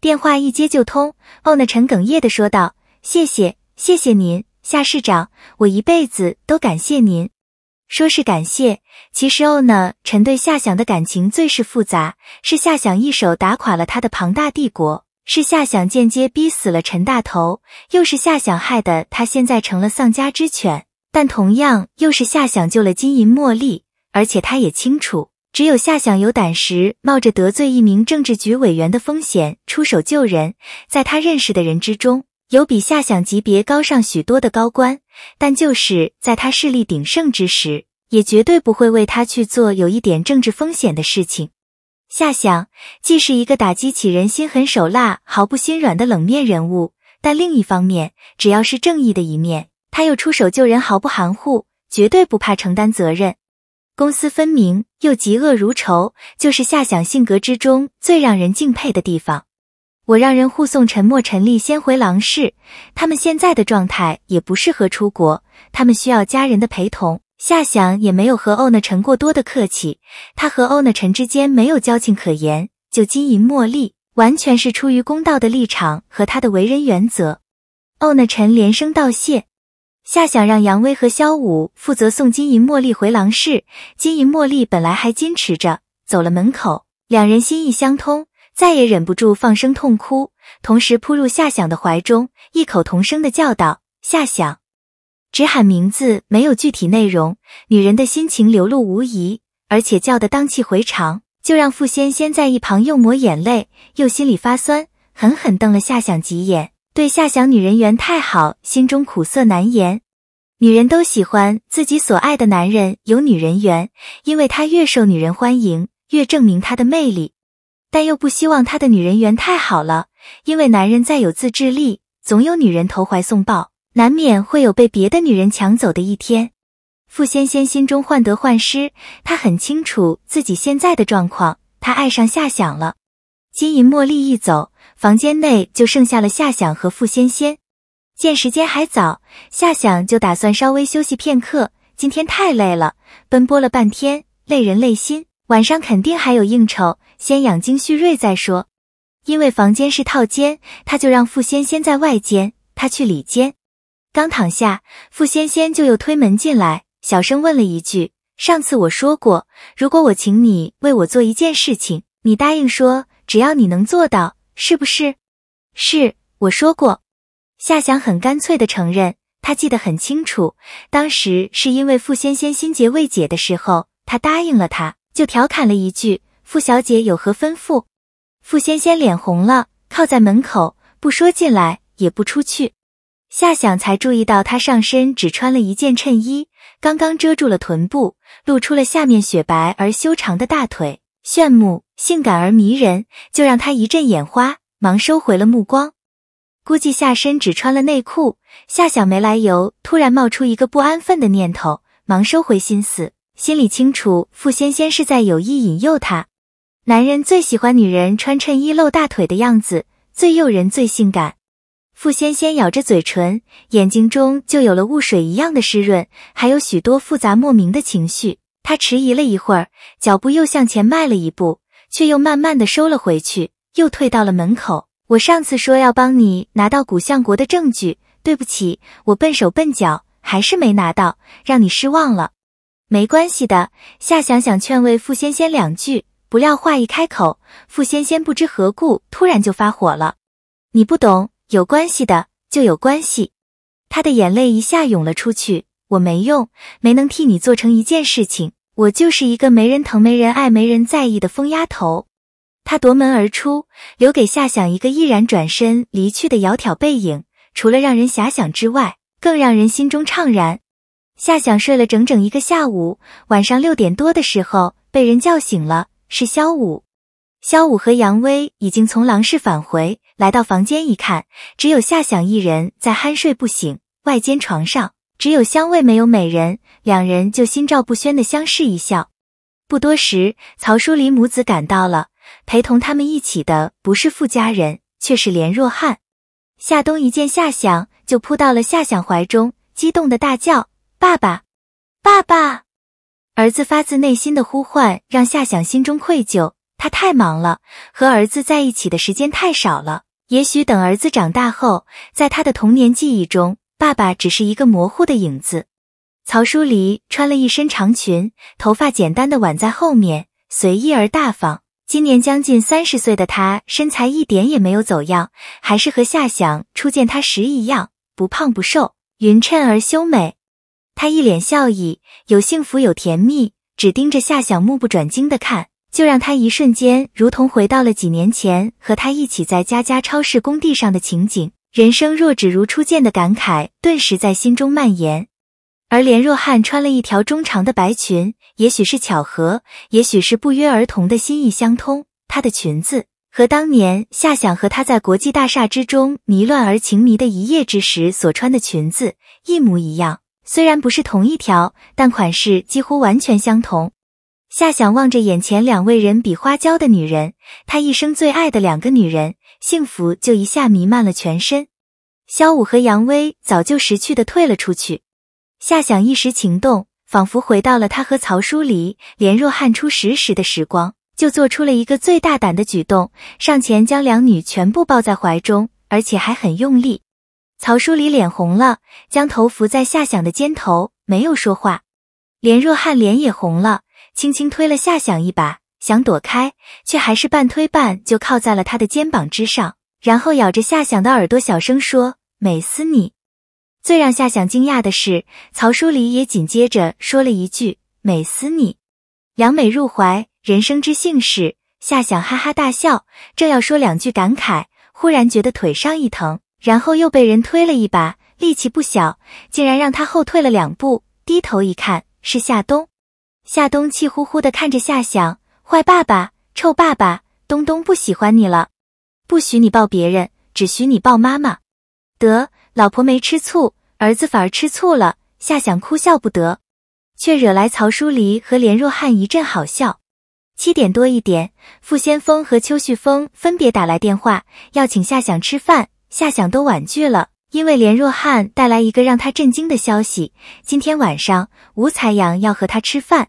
电话一接就通，欧娜晨哽咽的说道：“谢谢，谢谢您，夏市长，我一辈子都感谢您。”说是感谢，其实欧那晨对夏想的感情最是复杂，是夏想一手打垮了他的庞大帝国。是夏想间接逼死了陈大头，又是夏想害得他现在成了丧家之犬，但同样又是夏想救了金银茉莉，而且他也清楚，只有夏想有胆识，冒着得罪一名政治局委员的风险出手救人。在他认识的人之中，有比夏想级别高上许多的高官，但就是在他势力鼎盛之时，也绝对不会为他去做有一点政治风险的事情。夏想既是一个打击起人心狠手辣、毫不心软的冷面人物，但另一方面，只要是正义的一面，他又出手救人毫不含糊，绝对不怕承担责任。公私分明又嫉恶如仇，就是夏想性格之中最让人敬佩的地方。我让人护送陈默、陈丽先回郎氏，他们现在的状态也不适合出国，他们需要家人的陪同。夏想也没有和欧娜陈过多的客气，他和欧娜陈之间没有交情可言，就金银茉莉，完全是出于公道的立场和他的为人原则。欧娜陈连声道谢。夏想让杨威和萧武负责送金银茉莉回郎氏。金银茉莉本来还矜持着，走了门口，两人心意相通，再也忍不住放声痛哭，同时扑入夏想的怀中，异口同声的叫道：“夏想！”只喊名字，没有具体内容，女人的心情流露无遗，而且叫得荡气回肠，就让傅仙仙在一旁又抹眼泪，又心里发酸，狠狠瞪了夏想几眼。对夏想女人缘太好，心中苦涩难言。女人都喜欢自己所爱的男人有女人缘，因为他越受女人欢迎，越证明他的魅力。但又不希望他的女人缘太好了，因为男人再有自制力，总有女人投怀送抱，难免会有被别的女人抢走的一天。傅仙仙心中患得患失，她很清楚自己现在的状况，她爱上夏想了。金银茉莉一走。房间内就剩下了夏想和傅仙仙。见时间还早，夏想就打算稍微休息片刻。今天太累了，奔波了半天，累人累心。晚上肯定还有应酬，先养精蓄锐再说。因为房间是套间，他就让傅仙仙在外间，他去里间。刚躺下，傅仙仙就又推门进来，小声问了一句：“上次我说过，如果我请你为我做一件事情，你答应说，只要你能做到。”是不是？是我说过。夏想很干脆的承认，他记得很清楚，当时是因为傅仙仙心结未解的时候，他答应了他，就调侃了一句：“傅小姐有何吩咐？”傅仙仙脸红了，靠在门口，不说进来，也不出去。夏想才注意到她上身只穿了一件衬衣，刚刚遮住了臀部，露出了下面雪白而修长的大腿。炫目、性感而迷人，就让他一阵眼花，忙收回了目光。估计下身只穿了内裤，夏想没来由，突然冒出一个不安分的念头，忙收回心思，心里清楚傅仙仙是在有意引诱他。男人最喜欢女人穿衬衣露大腿的样子，最诱人，最性感。傅仙仙咬着嘴唇，眼睛中就有了雾水一样的湿润，还有许多复杂莫名的情绪。他迟疑了一会儿，脚步又向前迈了一步，却又慢慢的收了回去，又退到了门口。我上次说要帮你拿到古相国的证据，对不起，我笨手笨脚，还是没拿到，让你失望了。没关系的，夏想想劝慰傅仙仙两句，不料话一开口，傅仙仙不知何故突然就发火了。你不懂，有关系的就有关系。他的眼泪一下涌了出去。我没用，没能替你做成一件事情。我就是一个没人疼、没人爱、没人在意的疯丫头。他夺门而出，留给夏想一个毅然转身离去的窈窕背影，除了让人遐想之外，更让人心中怅然。夏想睡了整整一个下午，晚上六点多的时候被人叫醒了，是萧武。萧武和杨威已经从郎氏返回，来到房间一看，只有夏想一人在酣睡不醒，外间床上。只有香味没有美人，两人就心照不宣的相视一笑。不多时，曹淑离母子赶到了，陪同他们一起的不是富家人，却是连若汉。夏冬一见夏想，就扑到了夏想怀中，激动的大叫：“爸爸，爸爸！”儿子发自内心的呼唤，让夏想心中愧疚。他太忙了，和儿子在一起的时间太少了。也许等儿子长大后，在他的童年记忆中。爸爸只是一个模糊的影子。曹淑黎穿了一身长裙，头发简单的挽在后面，随意而大方。今年将近三十岁的她，身材一点也没有走样，还是和夏想初见她时一样，不胖不瘦，匀称而修美。她一脸笑意，有幸福，有甜蜜，只盯着夏想，目不转睛的看，就让他一瞬间如同回到了几年前和他一起在家家超市工地上的情景。人生若只如初见的感慨，顿时在心中蔓延。而连若汉穿了一条中长的白裙，也许是巧合，也许是不约而同的心意相通。她的裙子和当年夏想和他在国际大厦之中迷乱而情迷的一夜之时所穿的裙子一模一样。虽然不是同一条，但款式几乎完全相同。夏想望着眼前两位人比花娇的女人，他一生最爱的两个女人。幸福就一下弥漫了全身，萧武和杨威早就识趣的退了出去。夏想一时情动，仿佛回到了他和曹淑离、连若汉初识时的时光，就做出了一个最大胆的举动，上前将两女全部抱在怀中，而且还很用力。曹淑离脸红了，将头伏在夏想的肩头，没有说话。连若汉脸也红了，轻轻推了夏想一把。想躲开，却还是半推半就靠在了他的肩膀之上，然后咬着夏想的耳朵小声说：“美死你！”最让夏想惊讶的是，曹淑离也紧接着说了一句：“美死你！”两美入怀，人生之幸事。夏想哈哈大笑，正要说两句感慨，忽然觉得腿上一疼，然后又被人推了一把，力气不小，竟然让他后退了两步。低头一看，是夏冬。夏冬气呼呼的看着夏想。坏爸爸，臭爸爸，东东不喜欢你了，不许你抱别人，只许你抱妈妈。得，老婆没吃醋，儿子反而吃醋了。夏想哭笑不得，却惹来曹淑离和连若汉一阵好笑。七点多一点，傅先锋和邱旭峰分别打来电话，要请夏想吃饭。夏想都婉拒了，因为连若汉带来一个让他震惊的消息：今天晚上吴才阳要和他吃饭。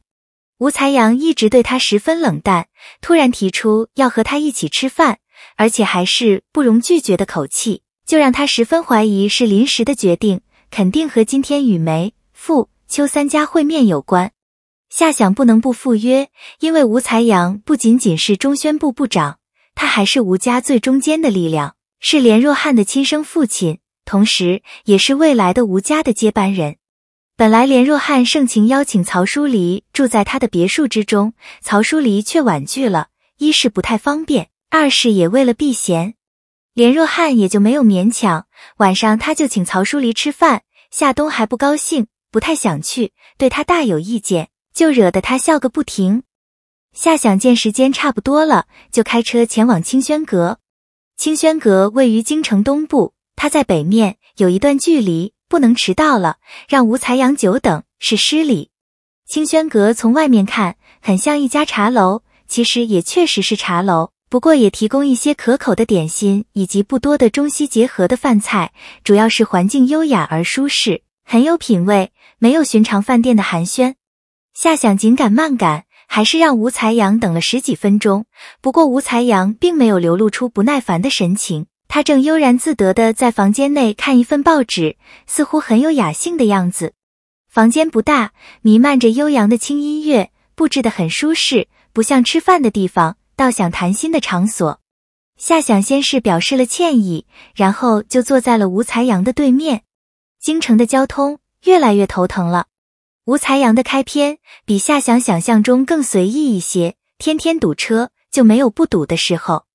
吴才阳一直对他十分冷淡，突然提出要和他一起吃饭，而且还是不容拒绝的口气，就让他十分怀疑是临时的决定，肯定和今天与梅、傅、秋三家会面有关。夏想不能不赴约，因为吴才阳不仅仅是中宣部部长，他还是吴家最中坚的力量，是连若汉的亲生父亲，同时也是未来的吴家的接班人。本来连若汉盛情邀请曹淑离住在他的别墅之中，曹淑离却婉拒了，一是不太方便，二是也为了避嫌，连若汉也就没有勉强。晚上他就请曹淑离吃饭，夏冬还不高兴，不太想去，对他大有意见，就惹得他笑个不停。夏想见时间差不多了，就开车前往清轩阁。清轩阁位于京城东部，它在北面，有一段距离。不能迟到了，让吴才阳久等是失礼。清轩阁从外面看很像一家茶楼，其实也确实是茶楼，不过也提供一些可口的点心以及不多的中西结合的饭菜，主要是环境优雅而舒适，很有品味，没有寻常饭店的寒暄。夏想紧赶慢赶，还是让吴才阳等了十几分钟，不过吴才阳并没有流露出不耐烦的神情。他正悠然自得地在房间内看一份报纸，似乎很有雅兴的样子。房间不大，弥漫着悠扬的轻音乐，布置的很舒适，不像吃饭的地方，倒想谈心的场所。夏想先是表示了歉意，然后就坐在了吴才阳的对面。京城的交通越来越头疼了。吴才阳的开篇比夏想想象中更随意一些，天天堵车，就没有不堵的时候。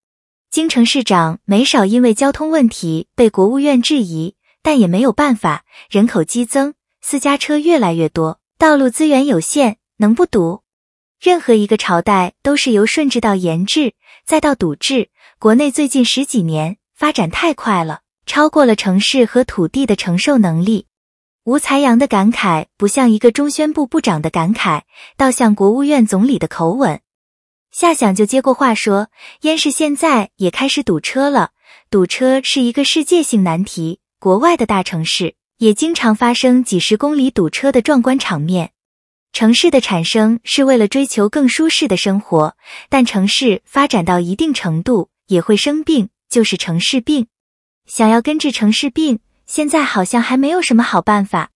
京城市长没少因为交通问题被国务院质疑，但也没有办法，人口激增，私家车越来越多，道路资源有限，能不堵？任何一个朝代都是由顺治到严治，再到堵治。国内最近十几年发展太快了，超过了城市和土地的承受能力。吴才阳的感慨不像一个中宣部部长的感慨，倒像国务院总理的口吻。夏想就接过话说：“燕市现在也开始堵车了，堵车是一个世界性难题。国外的大城市也经常发生几十公里堵车的壮观场面。城市的产生是为了追求更舒适的生活，但城市发展到一定程度也会生病，就是城市病。想要根治城市病，现在好像还没有什么好办法。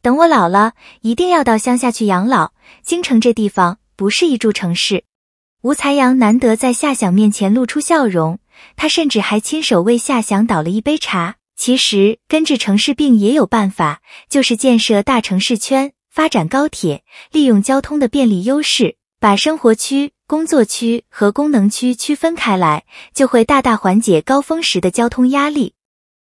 等我老了，一定要到乡下去养老。京城这地方不是一柱城市。”吴才阳难得在夏想面前露出笑容，他甚至还亲手为夏想倒了一杯茶。其实根治城市病也有办法，就是建设大城市圈，发展高铁，利用交通的便利优势，把生活区、工作区和功能区区分开来，就会大大缓解高峰时的交通压力。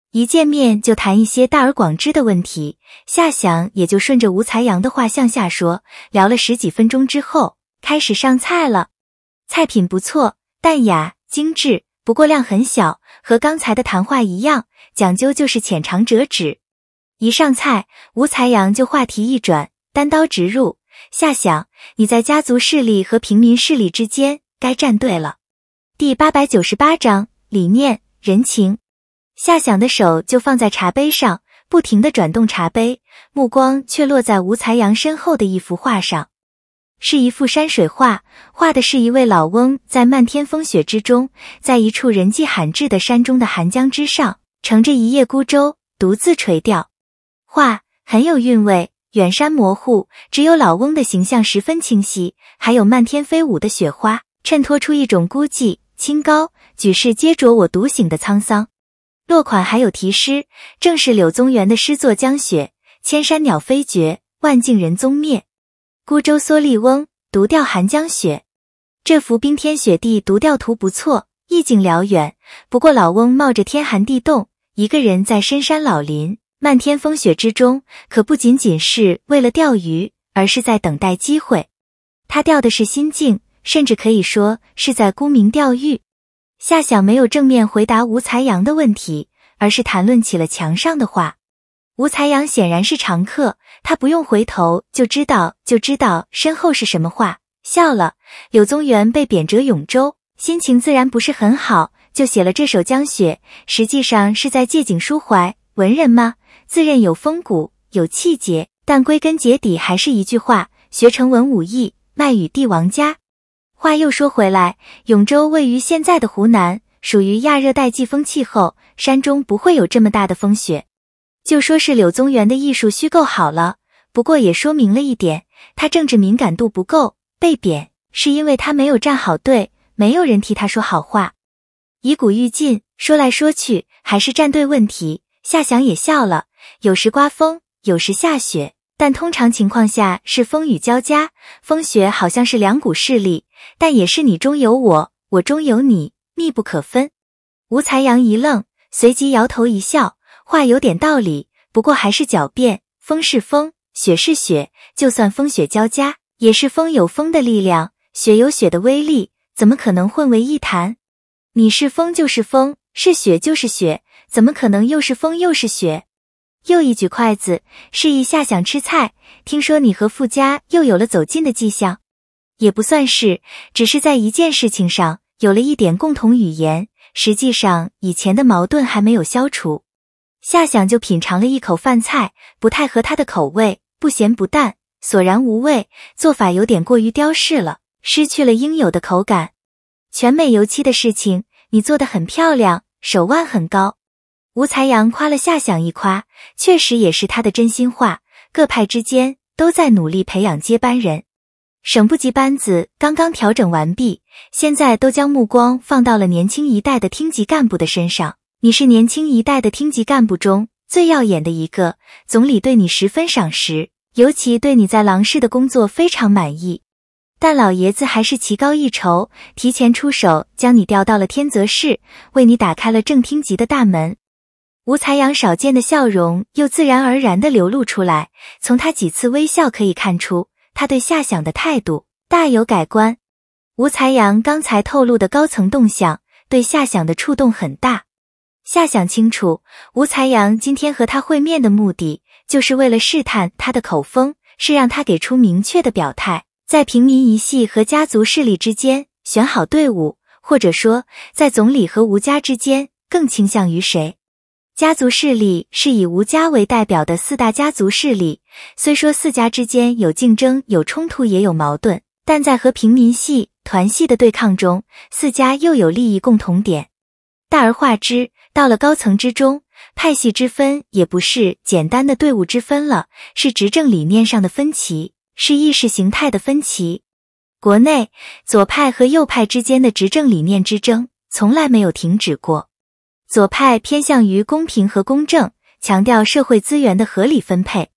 一见面就谈一些大而广之的问题，夏想也就顺着吴才阳的话向下说，聊了十几分钟之后，开始上菜了。菜品不错，淡雅精致，不过量很小，和刚才的谈话一样，讲究就是浅尝辄止。一上菜，吴才阳就话题一转，单刀直入：“夏想，你在家族势力和平民势力之间该站队了。”第八百九十八章理念人情。夏想的手就放在茶杯上，不停地转动茶杯，目光却落在吴才阳身后的一幅画上，是一幅山水画，画的是一位老翁在漫天风雪之中，在一处人迹罕至的山中的寒江之上，乘着一叶孤舟，独自垂钓。画很有韵味，远山模糊，只有老翁的形象十分清晰，还有漫天飞舞的雪花，衬托出一种孤寂、清高、举世皆浊我独醒的沧桑。落款还有题诗，正是柳宗元的诗作《江雪》：“千山鸟飞绝，万径人踪灭。孤舟蓑笠翁，独钓寒江雪。”这幅冰天雪地独钓图不错，意境辽远。不过老翁冒着天寒地冻，一个人在深山老林、漫天风雪之中，可不仅仅是为了钓鱼，而是在等待机会。他钓的是心境，甚至可以说是在沽名钓誉。夏想没有正面回答吴才阳的问题，而是谈论起了墙上的画。吴才阳显然是常客，他不用回头就知道就知道身后是什么话，笑了。柳宗元被贬谪永州，心情自然不是很好，就写了这首《江雪》，实际上是在借景抒怀。文人嘛，自认有风骨，有气节，但归根结底还是一句话：学成文武艺，卖与帝王家。话又说回来，永州位于现在的湖南，属于亚热带季风气候，山中不会有这么大的风雪。就说是柳宗元的艺术虚构好了，不过也说明了一点，他政治敏感度不够，被贬是因为他没有站好队，没有人替他说好话。以古喻今，说来说去还是站队问题。夏想也笑了，有时刮风，有时下雪，但通常情况下是风雨交加，风雪好像是两股势力。但也是你中有我，我中有你，密不可分。吴才阳一愣，随即摇头一笑，话有点道理，不过还是狡辩：风是风，雪是雪，就算风雪交加，也是风有风的力量，雪有雪的威力，怎么可能混为一谈？你是风就是风，是雪就是雪，怎么可能又是风又是雪？又一举筷子，示意下想吃菜。听说你和傅家又有了走近的迹象。也不算是，只是在一件事情上有了一点共同语言。实际上，以前的矛盾还没有消除。夏想就品尝了一口饭菜，不太合他的口味，不咸不淡，索然无味，做法有点过于雕饰了，失去了应有的口感。全美油漆的事情，你做的很漂亮，手腕很高。吴才阳夸了夏想一夸，确实也是他的真心话。各派之间都在努力培养接班人。省部级班子刚刚调整完毕，现在都将目光放到了年轻一代的厅级干部的身上。你是年轻一代的厅级干部中最耀眼的一个，总理对你十分赏识，尤其对你在郎氏的工作非常满意。但老爷子还是棋高一筹，提前出手将你调到了天泽市，为你打开了正厅级的大门。吴才阳少见的笑容又自然而然地流露出来，从他几次微笑可以看出。他对夏想的态度大有改观。吴才阳刚才透露的高层动向，对夏想的触动很大。夏想清楚，吴才阳今天和他会面的目的，就是为了试探他的口风，是让他给出明确的表态，在平民一系和家族势力之间选好队伍，或者说，在总理和吴家之间更倾向于谁。家族势力是以吴家为代表的四大家族势力，虽说四家之间有竞争、有冲突、也有矛盾，但在和平民系、团系的对抗中，四家又有利益共同点。大而化之，到了高层之中，派系之分也不是简单的队伍之分了，是执政理念上的分歧，是意识形态的分歧。国内左派和右派之间的执政理念之争，从来没有停止过。左派偏向于公平和公正，强调社会资源的合理分配；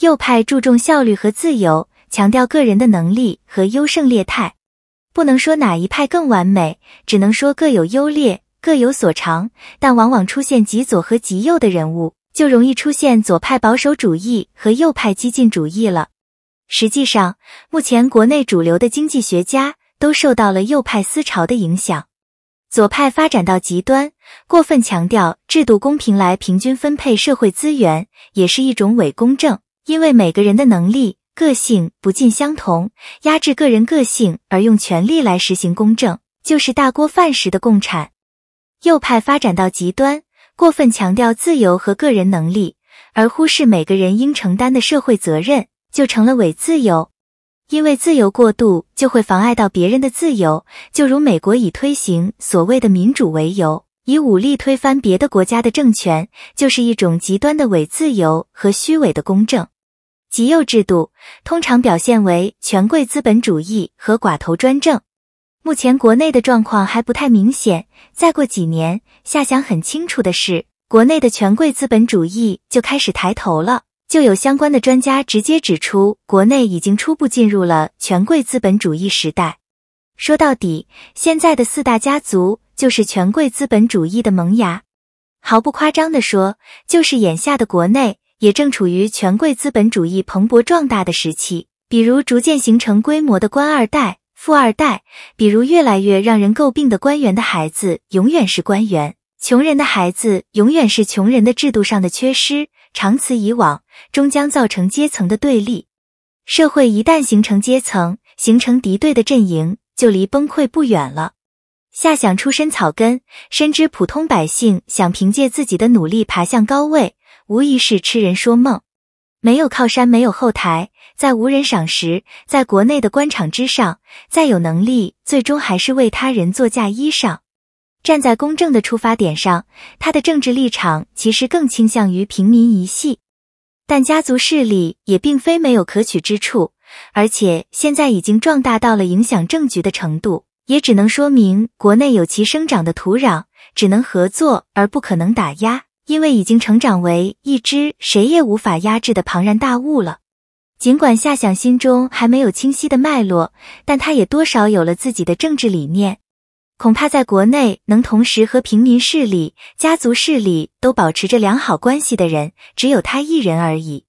右派注重效率和自由，强调个人的能力和优胜劣汰。不能说哪一派更完美，只能说各有优劣，各有所长。但往往出现极左和极右的人物，就容易出现左派保守主义和右派激进主义了。实际上，目前国内主流的经济学家都受到了右派思潮的影响。左派发展到极端，过分强调制度公平来平均分配社会资源，也是一种伪公正，因为每个人的能力。个性不尽相同，压制个人个性而用权力来实行公正，就是大锅饭式的共产。右派发展到极端，过分强调自由和个人能力，而忽视每个人应承担的社会责任，就成了伪自由。因为自由过度就会妨碍到别人的自由，就如美国以推行所谓的民主为由，以武力推翻别的国家的政权，就是一种极端的伪自由和虚伪的公正。极右制度通常表现为权贵资本主义和寡头专政。目前国内的状况还不太明显，再过几年，夏想很清楚的是，国内的权贵资本主义就开始抬头了。就有相关的专家直接指出，国内已经初步进入了权贵资本主义时代。说到底，现在的四大家族就是权贵资本主义的萌芽。毫不夸张地说，就是眼下的国内。也正处于权贵资本主义蓬勃壮大的时期，比如逐渐形成规模的官二代、富二代，比如越来越让人诟病的官员的孩子永远是官员，穷人的孩子永远是穷人的制度上的缺失，长此以往，终将造成阶层的对立。社会一旦形成阶层，形成敌对的阵营，就离崩溃不远了。夏想出身草根，深知普通百姓想凭借自己的努力爬向高位。无疑是痴人说梦，没有靠山，没有后台，在无人赏识，在国内的官场之上，再有能力，最终还是为他人做嫁衣裳。站在公正的出发点上，他的政治立场其实更倾向于平民一系。但家族势力也并非没有可取之处，而且现在已经壮大到了影响政局的程度，也只能说明国内有其生长的土壤，只能合作而不可能打压。因为已经成长为一只谁也无法压制的庞然大物了。尽管夏想心中还没有清晰的脉络，但他也多少有了自己的政治理念。恐怕在国内能同时和平民势力、家族势力都保持着良好关系的人，只有他一人而已。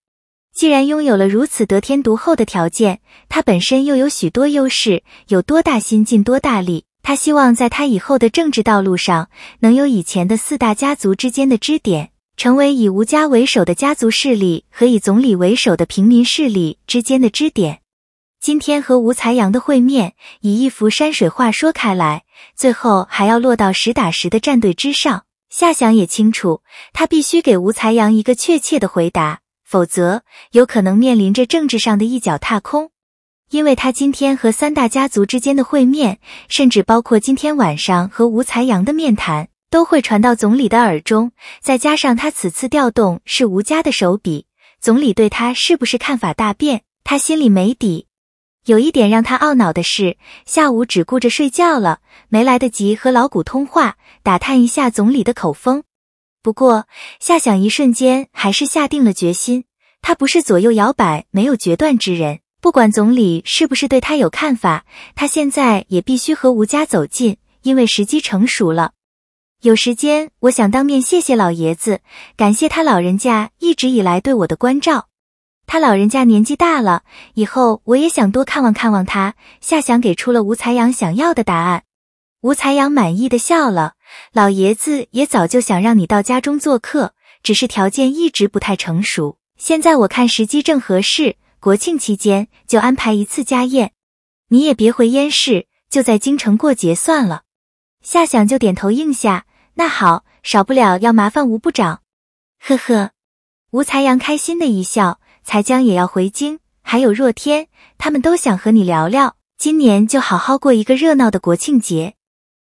既然拥有了如此得天独厚的条件，他本身又有许多优势，有多大心尽多大力。他希望在他以后的政治道路上，能有以前的四大家族之间的支点，成为以吴家为首的家族势力和以总理为首的平民势力之间的支点。今天和吴才阳的会面，以一幅山水画说开来，最后还要落到实打实的战队之上。夏想也清楚，他必须给吴才阳一个确切的回答，否则有可能面临着政治上的一脚踏空。因为他今天和三大家族之间的会面，甚至包括今天晚上和吴才阳的面谈，都会传到总理的耳中。再加上他此次调动是吴家的手笔，总理对他是不是看法大变，他心里没底。有一点让他懊恼的是，下午只顾着睡觉了，没来得及和老谷通话，打探一下总理的口风。不过夏想一瞬间还是下定了决心，他不是左右摇摆、没有决断之人。不管总理是不是对他有看法，他现在也必须和吴家走近，因为时机成熟了。有时间，我想当面谢谢老爷子，感谢他老人家一直以来对我的关照。他老人家年纪大了，以后我也想多看望看望他。夏想给出了吴才阳想要的答案。吴才阳满意的笑了，老爷子也早就想让你到家中做客，只是条件一直不太成熟。现在我看时机正合适。国庆期间就安排一次家宴，你也别回燕市，就在京城过节算了。夏想就点头应下，那好，少不了要麻烦吴部长。呵呵，吴才阳开心的一笑。才江也要回京，还有若天，他们都想和你聊聊。今年就好好过一个热闹的国庆节。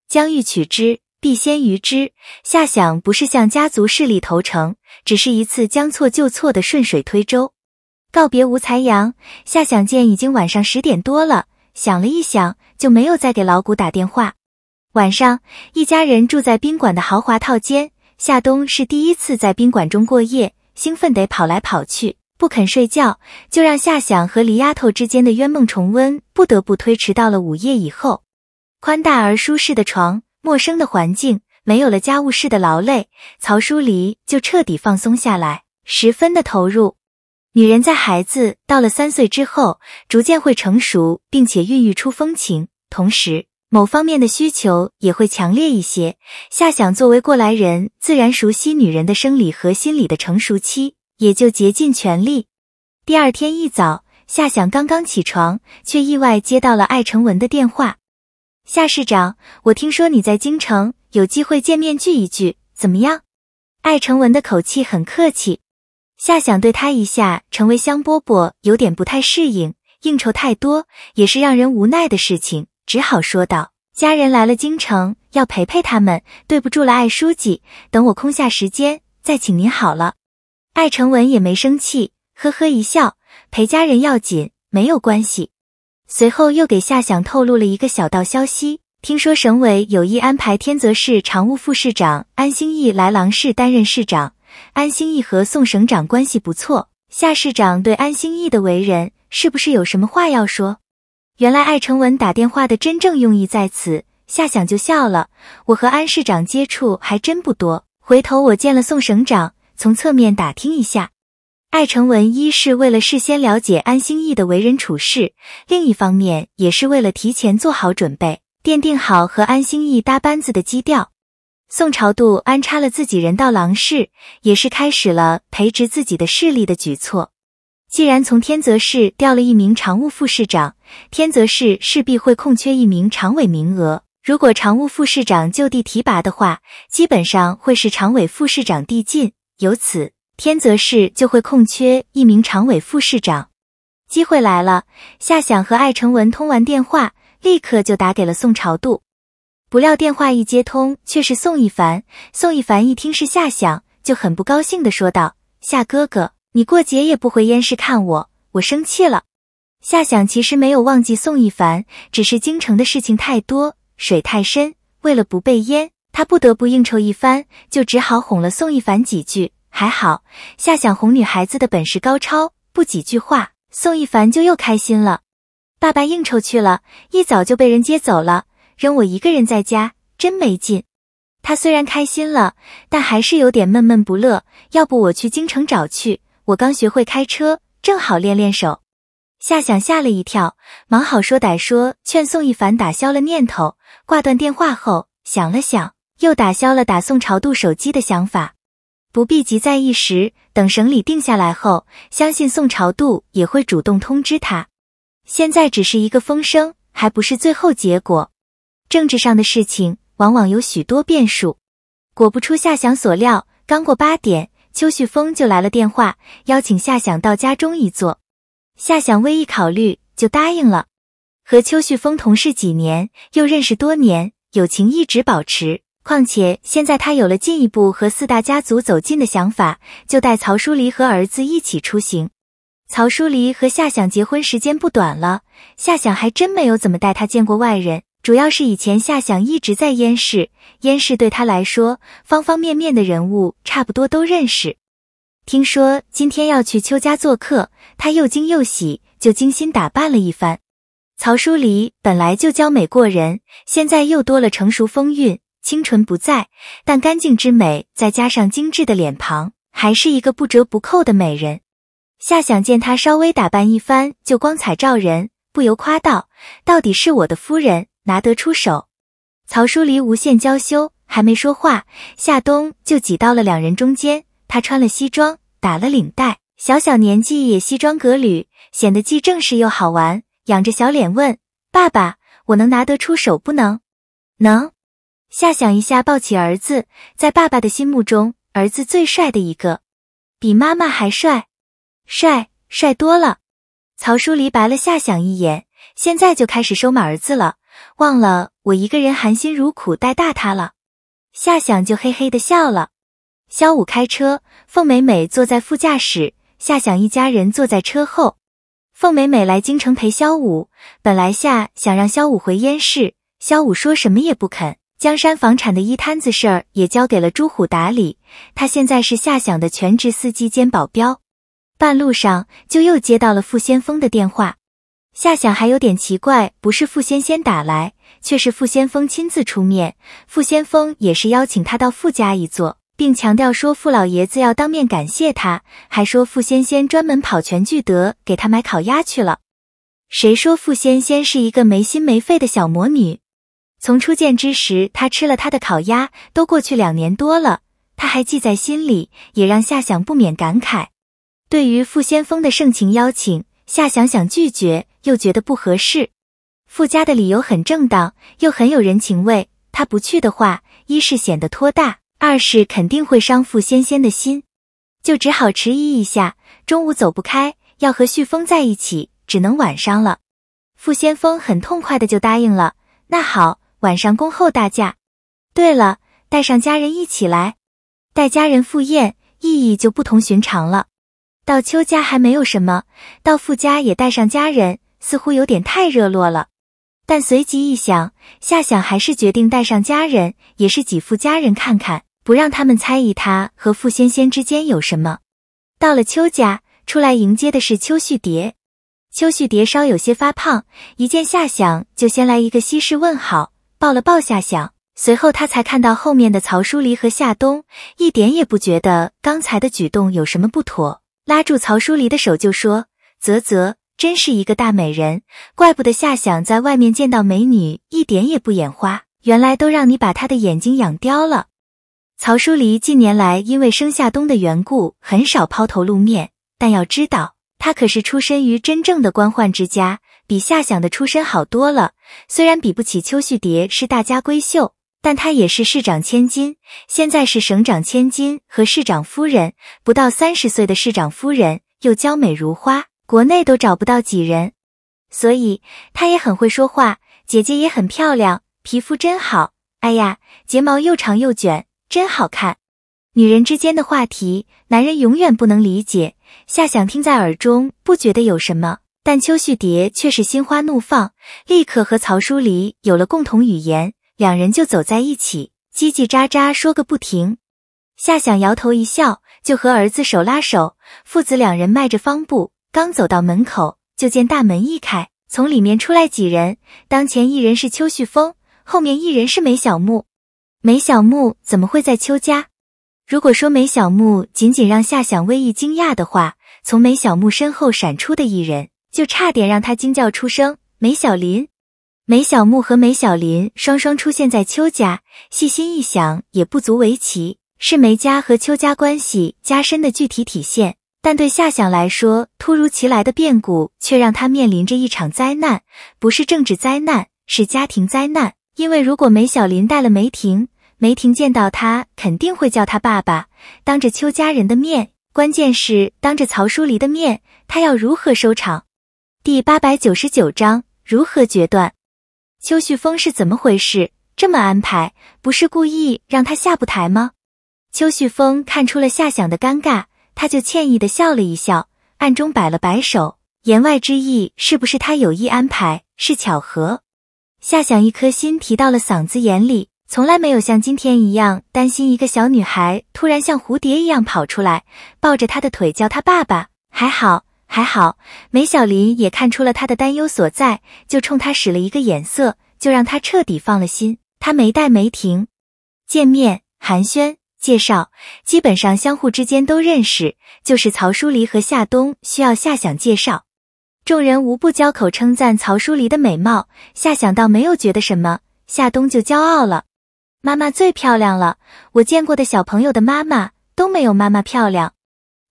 将欲取之，必先予之。夏想不是向家族势力投诚，只是一次将错就错的顺水推舟。告别吴才阳，夏想见已经晚上十点多了，想了一想，就没有再给老谷打电话。晚上，一家人住在宾馆的豪华套间。夏冬是第一次在宾馆中过夜，兴奋得跑来跑去。不肯睡觉，就让夏想和黎丫头之间的冤梦重温，不得不推迟到了午夜以后。宽大而舒适的床，陌生的环境，没有了家务事的劳累，曹淑黎就彻底放松下来，十分的投入。女人在孩子到了三岁之后，逐渐会成熟，并且孕育出风情，同时某方面的需求也会强烈一些。夏想作为过来人，自然熟悉女人的生理和心理的成熟期。也就竭尽全力。第二天一早，夏想刚刚起床，却意外接到了艾成文的电话。夏市长，我听说你在京城，有机会见面聚一聚，怎么样？艾成文的口气很客气。夏想对他一下成为香饽饽有点不太适应，应酬太多也是让人无奈的事情，只好说道：“家人来了京城，要陪陪他们，对不住了，艾书记。等我空下时间再请您好了。”艾成文也没生气，呵呵一笑，陪家人要紧，没有关系。随后又给夏想透露了一个小道消息，听说省委有意安排天泽市常务副市长安兴义来郎市担任市长。安兴义和宋省长关系不错，夏市长对安兴义的为人是不是有什么话要说？原来艾成文打电话的真正用意在此，夏想就笑了。我和安市长接触还真不多，回头我见了宋省长。从侧面打听一下，艾成文一是为了事先了解安兴义的为人处事，另一方面也是为了提前做好准备，奠定好和安兴义搭班子的基调。宋朝度安插了自己人到郎市，也是开始了培植自己的势力的举措。既然从天泽市调了一名常务副市长，天泽市势必会空缺一名常委名额。如果常务副市长就地提拔的话，基本上会是常委副市长递进。由此，天泽市就会空缺一名常委副市长。机会来了，夏想和艾成文通完电话，立刻就打给了宋朝度。不料电话一接通，却是宋一凡。宋一凡一听是夏想，就很不高兴的说道：“夏哥哥，你过节也不回燕市看我，我生气了。”夏想其实没有忘记宋一凡，只是京城的事情太多，水太深，为了不被淹。他不得不应酬一番，就只好哄了宋一凡几句。还好，夏想哄女孩子的本事高超，不几句话，宋一凡就又开心了。爸爸应酬去了，一早就被人接走了，扔我一个人在家，真没劲。他虽然开心了，但还是有点闷闷不乐。要不我去京城找去，我刚学会开车，正好练练手。夏想吓了一跳，忙好说歹说，劝宋一凡打消了念头。挂断电话后，想了想。又打消了打宋朝度手机的想法，不必急在一时，等省里定下来后，相信宋朝度也会主动通知他。现在只是一个风声，还不是最后结果。政治上的事情往往有许多变数。果不出夏想所料，刚过八点，邱旭峰就来了电话，邀请夏想到家中一坐。夏想微一考虑，就答应了。和邱旭峰同事几年，又认识多年，友情一直保持。况且现在他有了进一步和四大家族走近的想法，就带曹淑梨和儿子一起出行。曹淑梨和夏想结婚时间不短了，夏想还真没有怎么带他见过外人，主要是以前夏想一直在燕市，燕市对他来说方方面面的人物差不多都认识。听说今天要去邱家做客，他又惊又喜，就精心打扮了一番。曹淑梨本来就娇美过人，现在又多了成熟风韵。清纯不在，但干净之美，再加上精致的脸庞，还是一个不折不扣的美人。夏想见她稍微打扮一番就光彩照人，不由夸道：“到底是我的夫人拿得出手。”曹淑梨无限娇羞，还没说话，夏冬就挤到了两人中间。他穿了西装，打了领带，小小年纪也西装革履，显得既正式又好玩。仰着小脸问：“爸爸，我能拿得出手不能？”“能。”夏想一下，抱起儿子，在爸爸的心目中，儿子最帅的一个，比妈妈还帅，帅帅多了。曹淑黎白了夏想一眼，现在就开始收买儿子了，忘了我一个人含辛茹苦带大他了。夏想就嘿嘿的笑了。萧武开车，凤美美坐在副驾驶，夏想一家人坐在车后。凤美美来京城陪萧武，本来夏想让萧武回燕市，萧武说什么也不肯。江山房产的一摊子事儿也交给了朱虎打理，他现在是夏想的全职司机兼保镖。半路上就又接到了傅先锋的电话。夏想还有点奇怪，不是傅先先打来，却是傅先锋亲自出面。傅先锋也是邀请他到傅家一坐，并强调说傅老爷子要当面感谢他，还说傅先先专门跑全聚德给他买烤鸭去了。谁说傅仙仙是一个没心没肺的小魔女？从初见之时，他吃了他的烤鸭，都过去两年多了，他还记在心里，也让夏想不免感慨。对于傅先锋的盛情邀请，夏想想拒绝，又觉得不合适。傅家的理由很正当，又很有人情味，他不去的话，一是显得托大，二是肯定会伤傅仙仙的心，就只好迟疑一下。中午走不开，要和旭峰在一起。只能晚上了，傅先锋很痛快的就答应了。那好，晚上恭候大驾。对了，带上家人一起来，带家人赴宴，意义就不同寻常了。到邱家还没有什么，到傅家也带上家人，似乎有点太热络了。但随即一想，夏想还是决定带上家人，也是几副家人看看，不让他们猜疑他和傅仙仙之间有什么。到了邱家，出来迎接的是邱旭蝶。邱旭蝶稍有些发胖，一见夏想就先来一个西式问好，抱了抱夏想，随后他才看到后面的曹淑梨和夏冬，一点也不觉得刚才的举动有什么不妥，拉住曹淑梨的手就说：“啧啧，真是一个大美人，怪不得夏想在外面见到美女一点也不眼花，原来都让你把她的眼睛养刁了。”曹淑梨近年来因为生夏冬的缘故，很少抛头露面，但要知道。她可是出身于真正的官宦之家，比夏想的出身好多了。虽然比不起邱旭蝶是大家闺秀，但她也是市长千金，现在是省长千金和市长夫人，不到三十岁的市长夫人又娇美如花，国内都找不到几人。所以她也很会说话。姐姐也很漂亮，皮肤真好。哎呀，睫毛又长又卷，真好看。女人之间的话题，男人永远不能理解。夏想听在耳中，不觉得有什么，但邱旭蝶却是心花怒放，立刻和曹淑梨有了共同语言，两人就走在一起，叽叽喳喳说个不停。夏想摇头一笑，就和儿子手拉手，父子两人迈着方步，刚走到门口，就见大门一开，从里面出来几人，当前一人是邱旭峰，后面一人是梅小木。梅小木怎么会在邱家？如果说梅小木仅仅让夏想微一惊讶的话，从梅小木身后闪出的一人，就差点让他惊叫出声。梅小林、梅小木和梅小林双双出现在邱家，细心一想，也不足为奇，是梅家和邱家关系加深的具体体现。但对夏想来说，突如其来的变故却让他面临着一场灾难，不是政治灾难，是家庭灾难。因为如果梅小林带了梅婷，梅婷见到他肯定会叫他爸爸，当着邱家人的面，关键是当着曹淑梨的面，他要如何收场？第八百九十九章如何决断？邱旭峰是怎么回事？这么安排，不是故意让他下不台吗？邱旭峰看出了夏想的尴尬，他就歉意的笑了一笑，暗中摆了摆手，言外之意是不是他有意安排？是巧合？夏想一颗心提到了嗓子眼里。从来没有像今天一样担心一个小女孩突然像蝴蝶一样跑出来，抱着他的腿叫他爸爸。还好，还好，梅小林也看出了他的担忧所在，就冲他使了一个眼色，就让他彻底放了心。他没带梅婷见面寒暄介绍，基本上相互之间都认识，就是曹淑梨和夏冬需要夏想介绍。众人无不交口称赞曹淑梨的美貌，夏想到没有觉得什么，夏冬就骄傲了。妈妈最漂亮了，我见过的小朋友的妈妈都没有妈妈漂亮。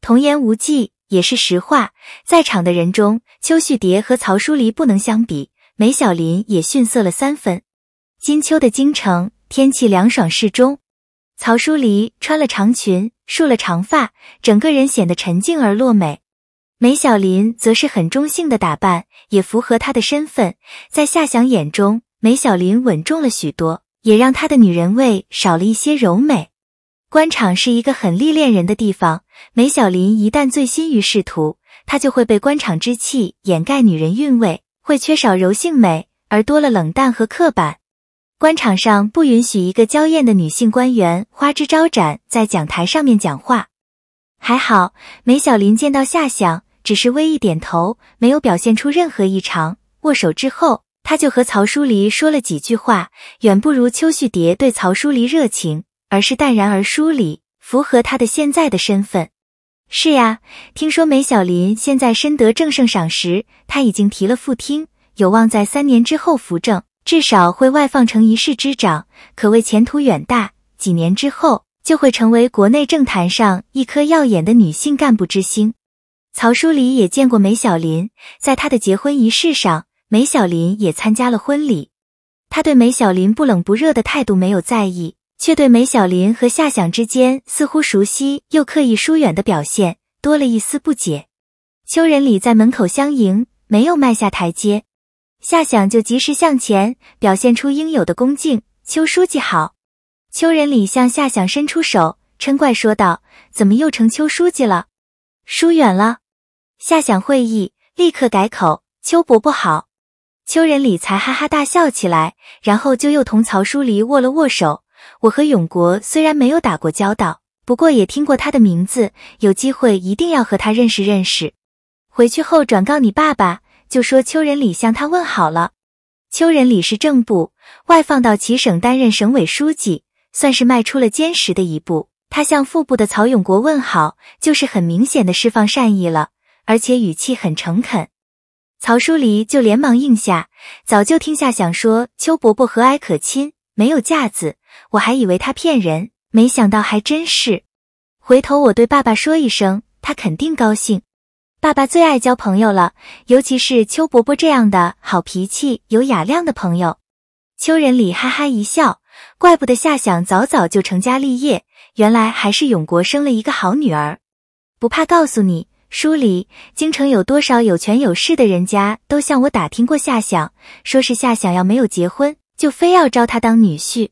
童言无忌，也是实话。在场的人中，邱旭蝶和曹淑梨不能相比，梅小林也逊色了三分。金秋的京城，天气凉爽适中。曹淑梨穿了长裙，束了长发，整个人显得沉静而落美。梅小林则是很中性的打扮，也符合她的身份。在夏想眼中，梅小林稳重了许多。也让他的女人味少了一些柔美。官场是一个很历练人的地方，梅小林一旦醉心于仕途，她就会被官场之气掩盖女人韵味，会缺少柔性美，而多了冷淡和刻板。官场上不允许一个娇艳的女性官员花枝招展在讲台上面讲话。还好，梅小林见到夏想，只是微一点头，没有表现出任何异常。握手之后，他就和曹淑黎说了几句话，远不如邱旭蝶对曹淑黎热情，而是淡然而疏离，符合他的现在的身份。是呀，听说梅小林现在深得正圣赏识，他已经提了副厅，有望在三年之后扶正，至少会外放成一市之长，可谓前途远大。几年之后。就会成为国内政坛上一颗耀眼的女性干部之星。曹书礼也见过梅小林，在他的结婚仪式上，梅小林也参加了婚礼。他对梅小林不冷不热的态度没有在意，却对梅小林和夏想之间似乎熟悉又刻意疏远的表现多了一丝不解。邱仁礼在门口相迎，没有迈下台阶，夏想就及时向前，表现出应有的恭敬。邱书记好。邱仁礼向夏想伸出手，嗔怪说道：“怎么又成邱书记了？疏远了？”夏想会意，立刻改口：“邱伯伯好。”邱仁礼才哈哈大笑起来，然后就又同曹淑梨握了握手。我和永国虽然没有打过交道，不过也听过他的名字，有机会一定要和他认识认识。回去后转告你爸爸，就说邱仁礼向他问好了。邱仁礼是正部外放到齐省担任省委书记。算是迈出了坚实的一步。他向副部的曹永国问好，就是很明显的释放善意了，而且语气很诚恳。曹淑梨就连忙应下，早就听夏想说邱伯伯和蔼可亲，没有架子，我还以为他骗人，没想到还真是。回头我对爸爸说一声，他肯定高兴。爸爸最爱交朋友了，尤其是邱伯伯这样的好脾气、有雅量的朋友。邱仁礼哈哈一笑。怪不得夏想早早就成家立业，原来还是永国生了一个好女儿。不怕告诉你，书里京城有多少有权有势的人家都向我打听过夏想，说是夏想要没有结婚，就非要招他当女婿。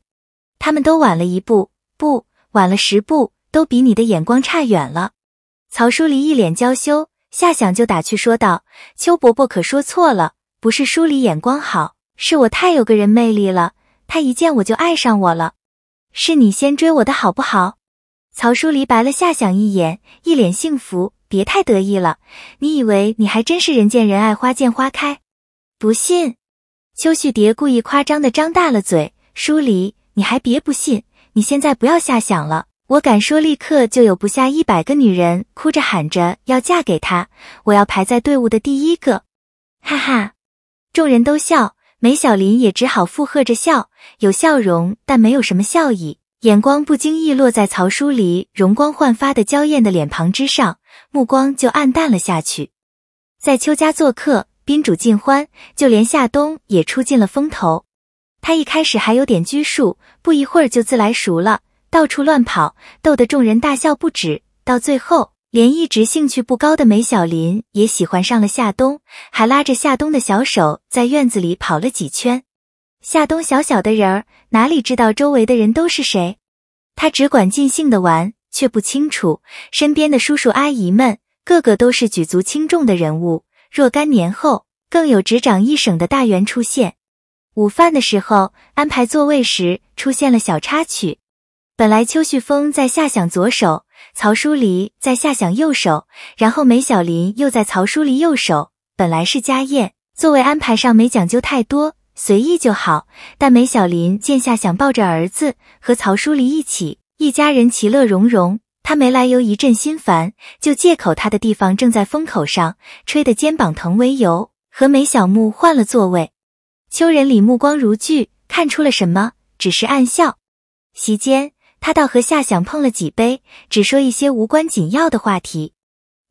他们都晚了一步，不晚了十步，都比你的眼光差远了。曹淑梨一脸娇羞，夏想就打趣说道：“邱伯伯可说错了，不是书里眼光好，是我太有个人魅力了。”他一见我就爱上我了，是你先追我的好不好？曹淑梨白了夏想一眼，一脸幸福。别太得意了，你以为你还真是人见人爱花见花开？不信？邱旭蝶故意夸张的张大了嘴。淑梨，你还别不信，你现在不要瞎想了。我敢说，立刻就有不下一百个女人哭着喊着要嫁给他，我要排在队伍的第一个。哈哈，众人都笑。梅小林也只好附和着笑，有笑容，但没有什么笑意，眼光不经意落在曹书离容光焕发的娇艳的脸庞之上，目光就暗淡了下去。在邱家做客，宾主尽欢，就连夏冬也出尽了风头。他一开始还有点拘束，不一会儿就自来熟了，到处乱跑，逗得众人大笑不止。到最后。连一直兴趣不高的梅小林也喜欢上了夏冬，还拉着夏冬的小手在院子里跑了几圈。夏冬小小的人儿哪里知道周围的人都是谁？他只管尽兴的玩，却不清楚身边的叔叔阿姨们个个都是举足轻重的人物。若干年后，更有执掌一省的大员出现。午饭的时候安排座位时，出现了小插曲。本来邱旭峰在下想左手。曹淑黎在下想右手，然后梅小林又在曹淑黎右手。本来是家宴，座位安排上没讲究太多，随意就好。但梅小林见夏想抱着儿子和曹淑黎一起，一家人其乐融融，他没来由一阵心烦，就借口他的地方正在风口上，吹得肩膀疼为由，和梅小木换了座位。秋仁礼目光如炬，看出了什么，只是暗笑。席间。他倒和夏想碰了几杯，只说一些无关紧要的话题。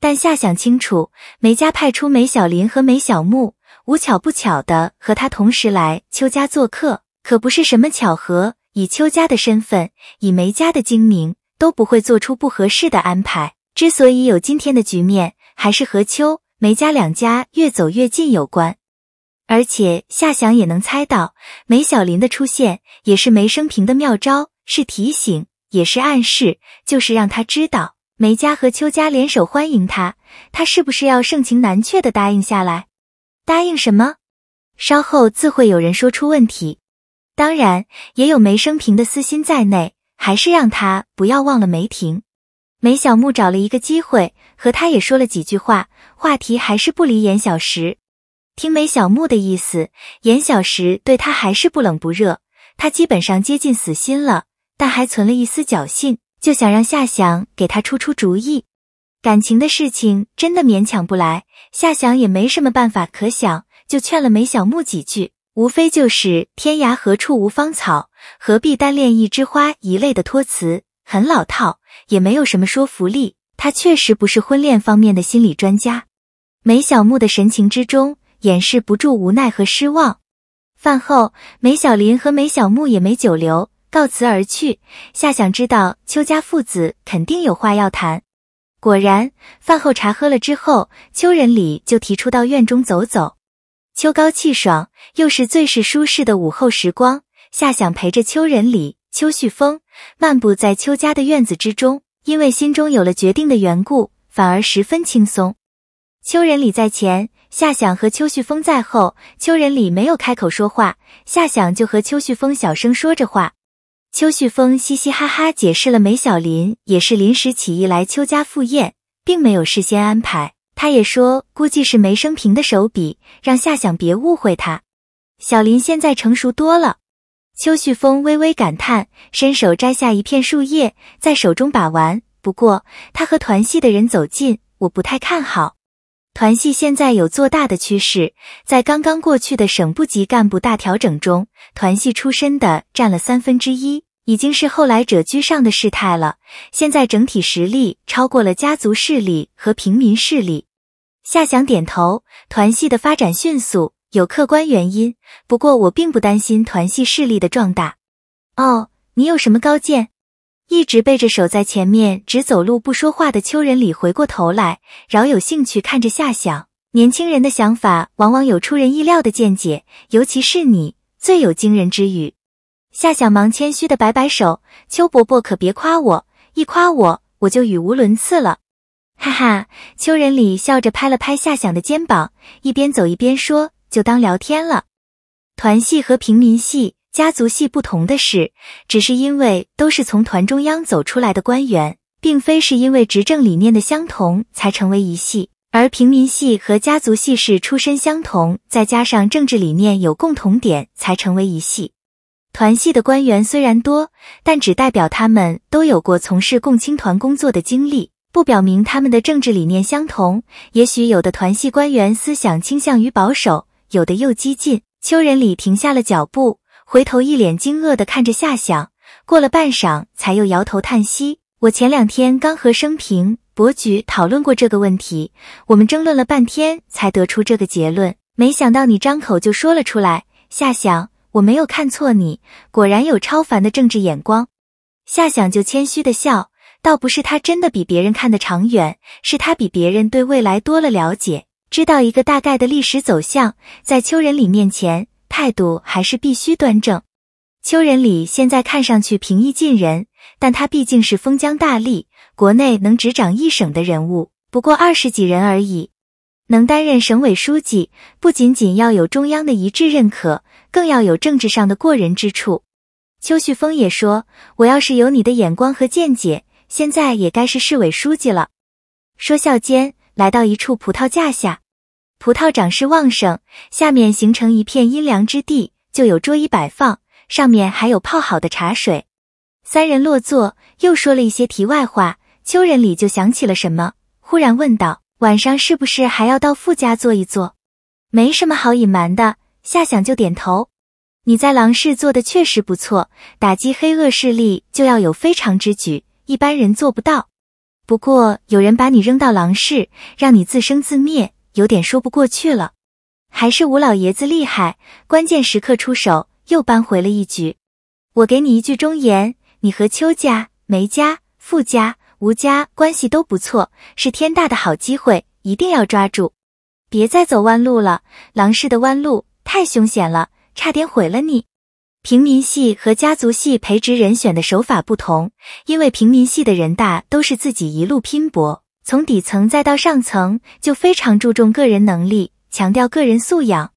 但夏想清楚，梅家派出梅小林和梅小木，无巧不巧的和他同时来邱家做客，可不是什么巧合。以邱家的身份，以梅家的精明，都不会做出不合适的安排。之所以有今天的局面，还是和邱梅家两家越走越近有关。而且夏想也能猜到，梅小林的出现也是梅生平的妙招。是提醒，也是暗示，就是让他知道梅家和邱家联手欢迎他，他是不是要盛情难却的答应下来？答应什么？稍后自会有人说出问题。当然，也有梅生平的私心在内，还是让他不要忘了梅婷。梅小木找了一个机会和他也说了几句话，话题还是不离严小石。听梅小木的意思，严小石对他还是不冷不热，他基本上接近死心了，但还存了一丝侥幸，就想让夏想给他出出主意。感情的事情真的勉强不来，夏想也没什么办法可想，就劝了梅小木几句，无非就是“天涯何处无芳草，何必单恋一枝花”一类的托词，很老套，也没有什么说服力。他确实不是婚恋方面的心理专家。梅小木的神情之中掩饰不住无奈和失望。饭后，梅小林和梅小木也没久留，告辞而去。夏想知道邱家父子肯定有话要谈。果然，饭后茶喝了之后，邱仁礼就提出到院中走走。秋高气爽，又是最是舒适的午后时光。夏想陪着邱仁礼、邱旭峰漫步在邱家的院子之中，因为心中有了决定的缘故，反而十分轻松。邱仁礼在前，夏想和邱旭峰在后。邱仁礼没有开口说话，夏想就和邱旭峰小声说着话。邱旭峰嘻嘻哈哈解释了梅小林也是临时起意来邱家赴宴，并没有事先安排。他也说，估计是梅生平的手笔，让夏想别误会他。小林现在成熟多了。邱旭峰微微感叹，伸手摘下一片树叶，在手中把玩。不过他和团系的人走近，我不太看好。团系现在有做大的趋势，在刚刚过去的省部级干部大调整中，团系出身的占了三分之一，已经是后来者居上的事态了。现在整体实力超过了家族势力和平民势力。夏想点头，团系的发展迅速有客观原因，不过我并不担心团系势力的壮大。哦，你有什么高见？一直背着手在前面只走路不说话的邱仁礼回过头来，饶有兴趣看着夏想。年轻人的想法往往有出人意料的见解，尤其是你最有惊人之语。夏想忙谦虚的摆摆手，邱伯伯可别夸我，一夸我我就语无伦次了。哈哈，邱仁礼笑着拍了拍夏想的肩膀，一边走一边说，就当聊天了。团系和平民系。家族系不同的是，只是因为都是从团中央走出来的官员，并非是因为执政理念的相同才成为一系。而平民系和家族系是出身相同，再加上政治理念有共同点才成为一系。团系的官员虽然多，但只代表他们都有过从事共青团工作的经历，不表明他们的政治理念相同。也许有的团系官员思想倾向于保守，有的又激进。邱仁礼停下了脚步。回头一脸惊愕的看着夏想，过了半晌，才又摇头叹息。我前两天刚和生平伯举讨论过这个问题，我们争论了半天，才得出这个结论。没想到你张口就说了出来。夏想，我没有看错你，果然有超凡的政治眼光。夏想就谦虚的笑，倒不是他真的比别人看得长远，是他比别人对未来多了了解，知道一个大概的历史走向，在邱仁礼面前。态度还是必须端正。邱仁礼现在看上去平易近人，但他毕竟是封疆大吏，国内能执掌一省的人物不过二十几人而已。能担任省委书记，不仅仅要有中央的一致认可，更要有政治上的过人之处。邱旭峰也说：“我要是有你的眼光和见解，现在也该是市委书记了。”说笑间，来到一处葡萄架下。葡萄长势旺盛，下面形成一片阴凉之地，就有桌椅摆放，上面还有泡好的茶水。三人落座，又说了一些题外话。邱仁礼就想起了什么，忽然问道：“晚上是不是还要到傅家坐一坐？”没什么好隐瞒的，夏想就点头。你在狼氏做的确实不错，打击黑恶势力就要有非常之举，一般人做不到。不过有人把你扔到狼氏，让你自生自灭。有点说不过去了，还是吴老爷子厉害，关键时刻出手，又扳回了一局。我给你一句忠言，你和邱家、梅家、傅家、吴家关系都不错，是天大的好机会，一定要抓住，别再走弯路了。狼氏的弯路太凶险了，差点毁了你。平民系和家族系培植人选的手法不同，因为平民系的人大都是自己一路拼搏。从底层再到上层，就非常注重个人能力，强调个人素养。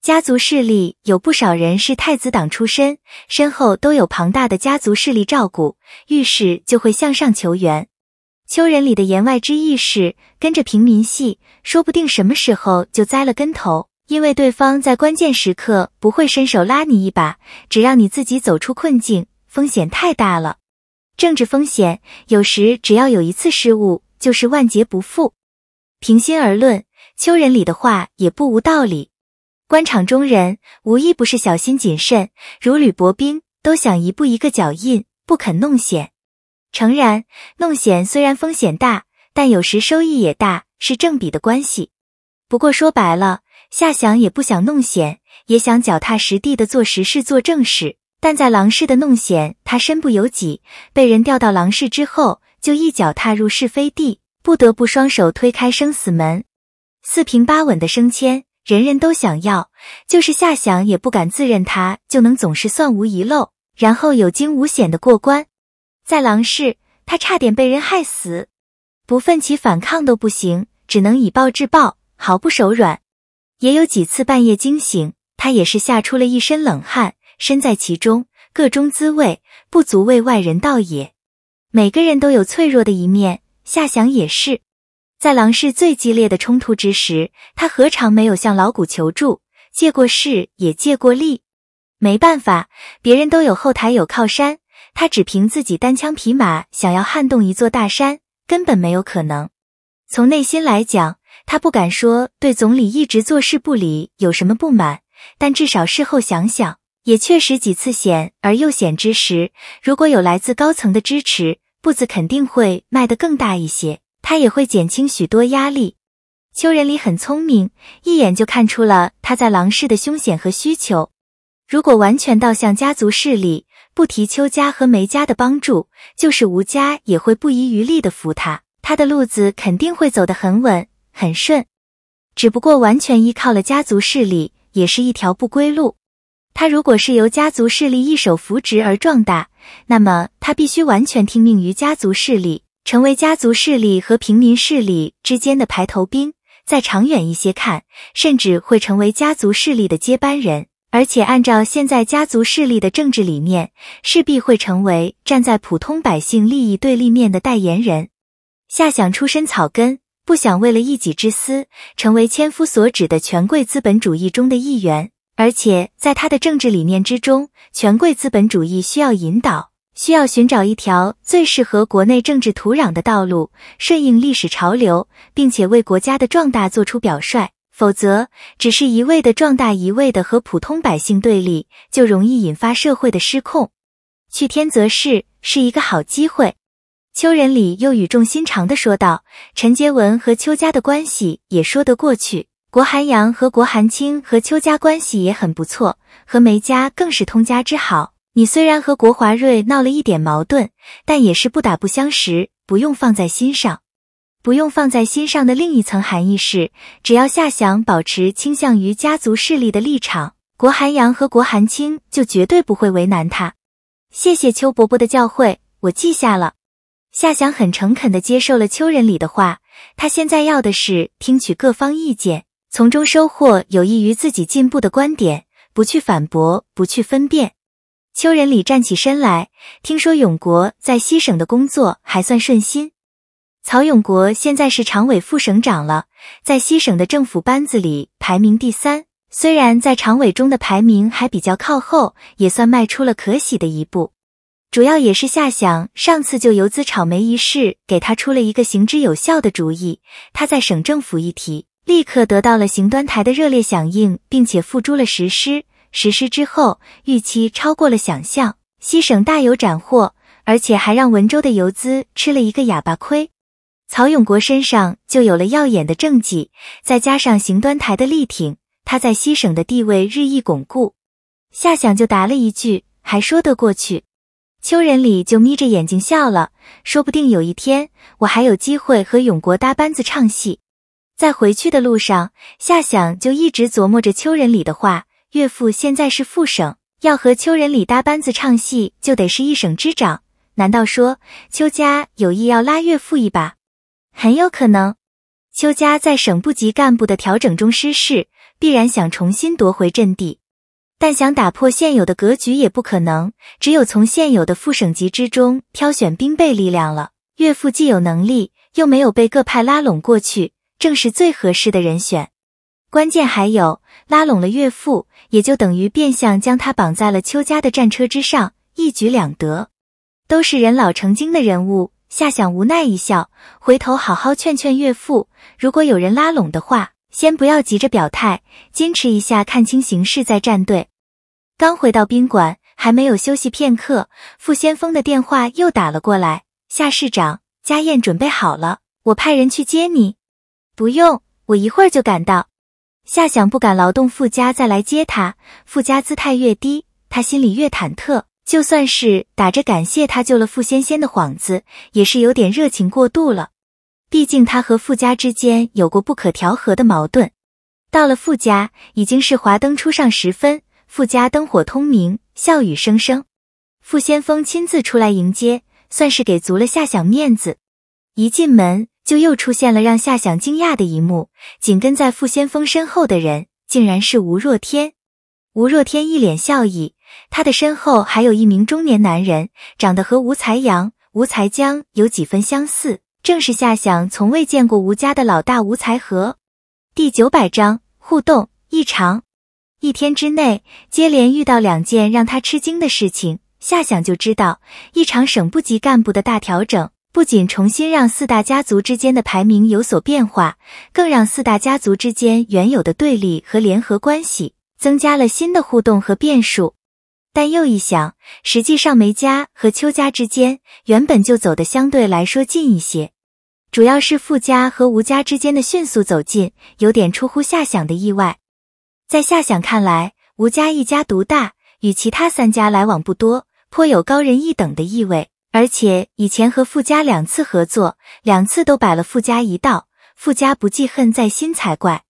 家族势力有不少人是太子党出身，身后都有庞大的家族势力照顾，遇事就会向上求援。秋人里的言外之意是，跟着平民系，说不定什么时候就栽了跟头，因为对方在关键时刻不会伸手拉你一把，只让你自己走出困境，风险太大了。政治风险有时只要有一次失误，就是万劫不复。平心而论，秋人里的话也不无道理。官场中人无一不是小心谨慎，如履薄冰，都想一步一个脚印，不肯弄险。诚然，弄险虽然风险大，但有时收益也大，是正比的关系。不过说白了，夏想也不想弄险，也想脚踏实地的做实事、做正事。但在郎氏的弄险，他身不由己，被人调到郎氏之后，就一脚踏入是非地，不得不双手推开生死门。四平八稳的升迁，人人都想要，就是夏想也不敢自认他就能总是算无遗漏，然后有惊无险的过关。在郎氏，他差点被人害死，不奋起反抗都不行，只能以暴制暴，毫不手软。也有几次半夜惊醒，他也是吓出了一身冷汗。身在其中，各中滋味不足为外人道也。每个人都有脆弱的一面，夏想也是。在郎氏最激烈的冲突之时，他何尝没有向老谷求助，借过势也借过力。没办法，别人都有后台有靠山，他只凭自己单枪匹马，想要撼动一座大山，根本没有可能。从内心来讲，他不敢说对总理一直坐视不理有什么不满，但至少事后想想。也确实几次险而又险之时，如果有来自高层的支持，步子肯定会迈得更大一些，他也会减轻许多压力。邱仁礼很聪明，一眼就看出了他在郎氏的凶险和需求。如果完全倒向家族势力，不提邱家和梅家的帮助，就是吴家也会不遗余力的扶他，他的路子肯定会走得很稳很顺。只不过完全依靠了家族势力，也是一条不归路。他如果是由家族势力一手扶植而壮大，那么他必须完全听命于家族势力，成为家族势力和平民势力之间的排头兵。再长远一些看，甚至会成为家族势力的接班人。而且按照现在家族势力的政治理念，势必会成为站在普通百姓利益对立面的代言人。夏想出身草根，不想为了一己之私，成为千夫所指的权贵资本主义中的一员。而且在他的政治理念之中，权贵资本主义需要引导，需要寻找一条最适合国内政治土壤的道路，顺应历史潮流，并且为国家的壮大做出表率。否则，只是一味的壮大，一味的和普通百姓对立，就容易引发社会的失控。去天泽市是一个好机会。邱仁礼又语重心长的说道：“陈杰文和邱家的关系也说得过去。”国寒阳和国寒清和邱家关系也很不错，和梅家更是通家之好。你虽然和国华瑞闹了一点矛盾，但也是不打不相识，不用放在心上。不用放在心上的另一层含义是，只要夏想保持倾向于家族势力的立场，国寒阳和国寒清就绝对不会为难他。谢谢邱伯伯的教诲，我记下了。夏想很诚恳地接受了邱仁礼的话，他现在要的是听取各方意见。从中收获有益于自己进步的观点，不去反驳，不去分辨。邱仁礼站起身来，听说永国在西省的工作还算顺心。曹永国现在是常委副省长了，在西省的政府班子里排名第三，虽然在常委中的排名还比较靠后，也算迈出了可喜的一步。主要也是夏想上次就游资炒煤一事，给他出了一个行之有效的主意。他在省政府一提。立刻得到了邢端台的热烈响应，并且付诸了实施。实施之后，预期超过了想象，西省大有斩获，而且还让文州的游资吃了一个哑巴亏。曹永国身上就有了耀眼的政绩，再加上邢端台的力挺，他在西省的地位日益巩固。夏想就答了一句：“还说得过去。”邱仁礼就眯着眼睛笑了，说不定有一天我还有机会和永国搭班子唱戏。在回去的路上，夏想就一直琢磨着邱仁礼的话。岳父现在是副省，要和邱仁礼搭班子唱戏，就得是一省之长。难道说邱家有意要拉岳父一把？很有可能。邱家在省部级干部的调整中失势，必然想重新夺回阵地，但想打破现有的格局也不可能。只有从现有的副省级之中挑选兵备力量了。岳父既有能力，又没有被各派拉拢过去，正是最合适的人选。关键还有，拉拢了岳父，也就等于变相将他绑在了邱家的战车之上，一举两得。都是人老成精的人物，夏想无奈一笑，回头好好劝劝岳父，如果有人拉拢的话，先不要急着表态，坚持一下，看清形势再站队。刚回到宾馆，还没有休息片刻，傅先锋的电话又打了过来。夏市长，家宴准备好了，我派人去接你。不用，我一会儿就赶到。夏想不敢劳动傅家再来接他，傅家姿态越低，他心里越忐忑。就算是打着感谢他救了傅仙仙的幌子，也是有点热情过度了。毕竟他和傅家之间有过不可调和的矛盾。到了傅家，已经是华灯初上时分，傅家灯火通明，笑语声声。傅先锋亲自出来迎接。算是给足了夏想面子，一进门就又出现了让夏想惊讶的一幕，紧跟在傅先锋身后的人竟然是吴若天。吴若天一脸笑意，他的身后还有一名中年男人，长得和吴才阳、吴才江有几分相似，正是夏想从未见过吴家的老大吴才和。第九百章互动异常，一天之内接连遇到两件让他吃惊的事情。夏想就知道，一场省部级干部的大调整，不仅重新让四大家族之间的排名有所变化，更让四大家族之间原有的对立和联合关系增加了新的互动和变数。但又一想，实际上梅家和邱家之间原本就走得相对来说近一些，主要是傅家和吴家之间的迅速走近，有点出乎夏想的意外。在夏想看来，吴家一家独大，与其他三家来往不多。颇有高人一等的意味，而且以前和傅家两次合作，两次都摆了傅家一道，傅家不记恨在心才怪。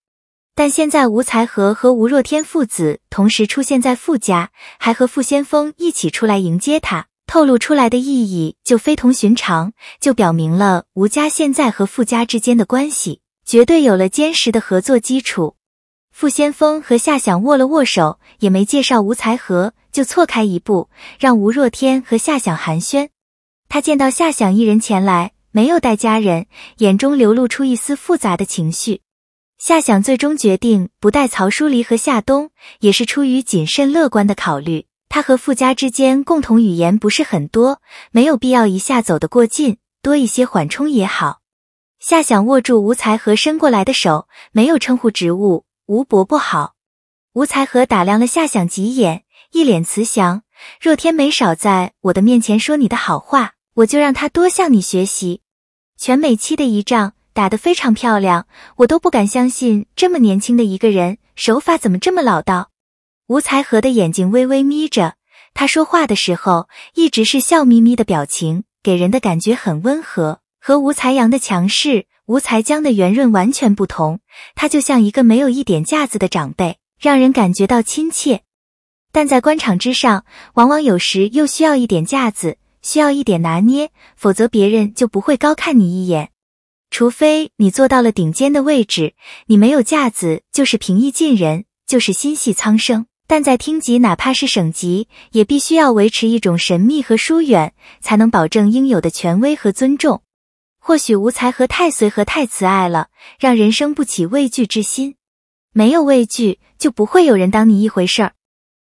但现在吴才和和吴若天父子同时出现在傅家，还和傅先锋一起出来迎接他，透露出来的意义就非同寻常，就表明了吴家现在和傅家之间的关系绝对有了坚实的合作基础。傅先锋和夏想握了握手，也没介绍吴才和，就错开一步，让吴若天和夏想寒暄。他见到夏想一人前来，没有带家人，眼中流露出一丝复杂的情绪。夏想最终决定不带曹淑离和夏冬，也是出于谨慎乐观的考虑。他和傅家之间共同语言不是很多，没有必要一下走得过近，多一些缓冲也好。夏想握住吴才和伸过来的手，没有称呼职务。吴伯伯好，吴才和打量了夏想几眼，一脸慈祥。若天没少在我的面前说你的好话，我就让他多向你学习。全美期的一仗打得非常漂亮，我都不敢相信这么年轻的一个人手法怎么这么老道。吴才和的眼睛微微眯着，他说话的时候一直是笑眯眯的表情，给人的感觉很温和，和吴才阳的强势。吴才江的圆润完全不同，他就像一个没有一点架子的长辈，让人感觉到亲切。但在官场之上，往往有时又需要一点架子，需要一点拿捏，否则别人就不会高看你一眼。除非你做到了顶尖的位置，你没有架子就是平易近人，就是心系苍生。但在厅级，哪怕是省级，也必须要维持一种神秘和疏远，才能保证应有的权威和尊重。或许吴才和太随和太慈爱了，让人生不起畏惧之心。没有畏惧，就不会有人当你一回事儿。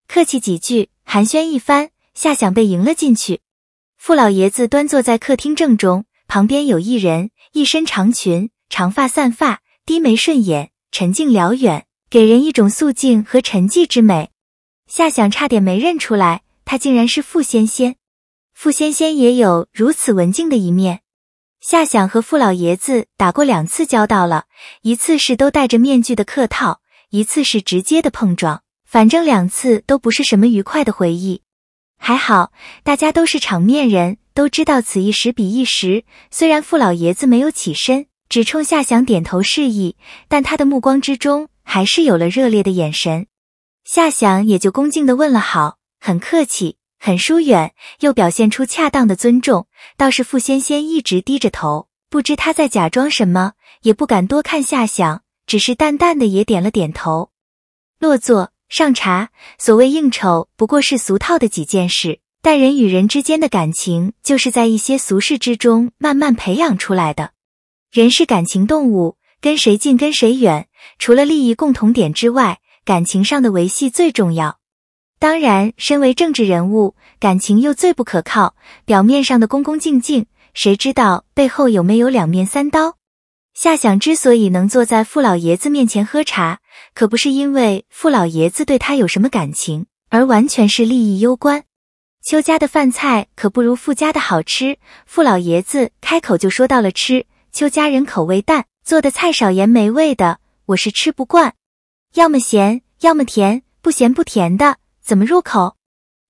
客气几句，寒暄一番，夏想被迎了进去。傅老爷子端坐在客厅正中，旁边有一人，一身长裙，长发散发，低眉顺眼，沉静辽远，给人一种肃静和沉寂之美。夏想差点没认出来，他竟然是傅仙仙。傅仙仙也有如此文静的一面。夏想和傅老爷子打过两次交道了，一次是都戴着面具的客套，一次是直接的碰撞，反正两次都不是什么愉快的回忆。还好，大家都是场面人，都知道此一时彼一时。虽然傅老爷子没有起身，只冲夏想点头示意，但他的目光之中还是有了热烈的眼神。夏想也就恭敬的问了好，很客气。很疏远，又表现出恰当的尊重，倒是傅仙仙一直低着头，不知他在假装什么，也不敢多看夏想，只是淡淡的也点了点头。落座上茶，所谓应酬，不过是俗套的几件事，但人与人之间的感情，就是在一些俗事之中慢慢培养出来的。人是感情动物，跟谁近跟谁远，除了利益共同点之外，感情上的维系最重要。当然，身为政治人物，感情又最不可靠。表面上的恭恭敬敬，谁知道背后有没有两面三刀？夏想之所以能坐在傅老爷子面前喝茶，可不是因为傅老爷子对他有什么感情，而完全是利益攸关。邱家的饭菜可不如傅家的好吃，傅老爷子开口就说到了吃。邱家人口味淡，做的菜少盐没味的，我是吃不惯。要么咸，要么甜，不咸不甜的。怎么入口？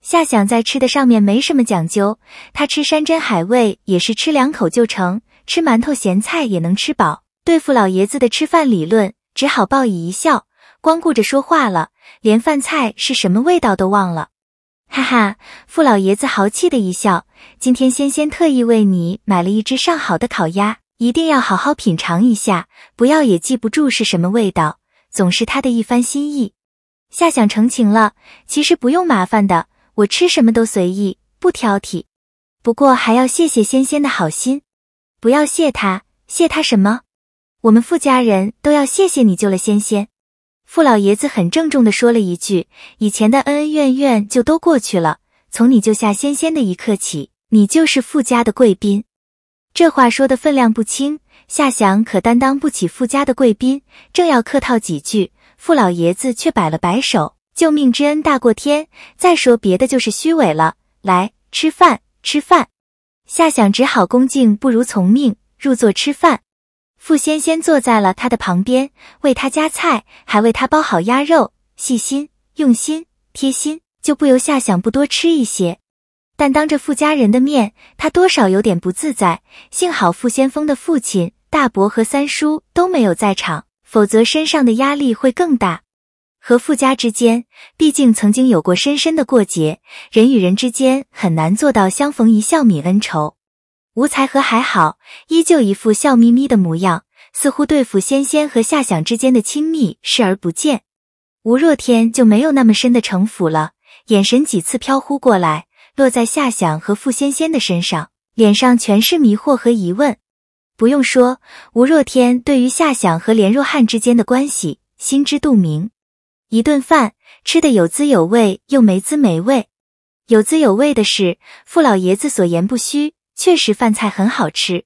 夏想在吃的上面没什么讲究，他吃山珍海味也是吃两口就成，吃馒头咸菜也能吃饱。对付老爷子的吃饭理论，只好报以一笑，光顾着说话了，连饭菜是什么味道都忘了。哈哈，傅老爷子豪气的一笑，今天仙仙特意为你买了一只上好的烤鸭，一定要好好品尝一下，不要也记不住是什么味道，总是他的一番心意。夏想成情了，其实不用麻烦的，我吃什么都随意，不挑剔。不过还要谢谢仙仙的好心，不要谢他，谢他什么？我们傅家人都要谢谢你救了仙仙。傅老爷子很郑重的说了一句：“以前的恩恩怨怨就都过去了，从你救下仙仙的一刻起，你就是傅家的贵宾。”这话说的分量不轻，夏想可担当不起傅家的贵宾，正要客套几句。傅老爷子却摆了摆手，救命之恩大过天，再说别的就是虚伪了。来吃饭，吃饭。夏想只好恭敬不如从命，入座吃饭。傅仙仙坐在了他的旁边，为他夹菜，还为他包好鸭肉，细心、用心、贴心，就不由夏想不多吃一些。但当着傅家人的面，他多少有点不自在。幸好傅先锋的父亲大伯和三叔都没有在场。否则身上的压力会更大。和傅家之间，毕竟曾经有过深深的过节，人与人之间很难做到相逢一笑泯恩仇。吴才和还好，依旧一副笑眯眯的模样，似乎对付仙仙和夏想之间的亲密视而不见。吴若天就没有那么深的城府了，眼神几次飘忽过来，落在夏想和傅仙仙的身上，脸上全是迷惑和疑问。不用说，吴若天对于夏想和连若汉之间的关系心知肚明。一顿饭吃的有滋有味，又没滋没味。有滋有味的是，傅老爷子所言不虚，确实饭菜很好吃。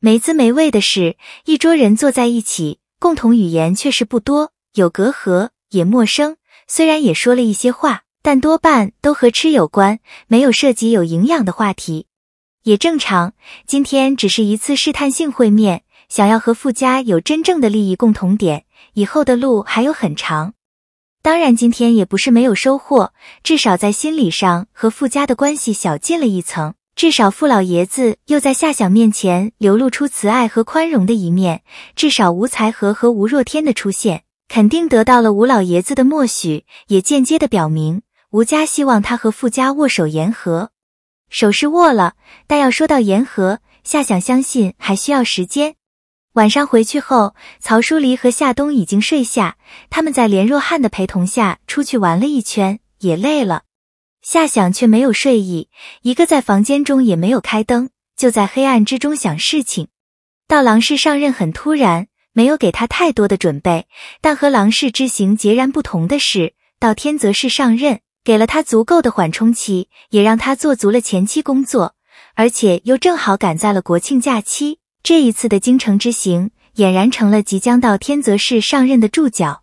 没滋没味的是，一桌人坐在一起，共同语言却是不多，有隔阂，也陌生。虽然也说了一些话，但多半都和吃有关，没有涉及有营养的话题。也正常，今天只是一次试探性会面，想要和傅家有真正的利益共同点，以后的路还有很长。当然，今天也不是没有收获，至少在心理上和傅家的关系小进了一层。至少傅老爷子又在夏想面前流露出慈爱和宽容的一面。至少吴才和和吴若天的出现，肯定得到了吴老爷子的默许，也间接的表明吴家希望他和傅家握手言和。手是握了，但要说到言和，夏想相信还需要时间。晚上回去后，曹淑离和夏冬已经睡下，他们在连若汉的陪同下出去玩了一圈，也累了。夏想却没有睡意，一个在房间中也没有开灯，就在黑暗之中想事情。到郎氏上任很突然，没有给他太多的准备，但和郎氏之行截然不同的是，到天泽市上任。给了他足够的缓冲期，也让他做足了前期工作，而且又正好赶在了国庆假期。这一次的京城之行，俨然成了即将到天泽市上任的注脚。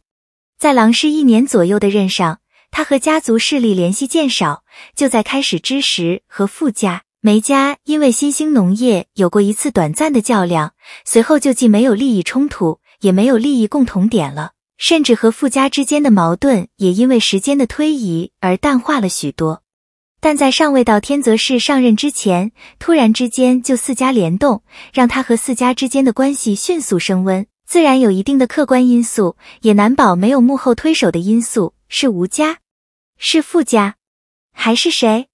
在郎氏一年左右的任上，他和家族势力联系渐少。就在开始之时，和傅家、梅家因为新兴农业有过一次短暂的较量，随后就既没有利益冲突，也没有利益共同点了。甚至和傅家之间的矛盾也因为时间的推移而淡化了许多，但在尚未到天泽市上任之前，突然之间就四家联动，让他和四家之间的关系迅速升温。自然有一定的客观因素，也难保没有幕后推手的因素。是吴家，是傅家，还是谁？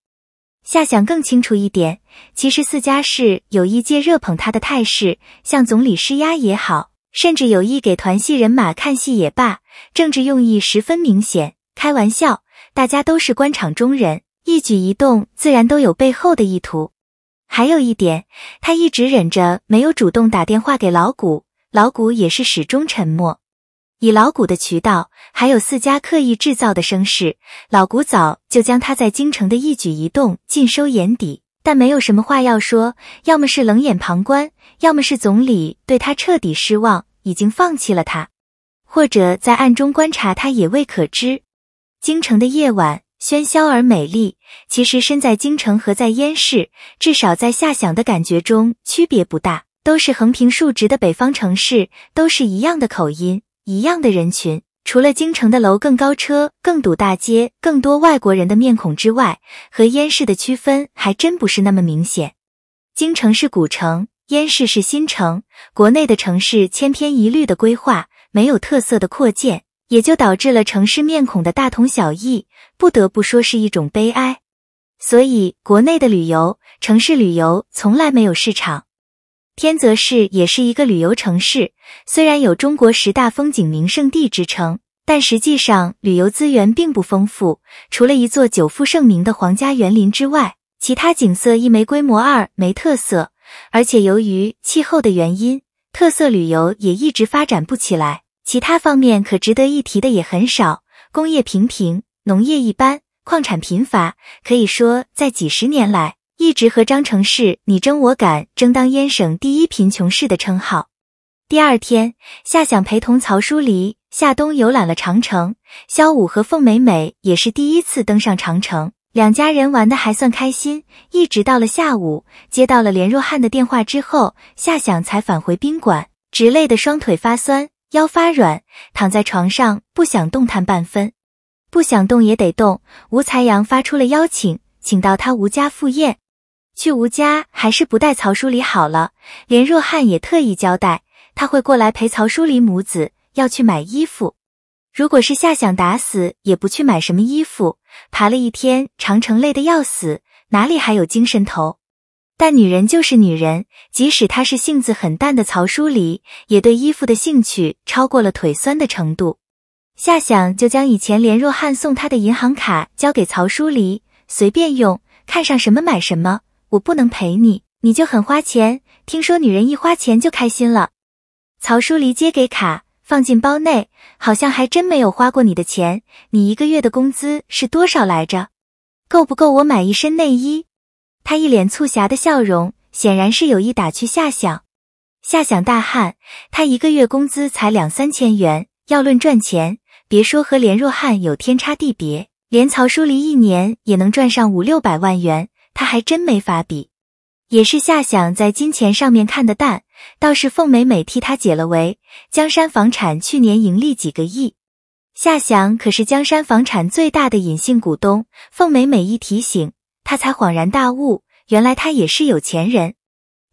夏想更清楚一点，其实四家是有意借热捧他的态势，向总理施压也好。甚至有意给团戏人马看戏也罢，政治用意十分明显。开玩笑，大家都是官场中人，一举一动自然都有背后的意图。还有一点，他一直忍着没有主动打电话给老谷，老谷也是始终沉默。以老谷的渠道，还有四家刻意制造的声势，老谷早就将他在京城的一举一动尽收眼底，但没有什么话要说，要么是冷眼旁观，要么是总理对他彻底失望，已经放弃了他，或者在暗中观察他也未可知。京城的夜晚喧嚣而美丽，其实身在京城和在燕市，至少在夏想的感觉中区别不大，都是横平竖直的北方城市，都是一样的口音。一样的人群，除了京城的楼更高、车更堵、大街更多外国人的面孔之外，和燕市的区分还真不是那么明显。京城是古城，燕市是新城，国内的城市千篇一律的规划，没有特色的扩建，也就导致了城市面孔的大同小异，不得不说是一种悲哀。所以，国内的旅游城市旅游从来没有市场。天泽市也是一个旅游城市，虽然有中国十大风景名胜地之称，但实际上旅游资源并不丰富。除了一座久负盛名的皇家园林之外，其他景色一没规模，二没特色。而且由于气候的原因，特色旅游也一直发展不起来。其他方面可值得一提的也很少，工业平平，农业一般，矿产贫乏，可以说在几十年来。一直和张成市你争我赶，争当燕省第一贫穷市的称号。第二天，夏想陪同曹淑离、夏冬游览了长城，萧武和凤美美也是第一次登上长城，两家人玩的还算开心。一直到了下午，接到了连若汉的电话之后，夏想才返回宾馆，直累得双腿发酸，腰发软，躺在床上不想动弹半分。不想动也得动，吴才阳发出了邀请，请到他吴家赴宴。去吴家还是不带曹淑离好了。连若汉也特意交代，他会过来陪曹淑离母子，要去买衣服。如果是夏想打死也不去买什么衣服，爬了一天长城累得要死，哪里还有精神头？但女人就是女人，即使她是性子很淡的曹淑离，也对衣服的兴趣超过了腿酸的程度。夏想就将以前连若汉送她的银行卡交给曹淑离，随便用，看上什么买什么。我不能陪你，你就很花钱。听说女人一花钱就开心了。曹淑离接给卡，放进包内，好像还真没有花过你的钱。你一个月的工资是多少来着？够不够我买一身内衣？他一脸促狭的笑容，显然是有意打趣夏想。夏想大汗，他一个月工资才两三千元，要论赚钱，别说和连若汉有天差地别，连曹淑离一年也能赚上五六百万元。他还真没法比，也是夏想在金钱上面看的淡，倒是凤美美替他解了围。江山房产去年盈利几个亿，夏想可是江山房产最大的隐性股东。凤美美一提醒，他才恍然大悟，原来他也是有钱人。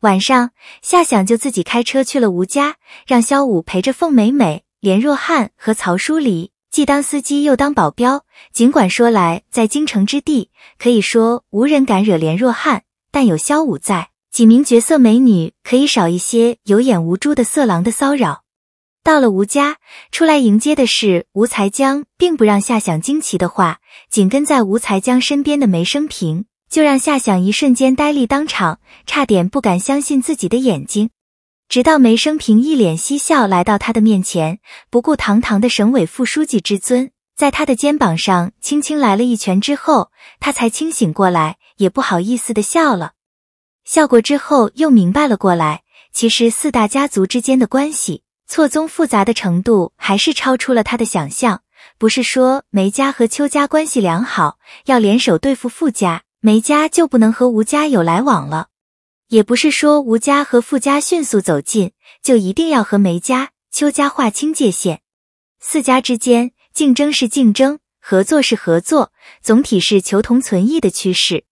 晚上，夏想就自己开车去了吴家，让肖武陪着凤美美、连若汉和曹淑离。既当司机又当保镖，尽管说来在京城之地，可以说无人敢惹连若汉，但有萧武在，几名绝色美女可以少一些有眼无珠的色狼的骚扰。到了吴家，出来迎接的是吴才江，并不让夏想惊奇的话，紧跟在吴才江身边的梅生平，就让夏想一瞬间呆立当场，差点不敢相信自己的眼睛。直到梅生平一脸嬉笑来到他的面前，不顾堂堂的省委副书记之尊，在他的肩膀上轻轻来了一拳之后，他才清醒过来，也不好意思的笑了。笑过之后，又明白了过来，其实四大家族之间的关系错综复杂的程度，还是超出了他的想象。不是说梅家和邱家关系良好，要联手对付傅家，梅家就不能和吴家有来往了。也不是说吴家和傅家迅速走近，就一定要和梅家、邱家划清界限。四家之间竞争是竞争，合作是合作，总体是求同存异的趋势。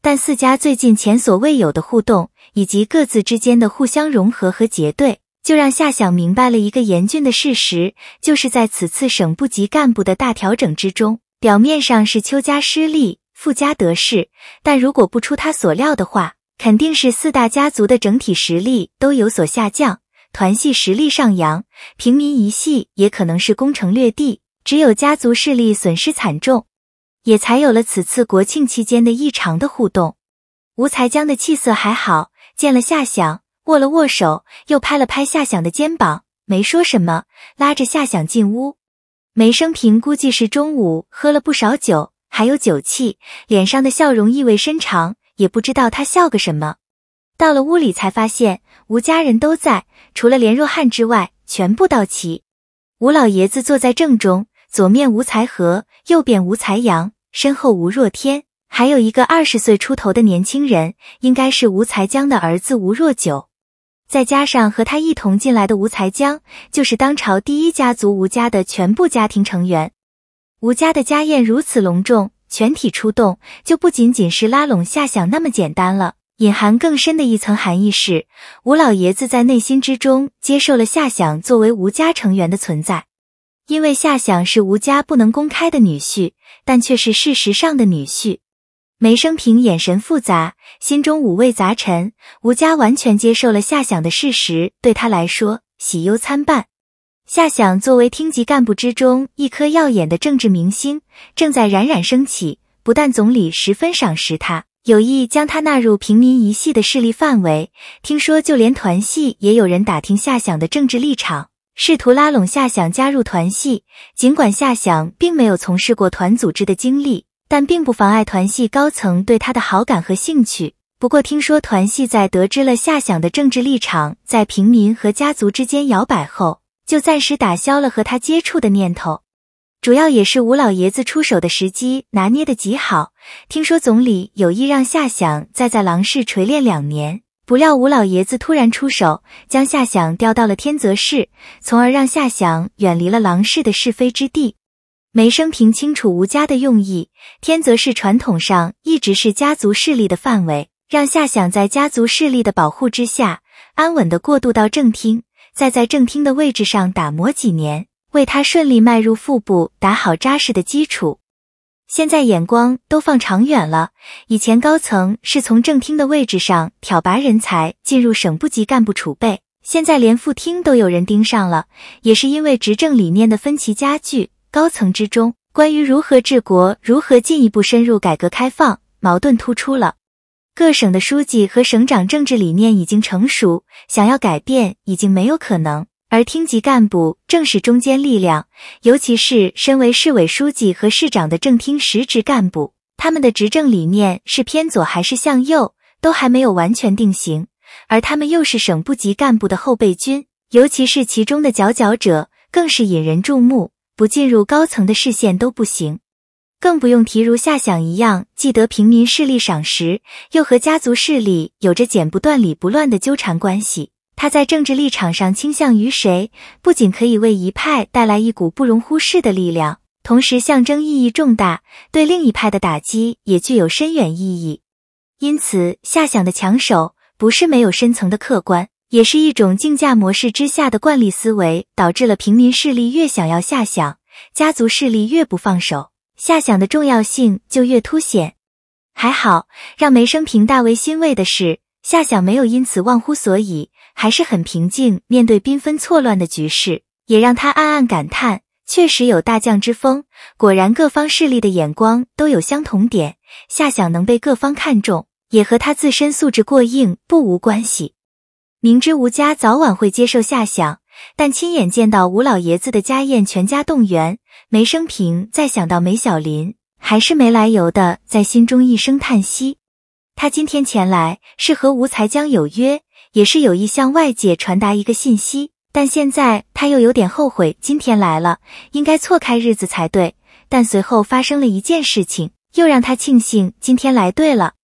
但四家最近前所未有的互动，以及各自之间的互相融合和结对，就让夏想明白了一个严峻的事实，就是在此次省部级干部的大调整之中，表面上是邱家失利，傅家得势，但如果不出他所料的话。肯定是四大家族的整体实力都有所下降，团系实力上扬，平民一系也可能是攻城略地，只有家族势力损失惨重。也才有了此次国庆期间的异常的互动。吴才江的气色还好，见了夏想，握了握手，又拍了拍夏想的肩膀，没说什么，拉着夏想进屋。梅生平估计是中午喝了不少酒，还有酒气，脸上的笑容意味深长，也不知道他笑个什么。到了屋里才发现吴家人都在，除了连若汉之外，全部到齐。吴老爷子坐在正中，左面吴才和，右边吴才阳，身后吴若天，还有一个二十岁出头的年轻人，应该是吴才江的儿子吴若九。再加上和他一同进来的吴才江，就是当朝第一家族吴家的全部家庭成员。吴家的家宴如此隆重，全体出动，就不仅仅是拉拢夏想那么简单了。隐含更深的一层含义是，吴老爷子在内心之中接受了夏想作为吴家成员的存在，因为夏想是吴家不能公开的女婿，但却是事实上的女婿。梅生平眼神复杂，心中五味杂陈。吴家完全接受了夏想的事实，对他来说喜忧参半。夏想作为厅级干部之中一颗耀眼的政治明星，正在冉冉升起，不但总理十分赏识他。有意将他纳入平民一系的势力范围。听说就连团系也有人打听夏想的政治立场，试图拉拢夏想加入团系。尽管夏想并没有从事过团组织的经历，但并不妨碍团系高层对他的好感和兴趣。不过，听说团系在得知了夏想的政治立场在平民和家族之间摇摆后，就暂时打消了和他接触的念头。主要也是吴老爷子出手的时机拿捏的极好。听说总理有意让夏想再在郎氏锤炼两年，不料吴老爷子突然出手，将夏想调到了天泽市，从而让夏想远离了郎氏的是非之地。梅生平清楚吴家的用意，天泽市传统上一直是家族势力的范围，让夏想在家族势力的保护之下，安稳的过渡到正厅，再在正厅的位置上打磨几年。为他顺利迈入副部打好扎实的基础。现在眼光都放长远了。以前高层是从正厅的位置上挑拔人才进入省部级干部储备，现在连副厅都有人盯上了，也是因为执政理念的分歧加剧。高层之中，关于如何治国、如何进一步深入改革开放，矛盾突出了。各省的书记和省长政治理念已经成熟，想要改变已经没有可能。而厅级干部正是中坚力量，尤其是身为市委书记和市长的正厅实职干部，他们的执政理念是偏左还是向右，都还没有完全定型。而他们又是省部级干部的后备军，尤其是其中的佼佼者，更是引人注目，不进入高层的视线都不行。更不用提如夏想一样，既得平民势力赏识，又和家族势力有着剪不断理不乱的纠缠关系。他在政治立场上倾向于谁，不仅可以为一派带来一股不容忽视的力量，同时象征意义重大，对另一派的打击也具有深远意义。因此，夏想的抢手不是没有深层的客观，也是一种竞价模式之下的惯例思维，导致了平民势力越想要夏想，家族势力越不放手，夏想的重要性就越凸显。还好，让梅生平大为欣慰的是，夏想没有因此忘乎所以。还是很平静，面对缤纷错乱的局势，也让他暗暗感叹：确实有大将之风。果然，各方势力的眼光都有相同点。夏想能被各方看重，也和他自身素质过硬不无关系。明知吴家早晚会接受夏想，但亲眼见到吴老爷子的家宴，全家动员，梅生平再想到梅小林，还是没来由的在心中一声叹息。他今天前来是和吴才江有约。也是有意向外界传达一个信息，但现在他又有点后悔今天来了，应该错开日子才对。但随后发生了一件事情，又让他庆幸今天来对了。